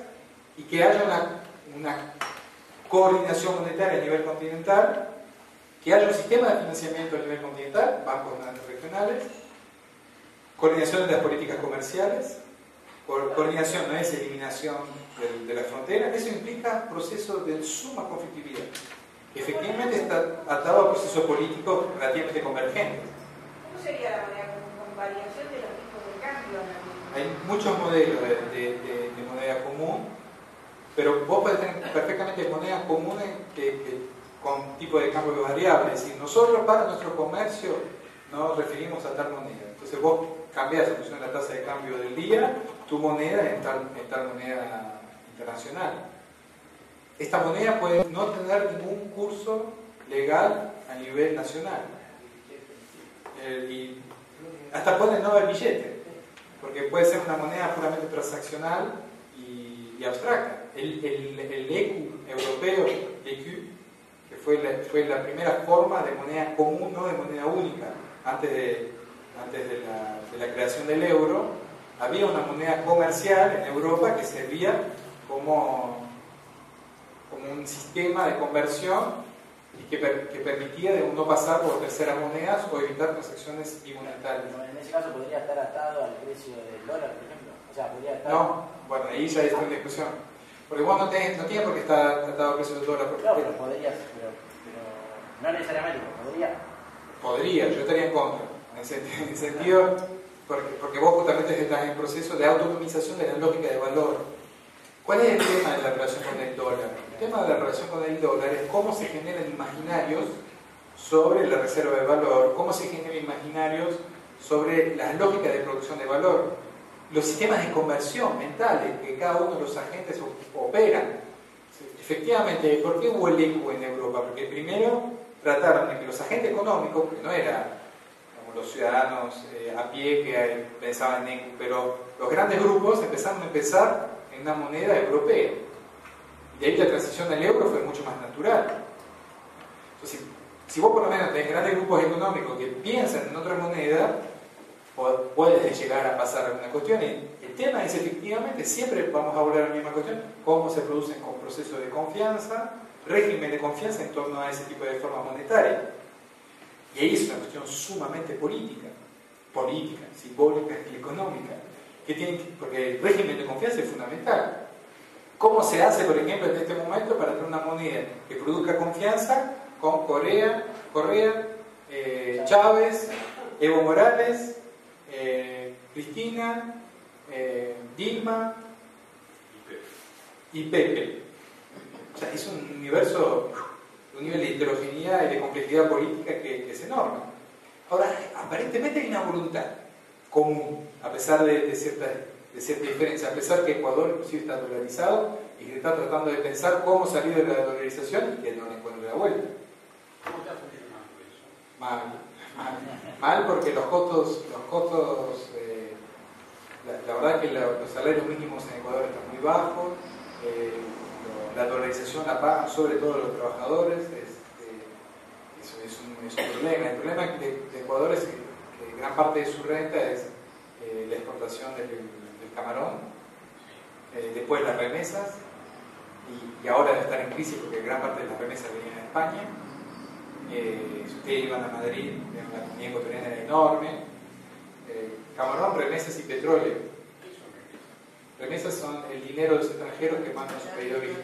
[SPEAKER 1] y que haya una coordinación monetaria a nivel continental, que haya un sistema de financiamiento a nivel continental, bancos regionales, coordinación de las políticas comerciales, co- coordinación no es eliminación de, de la frontera, eso implica procesos de suma conflictividad, que efectivamente está atado a procesos políticos relativamente convergentes.
[SPEAKER 3] ¿Cómo sería la moneda? Con variación de los tipos de cambio.
[SPEAKER 1] Hay muchos modelos de, de- de- de moneda común, pero vos podés tener perfectamente monedas comunes que, con tipo de cambio variable. Es decir, nosotros para nuestro comercio nos referimos a tal moneda. Entonces vos cambiás en función de la tasa de cambio del día tu moneda en tal, moneda internacional. Esta moneda puede no tener ningún curso legal a nivel nacional. Eh, y hasta puede no haber billete, porque puede ser una moneda puramente transaccional y abstracta. El, el, el ECU europeo, ECU, que fue la, fue la primera forma de moneda común, no de moneda única, antes de, antes de, la, de la creación del euro, había una moneda comercial en Europa que servía como, como un sistema de conversión y que, per- que permitía de no pasar por terceras monedas o evitar transacciones bimonetarias.
[SPEAKER 5] Pero en ese caso podría estar atado al precio del dólar, por ejemplo. O sea, podría estar.
[SPEAKER 1] No, bueno, ahí ya está en discusión. Porque vos no, tenés, no tienes por qué estar tratado al precio del dólar. Porque
[SPEAKER 5] No, pero podría, pero, pero no necesariamente, pero podría.
[SPEAKER 1] Podría, yo estaría en contra. En ese, en ese sentido, porque, porque vos justamente estás en proceso de autonomización de la lógica de valor. ¿Cuál es el tema de la relación con el dólar? El tema de la relación con el dólar es cómo se generan imaginarios sobre la reserva de valor, cómo se generan imaginarios sobre las lógicas de producción de valor, los sistemas de conversión mentales que cada uno de los agentes operan. Efectivamente, ¿por qué hubo el ECU en Europa? Porque primero trataron de que los agentes económicos, que no eran los ciudadanos eh, a pie que pensaban en ECU, pero los grandes grupos empezaron a empezar en una moneda europea. De ahí la transición al euro fue mucho más natural. Entonces, si vos por lo menos tenés grandes grupos económicos que piensan en otra moneda, puede llegar a pasar alguna cuestión. Y el tema es efectivamente, siempre vamos a volver a la misma cuestión, cómo se producen con procesos de confianza, régimen de confianza en torno a ese tipo de forma monetaria. Y ahí es una cuestión sumamente política, política, simbólica y económica, que tiene, porque el régimen de confianza es fundamental. ¿Cómo se hace, por ejemplo, en este momento para tener una moneda que produzca confianza con Corea, Correa, eh, Chávez, Evo Morales, eh, Cristina, eh, Dilma y Pepe. O sea, es un universo, un nivel de heterogeneidad y de complejidad política que, es enorme. Ahora, aparentemente hay una voluntad común, a pesar de, cierta, de cierta diferencia, a pesar que Ecuador inclusive está dolarizado y que está tratando de pensar cómo salir de la dolarización y que no le encuentre la vuelta.
[SPEAKER 2] ¿Cómo está funcionando eso?
[SPEAKER 1] Mal, mal, porque los costos, los costos eh, la, verdad es que los salarios mínimos en Ecuador están muy bajos, eh, la dolarización la pagan sobre todo los trabajadores, este, eso es un, problema. El problema de, Ecuador es que, gran parte de su renta es eh, la exportación del, camarón, después las remesas, y, y ahora estar en crisis porque gran parte de las remesas venían de España eh, ustedes iban a Madrid, la comunidad ecuatoriana era enorme. Eh, camarón, remesas y petróleo. Remesas son el dinero de los extranjeros que mandan a su país de origen.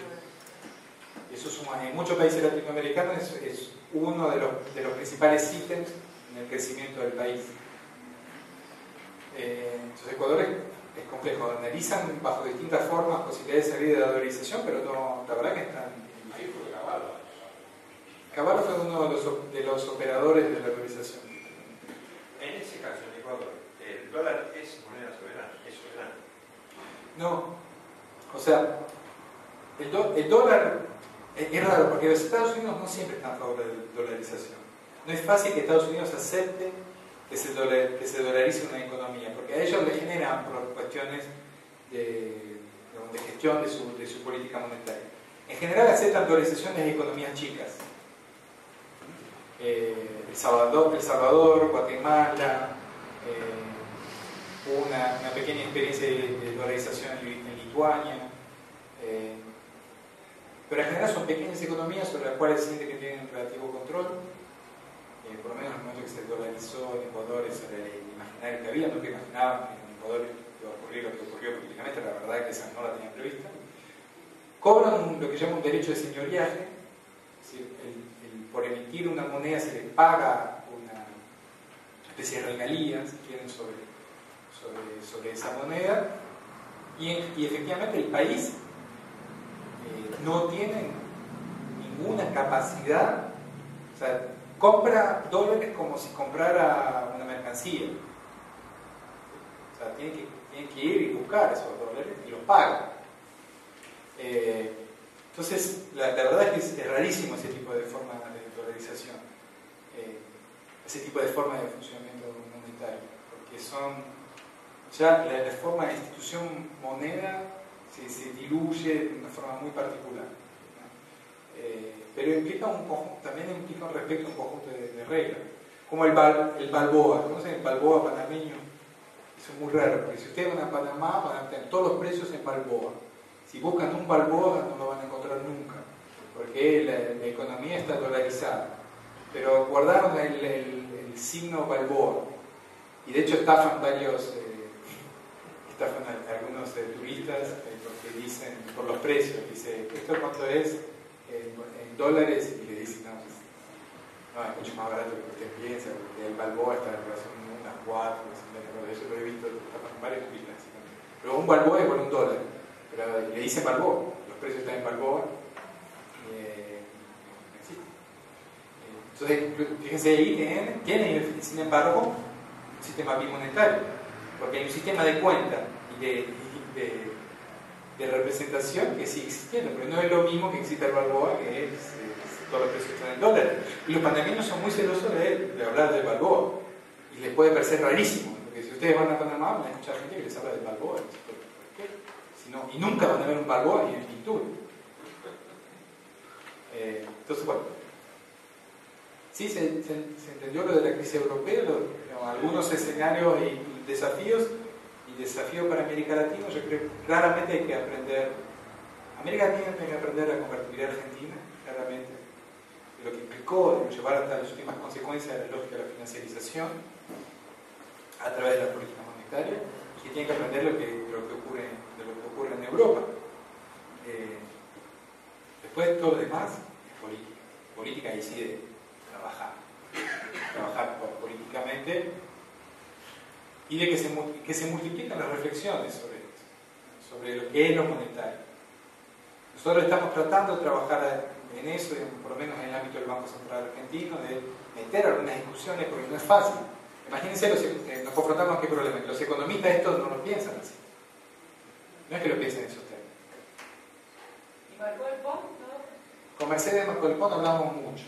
[SPEAKER 1] Eso suma, en muchos países latinoamericanos es, uno de los, de los, principales ítems en el crecimiento del país. Eh, entonces Ecuador es, es, complejo, analizan bajo distintas formas posibilidades de salir de la dolarización, pero no, la verdad que están Caballo fue uno de los, operadores de la organización.
[SPEAKER 7] En ese caso, en Ecuador, ¿el dólar es moneda soberana? ¿Es soberana?
[SPEAKER 1] No. O sea, el, dólar es, raro porque los Estados Unidos no siempre están a favor de la dolarización. No es fácil que Estados Unidos acepte que se, dolarice una economía, porque a ellos le generan cuestiones de, gestión de su, de su política monetaria. En general aceptan dolarizaciones de economías chicas eh, el, Salvador, Guatemala, eh, una, pequeña experiencia de, dolarización en, Lituania. Eh, pero en general son pequeñas economías sobre las cuales se siente que tienen relativo control. por lo menos en el momento que se dolarizó en Ecuador, ese era el imaginario que había, no que imaginaban en Ecuador iba a ocurrir lo que ocurrió políticamente, la verdad es que esa no la tenían prevista. Cobran lo que llaman un derecho de señoriaje, es decir, el, por emitir una moneda se le paga una especie de regalía, si quieren, sobre, sobre, esa moneda, y, efectivamente el país eh, no tiene ninguna capacidad, o sea, compra dólares como si comprara una mercancía. O sea, tiene que, tiene que ir y buscar esos dólares y los paga. Eh, entonces, la, verdad es que es, rarísimo ese tipo de forma eh, ese tipo de forma de funcionamiento monetario, porque son, ya la, forma de institución moneda se, se, diluye de una forma muy particular. Eh, pero implica un también implica un respecto a un conjunto de, reglas, como el, el balboa, ¿conocen el balboa panameño? Eso es muy raro, porque si ustedes van a Panamá van a tener todos los precios en balboa. Si buscan un balboa no lo van a encontrar nunca porque la, economía está dolarizada. Pero guardaron el, signo Balboa y de hecho estafan varios, eh, estafan a, algunos eh, turistas eh, porque dicen, por los precios, dice, ¿esto cuánto es en, dólares? Y le dicen, no, pues, no, es mucho más barato que usted piensa, porque el Balboa está en relación con unas cuatro, eso lo he visto, estafan varios turistas. Pero un Balboa es por un dólar, pero le dicen Balboa, los precios están en Balboa Entonces, fíjense ahí, tienen, tienen, sin embargo, un sistema bimonetario, porque hay un sistema de cuenta y de, representación que sigue existiendo, pero no es lo mismo que exista el Balboa, que es, todos los precios están en dólares. Y los panameños son muy celosos de, de hablar del Balboa. Y les puede parecer rarísimo, porque si ustedes van a Panamá, van a escuchar gente que les habla del Balboa. Si no- y nunca van a ver un Balboa ni en pintura. Eh, entonces, bueno. Sí, se, entendió lo de la crisis europea, lo- lo- algunos escenarios y desafíos, y desafíos para América Latina, yo creo que claramente hay que aprender, América Latina tiene que aprender a convertir a Argentina, claramente, de lo que implicó de llevar hasta las últimas consecuencias de la lógica de la financiarización a través de la política monetaria, y tiene que aprender lo que, lo que ocurre, de lo que ocurre en Europa. Eh, después todo lo demás es política. Política ahí sí trabajar. Trabajar po- políticamente y de que se, que se multiplican las reflexiones sobre esto, sobre lo que es lo monetario. Nosotros estamos tratando de trabajar en eso, por lo menos en el ámbito del Banco Central Argentino, de meter algunas discusiones porque no es fácil. Imagínense, los, eh, nos confrontamos con qué problema. Los economistas estos no lo piensan así. No es que lo piensen en esos términos.
[SPEAKER 6] ¿Y marcó el POM?
[SPEAKER 1] Con Mercedes Marcolpón hablamos mucho.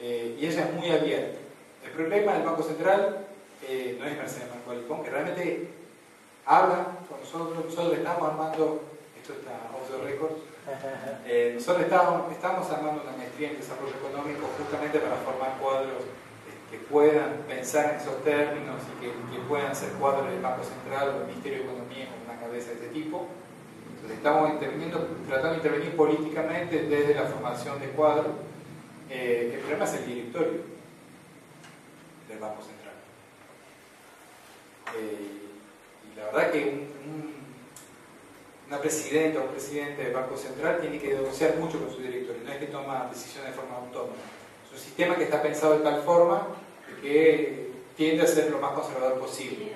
[SPEAKER 1] Eh, y ella es muy abierta. El problema del Banco Central eh, no es Mercedes Marcolpón, que realmente habla con nosotros. Nosotros estamos armando, esto está off the record, eh, nosotros estamos, estamos armando una maestría en desarrollo económico justamente para formar cuadros eh, que puedan pensar en esos términos y que, que puedan ser cuadros del Banco Central o del Ministerio de Economía con una cabeza de este tipo. Entonces estamos interviniendo, tratando de intervenir políticamente desde la formación de cuadros. Eh, el problema es el directorio del Banco Central. Eh, y la verdad que un- un- una presidenta o un presidente del Banco Central tiene que negociar mucho con su directorio, no es que toma decisiones de forma autónoma. Es un sistema que está pensado de tal forma que tiende a ser lo más conservador posible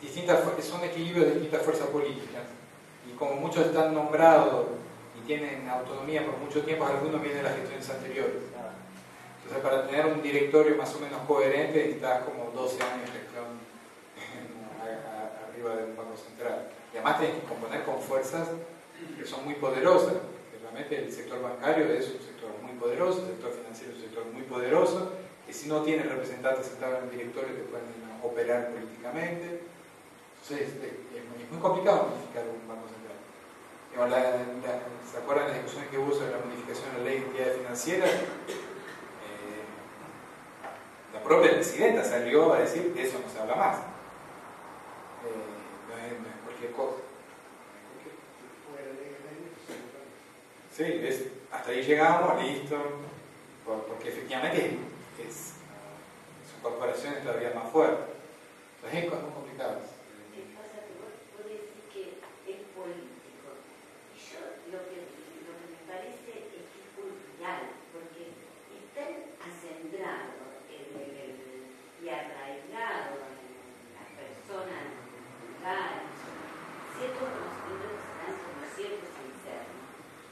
[SPEAKER 1] distintas, son equilibrios de distintas fuerzas políticas. Y como muchos están nombrados tienen autonomía por mucho tiempo, algunos vienen de las gestiones anteriores. Entonces, para tener un directorio más o menos coherente, necesitas como 12 años arriba de un banco central. Y además tienes que componer con fuerzas que son muy poderosas. Realmente el sector bancario es un sector muy poderoso, el sector financiero es un sector muy poderoso, que si no tiene representantes sentados en el directorio te pueden operar políticamente. Entonces, es, es muy, es muy complicado modificar un banco central. La- la- ¿Se acuerdan las discusiones que hubo sobre la modificación de la ley de entidades financieras? Eh, la propia presidenta salió a decir de eso no se habla más. Eh, no, es, cualquier cosa. Sí, es, hasta ahí llegamos, listo, por- porque efectivamente es, su corporación es todavía más fuerte. Entonces es muy complicado.
[SPEAKER 8] ¿Qué pasa? Que vos, vos decís que es político. Y yo lo que, lo que me parece es que es cultural, porque es tan acendrado en el, y arraigado en las personas locales, ciertos conocimientos que están como ciertos internos,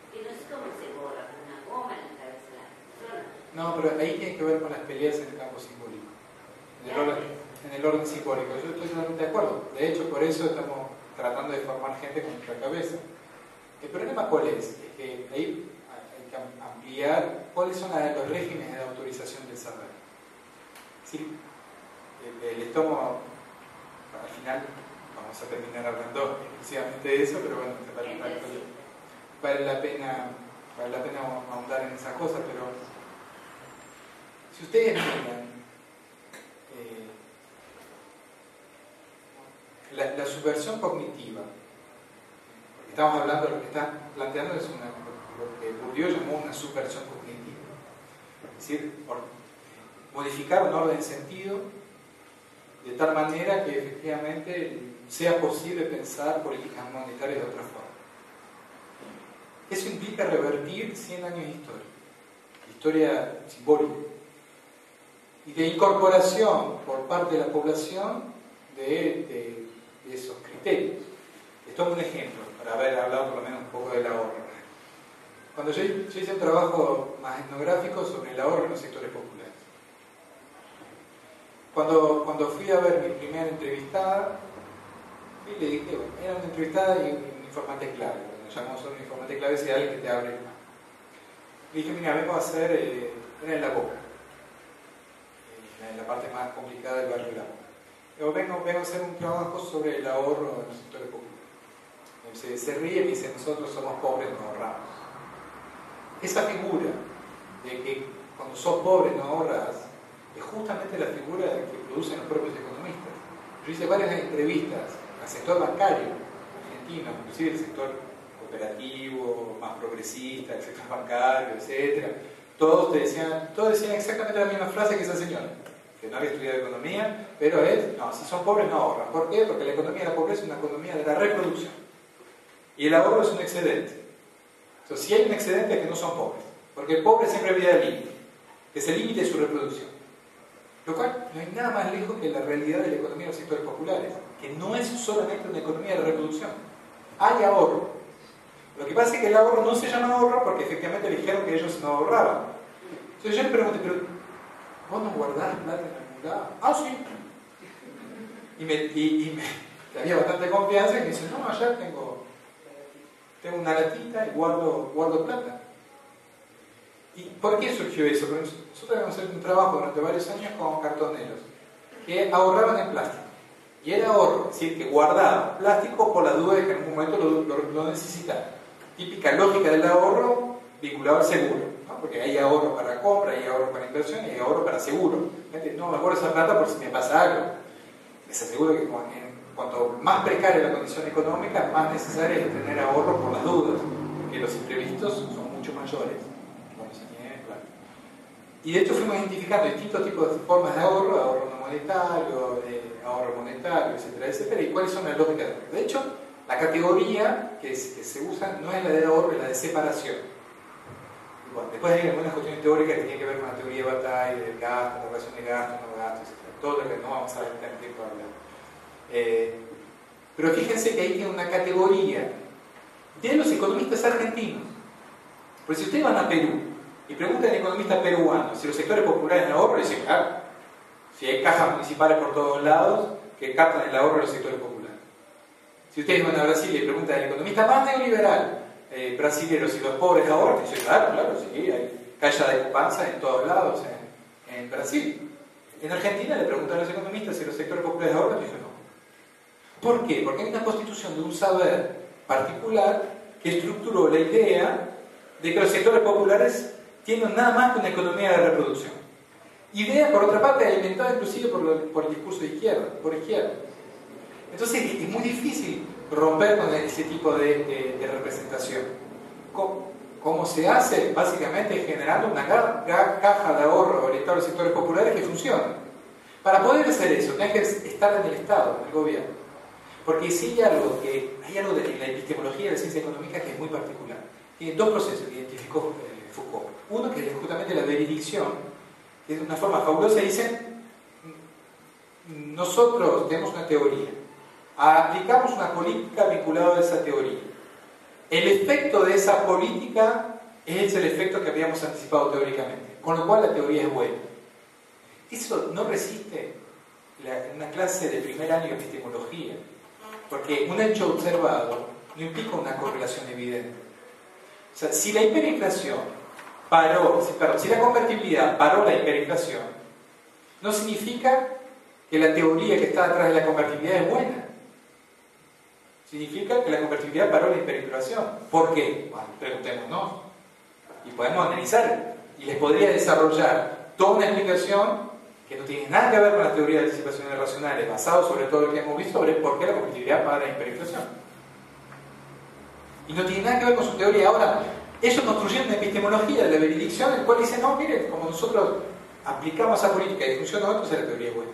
[SPEAKER 8] que no es como se borra con una goma en la cabeza de la persona.
[SPEAKER 1] No, pero ahí tiene que ver con las peleas en el campo simbólico, en el orden, en el orden simbólico. Yo estoy totalmente de acuerdo. De hecho, por eso estamos tratando de formar gente con nuestra cabeza. El problema cuál es? Es que ahí hay que ampliar cuáles son los regímenes de autorización del saber. Sí, el, el estómago, al final vamos a terminar hablando exclusivamente de eso, pero bueno, vale, vale- vale la pena vale la pena ahondar en esas cosas, pero si ustedes miran eh, la, subversión cognitiva, estamos hablando de lo que está planteando es lo que Bourdieu llamó una subversión cognitiva, es decir, modificar un orden de sentido de tal manera que efectivamente sea posible pensar políticas monetarias de otra forma. Eso implica revertir 100 años de historia, historia simbólica, y de incorporación por parte de la población de, esos criterios. Les tomo un ejemplo, para haber hablado por lo menos un poco del ahorro. Cuando yo, hice un trabajo más etnográfico sobre el ahorro en los sectores populares. Cuando, cuando fui a ver mi primera entrevistada, y le dije, bueno, era una entrevistada y un informante clave. Cuando llamamos un informante clave es alguien que te abre el mapa. dije, mira, vengo a hacer, eh, en la boca, en la parte más complicada del barrio de la. Yo vengo, vengo a hacer un trabajo sobre el ahorro en el sector público. Se, se ríe y dice, nosotros somos pobres, no ahorramos. Esa figura de que cuando sos pobre no ahorras, es justamente la figura que producen los propios economistas. Yo hice varias entrevistas al sector bancario argentino, inclusive el sector cooperativo, más progresista, el sector bancario, etc. Todos, te decían, todos decían exactamente la misma frase que esa señora, que no había estudiado economía, pero es, no, si son pobres no ahorran. ¿Por qué? Porque la economía de la pobreza es una economía de la reproducción. Y el ahorro es un excedente. Entonces, si hay un excedente es que no son pobres. Porque el pobre siempre vive al límite, que es el límite de su reproducción. Lo cual no hay nada más lejos que la realidad de la economía de los sectores populares, que no es solamente una economía de reproducción. Hay ahorro. Lo que pasa es que el ahorro no se llama ahorro porque efectivamente dijeron que ellos no ahorraban. Entonces yo le pregunté, pero ¿vos no guardás plata en algún lado? Ah, sí. Y me, y, me había bastante confianza y me dice, no, allá tengo, tengo una latita y guardo, guardo plata. ¿Y por qué surgió eso? Porque nosotros habíamos hecho un trabajo durante varios años con cartoneros que ahorraban en plástico. Y era ahorro, es decir, que guardaban plástico por la duda de que en algún momento lo, lo, necesitaban. Típica lógica del ahorro vinculado al seguro, porque hay ahorro para compra, hay ahorro para inversión y hay ahorro para seguro. No, me guardo esa plata por si me pasa algo. Les aseguro que cuanto más precaria la condición económica, más necesario es tener ahorro por las dudas, porque los imprevistos son mucho mayores. Y de hecho fuimos identificando distintos tipos de formas de ahorro, ahorro no monetario, ahorro monetario, etcétera, etcétera, y cuáles son las lógicas de ahorro. De hecho, la categoría que, se usa no es la de ahorro, es la de separación. Bueno, después hay algunas cuestiones teóricas que tienen que ver con la teoría de batalla, del gasto, la relación de gasto, no gasto, etc. Todo lo que no vamos a en tiempo de hablar. Eh, pero fíjense que ahí tiene una categoría de los economistas argentinos. Pues si ustedes van a Perú y preguntan al economista peruano si los sectores populares de ahorro, dicen, claro, si hay cajas municipales por todos lados que captan el ahorro de los sectores populares. Si ustedes van a Brasil y preguntan al economista más neoliberal eh, brasileño si los pobres ahorran, dicen, claro, claro, sí, hay caja de panza en todos lados en, en, Brasil. En Argentina le preguntan a los economistas si los sectores populares ahorran, dicen no. ¿Por qué? Porque hay una constitución de un saber particular que estructuró la idea de que los sectores populares tienen nada más que una economía de reproducción. Idea, por otra parte, alimentada inclusive por, el discurso de izquierda, por izquierda. Entonces es muy difícil romper con ese tipo de, representación. ¿Cómo, se hace? Básicamente generando una caja de ahorro orientada a los sectores populares que funcione. Para poder hacer eso, hay que estar en el Estado, en el gobierno. Porque si hay algo, que, hay algo de, en la epistemología de la ciencia económica que es muy particular. Tiene dos procesos que identificó eh, Foucault. Uno que es justamente la veredicción, que es una forma fabulosa, dicen, nosotros tenemos una teoría, aplicamos una política vinculada a esa teoría. El efecto de esa política es el efecto que habíamos anticipado teóricamente, con lo cual la teoría es buena. Eso no resiste una clase de primer año de epistemología, porque un hecho observado no implica una correlación evidente. Si la hiperinflación paró, si la convertibilidad paró la hiperinflación, no significa que la teoría que está detrás de la convertibilidad es buena. Significa que la convertibilidad paró la hiperinflación. ¿Por qué? Bueno, preguntémonos. Y podemos analizar. Y les podría desarrollar toda una explicación que no tiene nada que ver con la teoría de anticipaciones racionales, basado sobre todo lo que hemos visto sobre por qué la convertibilidad para la hiperinflación. Y no tiene nada que ver con su teoría. Ahora, ellos construyeron una epistemología de la veredicción, el cual dice, no, miren, como nosotros aplicamos esa política y funciona entonces la teoría es buena.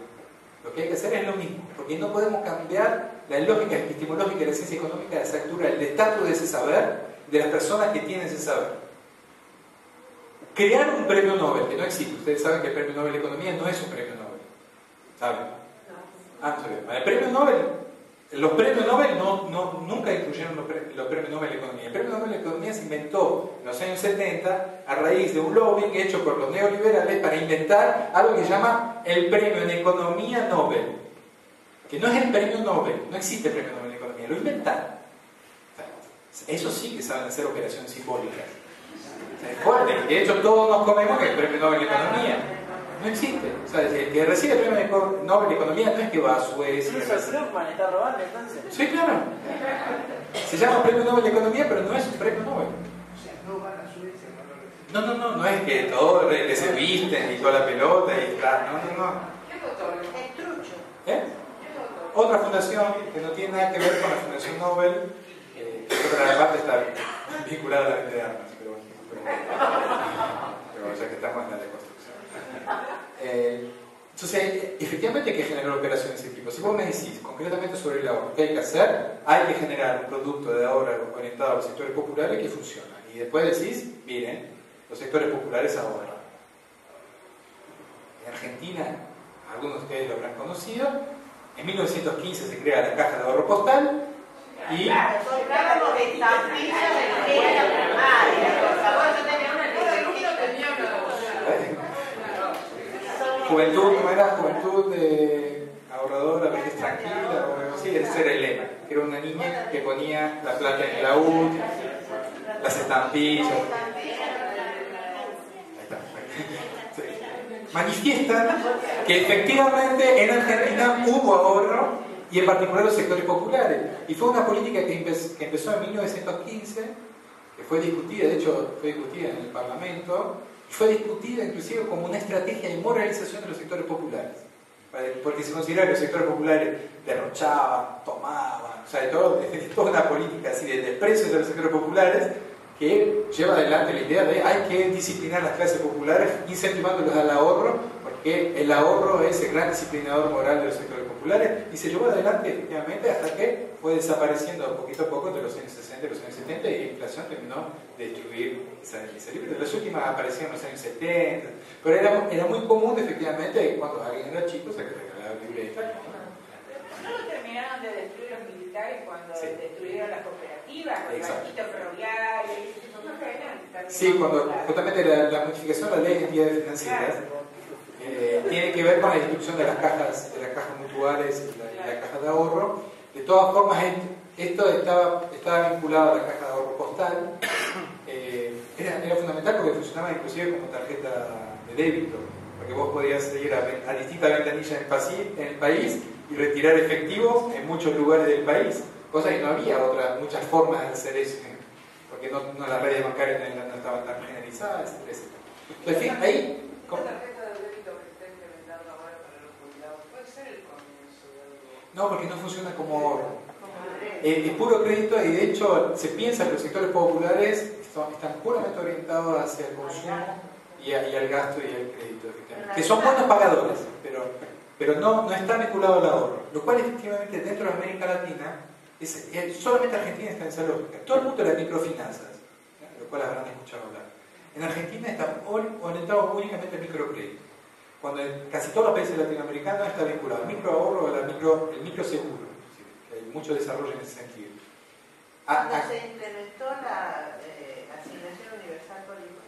[SPEAKER 1] Lo que hay que hacer es lo mismo, porque no podemos cambiar la lógica epistemológica de la ciencia económica de esa altura, el estatus de ese saber, de las personas que tienen ese saber. Crear un premio Nobel, que no existe. Ustedes saben que el premio Nobel de Economía no es un premio Nobel. ¿Saben? Ah, no El premio Nobel los premios Nobel no, no, nunca incluyeron los, premios Nobel de Economía. El premio Nobel de Economía se inventó en los años 70 a raíz de un lobbying hecho por los neoliberales para inventar algo que se llama el premio en Economía Nobel. Que no es el premio Nobel, no existe el premio Nobel de Economía, lo inventaron. Eso sí que saben hacer operaciones simbólicas. Es fuerte. Y de hecho todos nos comemos que el premio Nobel de Economía. No existe. O sea, el que recibe el premio Nobel de Economía no es que va a Suecia.
[SPEAKER 5] Incluso Krugman está robando entonces.
[SPEAKER 1] Sí, claro. Se llama premio Nobel de Economía, pero no es un premio Nobel.
[SPEAKER 2] O sea, no van a Suecia, no.
[SPEAKER 1] No, no, no, no es que todos que se visten y toda la pelota y está. No, no, no.
[SPEAKER 6] ¿Qué doctor?
[SPEAKER 3] Es trucho.
[SPEAKER 1] ¿Eh? Otra fundación que no tiene nada que ver con la Fundación Nobel, eh, por otra parte está vinculada a la venta de armas, pero bueno, pero, pero ya que estamos en la deconstrucción. Eh, entonces, efectivamente hay que generar operaciones ese tipo. Si vos me decís concretamente sobre el ahorro, ¿qué hay que hacer? Hay que generar un producto de ahorro orientado a los sectores populares que funciona. Y después decís, miren, los sectores populares ahorran. En Argentina, algunos de ustedes lo habrán conocido, en 1915 se crea la Caja de Ahorro Postal y
[SPEAKER 3] Claro, comprábamos estampillas de la escuela primaria. Por favor, yo tenía una
[SPEAKER 6] Cada alumno
[SPEAKER 3] libretita.
[SPEAKER 6] tenía una
[SPEAKER 1] Juventud, ¿cómo era? Juventud de ahorradora, vejez tranquila, o algo así, ese era el lema. Que era una niña que ponía la plata en el laúd, las estampillas. Ahí está. Manifiestan que efectivamente en Argentina hubo ahorro y en particular los sectores populares. Y fue una política que, empe- que empezó en 1915, que fue discutida, de hecho fue discutida en el Parlamento, fue discutida inclusive como una estrategia de moralización de los sectores populares. Porque se considera que los sectores populares derrochaban, tomaban, o sea, de todo, de toda una política así de desprecio de los sectores populares que lleva adelante la idea de hay que disciplinar las clases populares incentivándolos al ahorro, porque el ahorro es el gran disciplinador moral de los sectores populares y se llevó adelante efectivamente hasta que fue desapareciendo poquito a poco entre los años 60 y los años 70 y la inflación terminó de destruir esa, esa libre. Las últimas aparecieron en los años 70, pero era, era muy común efectivamente cuando alguien era chico se regalaba libreta.
[SPEAKER 3] ¿No lo terminaron de destruir los militares cuando
[SPEAKER 1] Sí.
[SPEAKER 3] destruyeron las cooperativas, con el banquito ferroviario? y.
[SPEAKER 1] Sí, cuando justamente la, la modificación de la ley de entidades financieras eh, tiene que ver con la distribución de las cajas, de las cajas mutuales y la, la caja de ahorro. De todas formas, est- esto estaba, estaba vinculado a la caja de ahorro postal. Eh, era, era fundamental porque funcionaba inclusive como tarjeta de débito, porque vos podías ir a, distintas ventanillas en, en el país y retirar efectivo en muchos lugares del país, cosa que no había otras muchas formas de hacer eso, porque no, no las redes bancarias no, estaban tan generalizadas, etc. Entonces, en fin, ahí... ¿cómo?
[SPEAKER 9] Está el.
[SPEAKER 1] No, porque no funciona como ahorro. Eh, es puro crédito y de hecho se piensa que los sectores populares son- están puramente orientados hacia el consumo y, a- y al gasto y al crédito. Que son buenos pagadores, pero, pero no, no están vinculados al ahorro. Lo cual efectivamente dentro de América Latina, es, es- solamente Argentina está en esa lógica. Todo el mundo de las microfinanzas, ¿ya? lo cual habrán escuchado hablar. En Argentina están ori- orientados únicamente al microcrédito. Cuando en casi todos los países latinoamericanos está vinculado al microahorro o al micro, el microseguro. Que hay mucho desarrollo en ese sentido. Ah,
[SPEAKER 3] Cuando
[SPEAKER 1] ah,
[SPEAKER 3] se implementó la eh, asignación universal por hijo,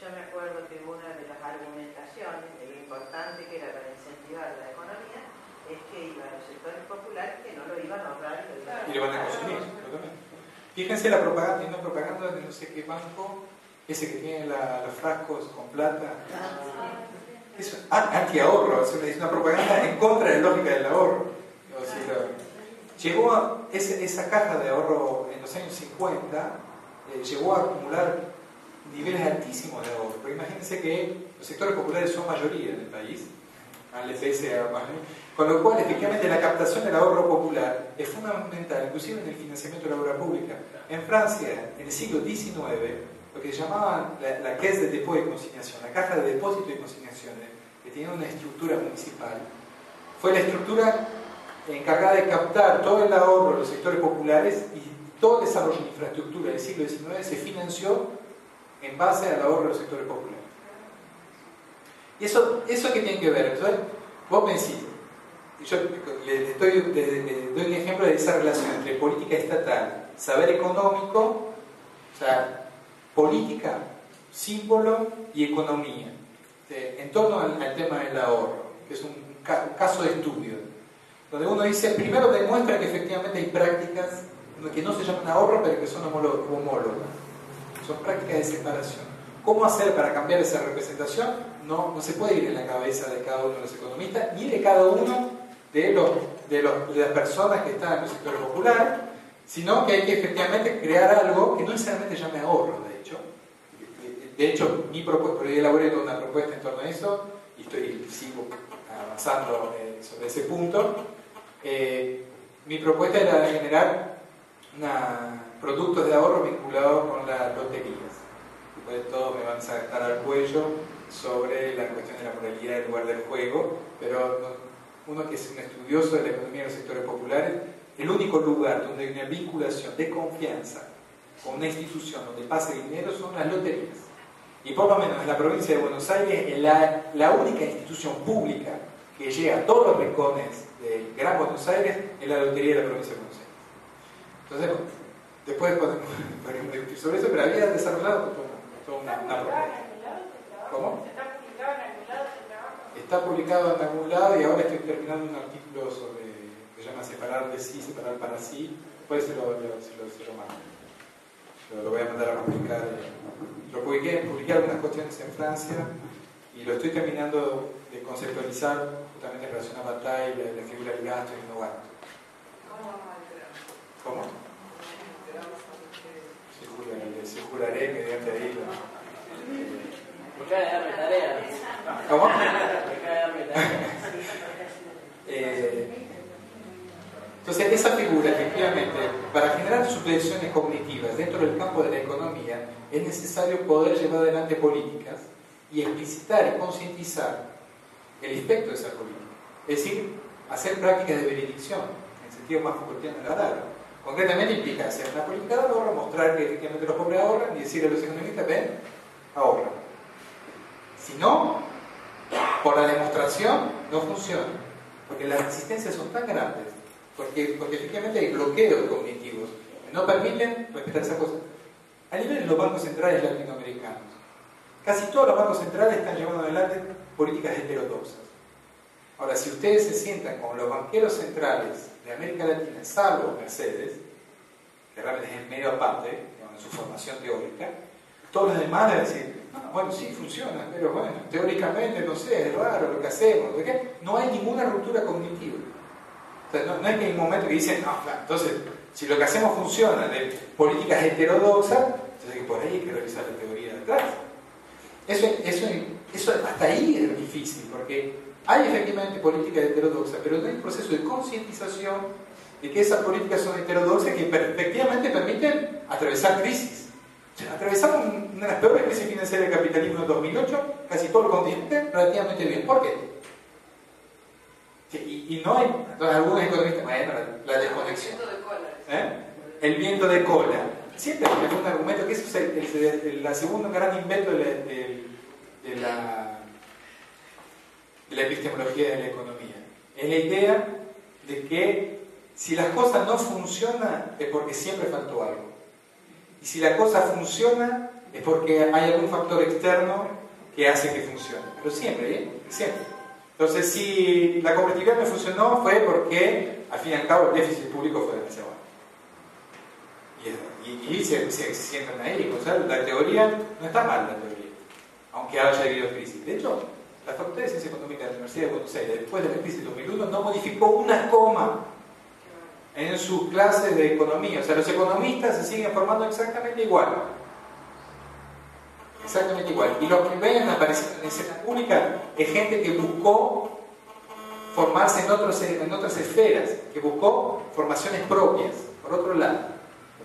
[SPEAKER 3] yo me acuerdo que una de las argumentaciones de lo importante que era para incentivar la economía es que iban los sectores populares que no lo iban a ahorrar y lo iban a
[SPEAKER 1] y lo van a consumir. Fíjense la propaganda, hay una propaganda de no sé qué banco, ese que tiene la- los frascos con plata. Es ah, anti-ahorro, es una, es una propaganda en contra de la lógica del ahorro. O sea, llegó a, ese- esa caja de ahorro en los años 50, eh, llegó a acumular niveles altísimos de ahorro. Porque imagínense que los sectores populares son mayoría en el país, al EPS a más. Con lo cual, efectivamente, la captación del ahorro popular es fundamental, inclusive en el financiamiento de la obra pública. En Francia, en el siglo XIX, lo que llamaban la, la caisse de dépôt y consignación, la caja de depósito y consignaciones, que tenía una estructura municipal, fue la estructura encargada de captar todo el ahorro de los sectores populares y todo el desarrollo de infraestructura del siglo XIX se financió en base al ahorro de los sectores populares. ¿Y eso, eso qué tiene que ver? Entonces, vos me decís, yo le estoy, le- le doy un ejemplo de esa relación entre política estatal, saber económico, o sea, política, símbolo y economía, en torno al, al tema del ahorro, que es un, un caso de estudio, donde uno dice, primero demuestra que efectivamente hay prácticas que no se llaman ahorro, pero que son homólogas, son prácticas de separación. ¿Cómo hacer para cambiar esa representación? No, no se puede ir en la cabeza de cada uno de los economistas, ni de cada uno de, los, de, los, de las personas que están en el sector popular, sino que hay que efectivamente crear algo que no necesariamente llame ahorro, de hecho. De hecho, mi propuesta, yo elaboré toda una propuesta en torno a eso y estoy, sigo avanzando eh, sobre ese punto. Eh, mi propuesta era generar una, productos de ahorro vinculados con las loterías. Después todos me van a saltar al cuello sobre la cuestión de la moralidad en lugar del juego, pero uno que es un estudioso de la economía de los sectores populares, el único lugar donde hay una vinculación de confianza con una institución donde pase dinero son las loterías. Y por lo menos en la provincia de Buenos Aires, la, la única institución pública que llega a todos los rincones del Gran Buenos Aires es la lotería de la provincia de Buenos Aires. Entonces, después podemos, discutir sobre eso, pero había desarrollado toda una, una propuesta. ¿Cómo? Está publicado en algún lado y ahora estoy terminando un artículo sobre, que se llama Separar de sí, separar para sí. Después se lo, lo, se lo, se lo mando. Lo, lo, voy a mandar a publicar. Lo publiqué, publiqué algunas cuestiones en Francia y lo estoy terminando de conceptualizar justamente en relación a Bataille, la, la figura del gasto y no gasto. ¿Cómo? Se juraré mediante ahí.
[SPEAKER 5] Cae de darme.
[SPEAKER 1] ¿Cómo?
[SPEAKER 5] Cae de darme tarea.
[SPEAKER 1] Eh, entonces, esa figura, efectivamente, para generar subvenciones cognitivas dentro del campo de la economía, es necesario poder llevar adelante políticas y explicitar y concientizar el efecto de esa política. Es decir, hacer prácticas de benedicción, en el sentido más Foucaultiano de la palabra. Concretamente implica hacer una política de ahorro, mostrar que efectivamente los pobres ahorran y decir a los economistas, ven, ahorran. Si no, por la demostración no funciona, porque las resistencias son tan grandes, porque, porque efectivamente hay bloqueos cognitivos que no permiten respetar esa cosa. A nivel de los bancos centrales latinoamericanos, casi todos los bancos centrales están llevando adelante políticas heterodoxas. Ahora, si ustedes se sientan con los banqueros centrales de América Latina, salvo Mercedes, que realmente es el medio aparte, en su formación teórica, todos los demás deben decir, ah, bueno, sí, funciona, pero bueno, teóricamente, no sé, es raro lo que hacemos. No hay ninguna ruptura cognitiva. O sea, no, no, que hay un momento que dicen, no, claro, entonces, si lo que hacemos funciona de políticas heterodoxas, entonces por ahí hay que revisar la teoría de atrás. Eso, eso, eso hasta ahí es difícil, porque hay efectivamente política heterodoxa, pero no hay un proceso de concientización de que esas políticas son heterodoxas que efectivamente permiten atravesar crisis. Atravesamos una de las peores crisis financieras del capitalismo en 2008, casi todo el continente, relativamente bien. ¿Por qué? Y, y no hay, entonces algunos economistas, bueno, la, la desconexión. ¿Eh? El viento de cola. Siempre es un argumento que eso es el, el, el, la segunda gran invento de la, de, de la, de la epistemología de la economía. Es la idea de que si las cosas no funcionan es porque siempre faltó algo. Y si la cosa funciona es porque hay algún factor externo que hace que funcione. Pero siempre, ¿eh? Siempre. Entonces, si la competitividad no funcionó fue porque, al fin y al cabo, el déficit público fue demasiado alto. Y, y, y se, se, ahí. O sea, la teoría no está mal, la teoría, aunque haya habido crisis. De hecho, la Facultad de Ciencia Económica de la Universidad de Buenos Aires, después de la crisis de 2001, no modificó una coma en sus clases de economía. O sea, los economistas se siguen formando exactamente igual. Exactamente igual. Y los que ven apareciendo en escena pública es gente que buscó formarse en, otros, en otras esferas, que buscó formaciones propias, por otro lado.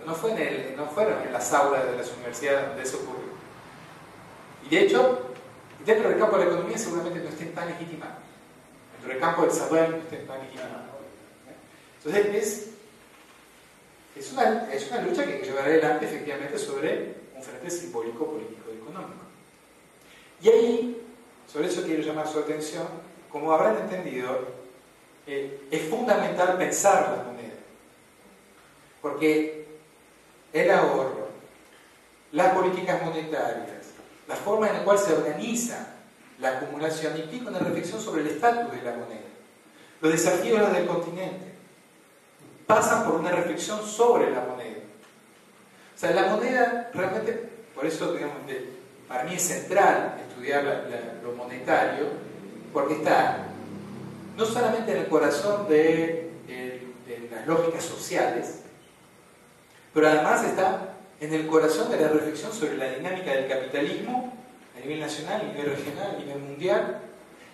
[SPEAKER 1] No, fue en el, no fueron en las aulas de las universidades donde eso ocurrió. Y de hecho, dentro del campo de la economía seguramente no estén tan legitimados. Dentro del campo del saber no estén tan legitimados. Entonces es, es, una, es una lucha que hay que llevar adelante efectivamente sobre un frente simbólico, político y económico. Y ahí, sobre eso quiero llamar su atención, como habrán entendido, eh, es fundamental pensar la moneda. Porque el ahorro, las políticas monetarias, la forma en la cual se organiza la acumulación implica una reflexión sobre el estatus de la moneda, los desafíos del continente, pasan por una reflexión sobre la moneda. O sea, la moneda realmente, por eso digamos, para mí es central estudiar lo monetario, porque está no solamente en el corazón de las lógicas sociales, pero además está en el corazón de la reflexión sobre la dinámica del capitalismo a nivel nacional, a nivel regional, a nivel mundial.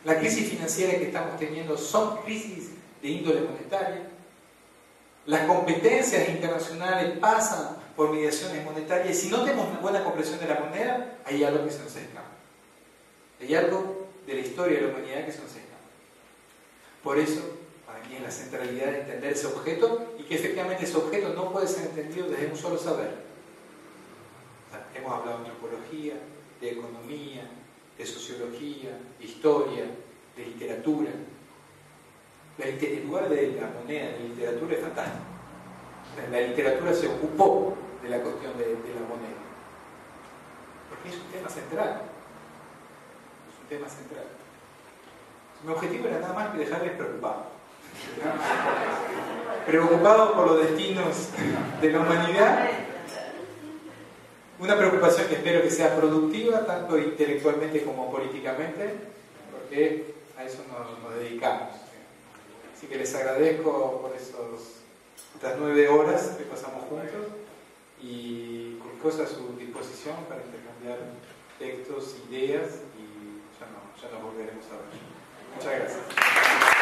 [SPEAKER 1] La crisis financiera que estamos teniendo son crisis de índole monetaria. Las competencias internacionales pasan por mediaciones monetarias y si no tenemos una buena comprensión de la moneda, hay algo que se nos escapa. Hay algo de la historia de la humanidad que se nos escapa. Por eso, para mí es la centralidad de entender ese objeto y que efectivamente ese objeto no puede ser entendido desde un solo saber. Hemos hablado de antropología, de economía, de sociología, de historia, de literatura. El lugar de la moneda en la literatura es fantástico. La literatura se ocupó de la cuestión de, de la moneda. Porque es un tema central. Es un tema central. Mi objetivo era nada más que dejarles preocupados. Preocupados por los destinos de la humanidad. Una preocupación que espero que sea productiva, tanto intelectualmente como políticamente, porque a eso nos, nos dedicamos. Así que les agradezco por esos, estas nueve horas que pasamos juntos y cualquier cosa a su disposición para intercambiar textos, ideas y ya, no, ya nos volveremos a ver. Muchas gracias.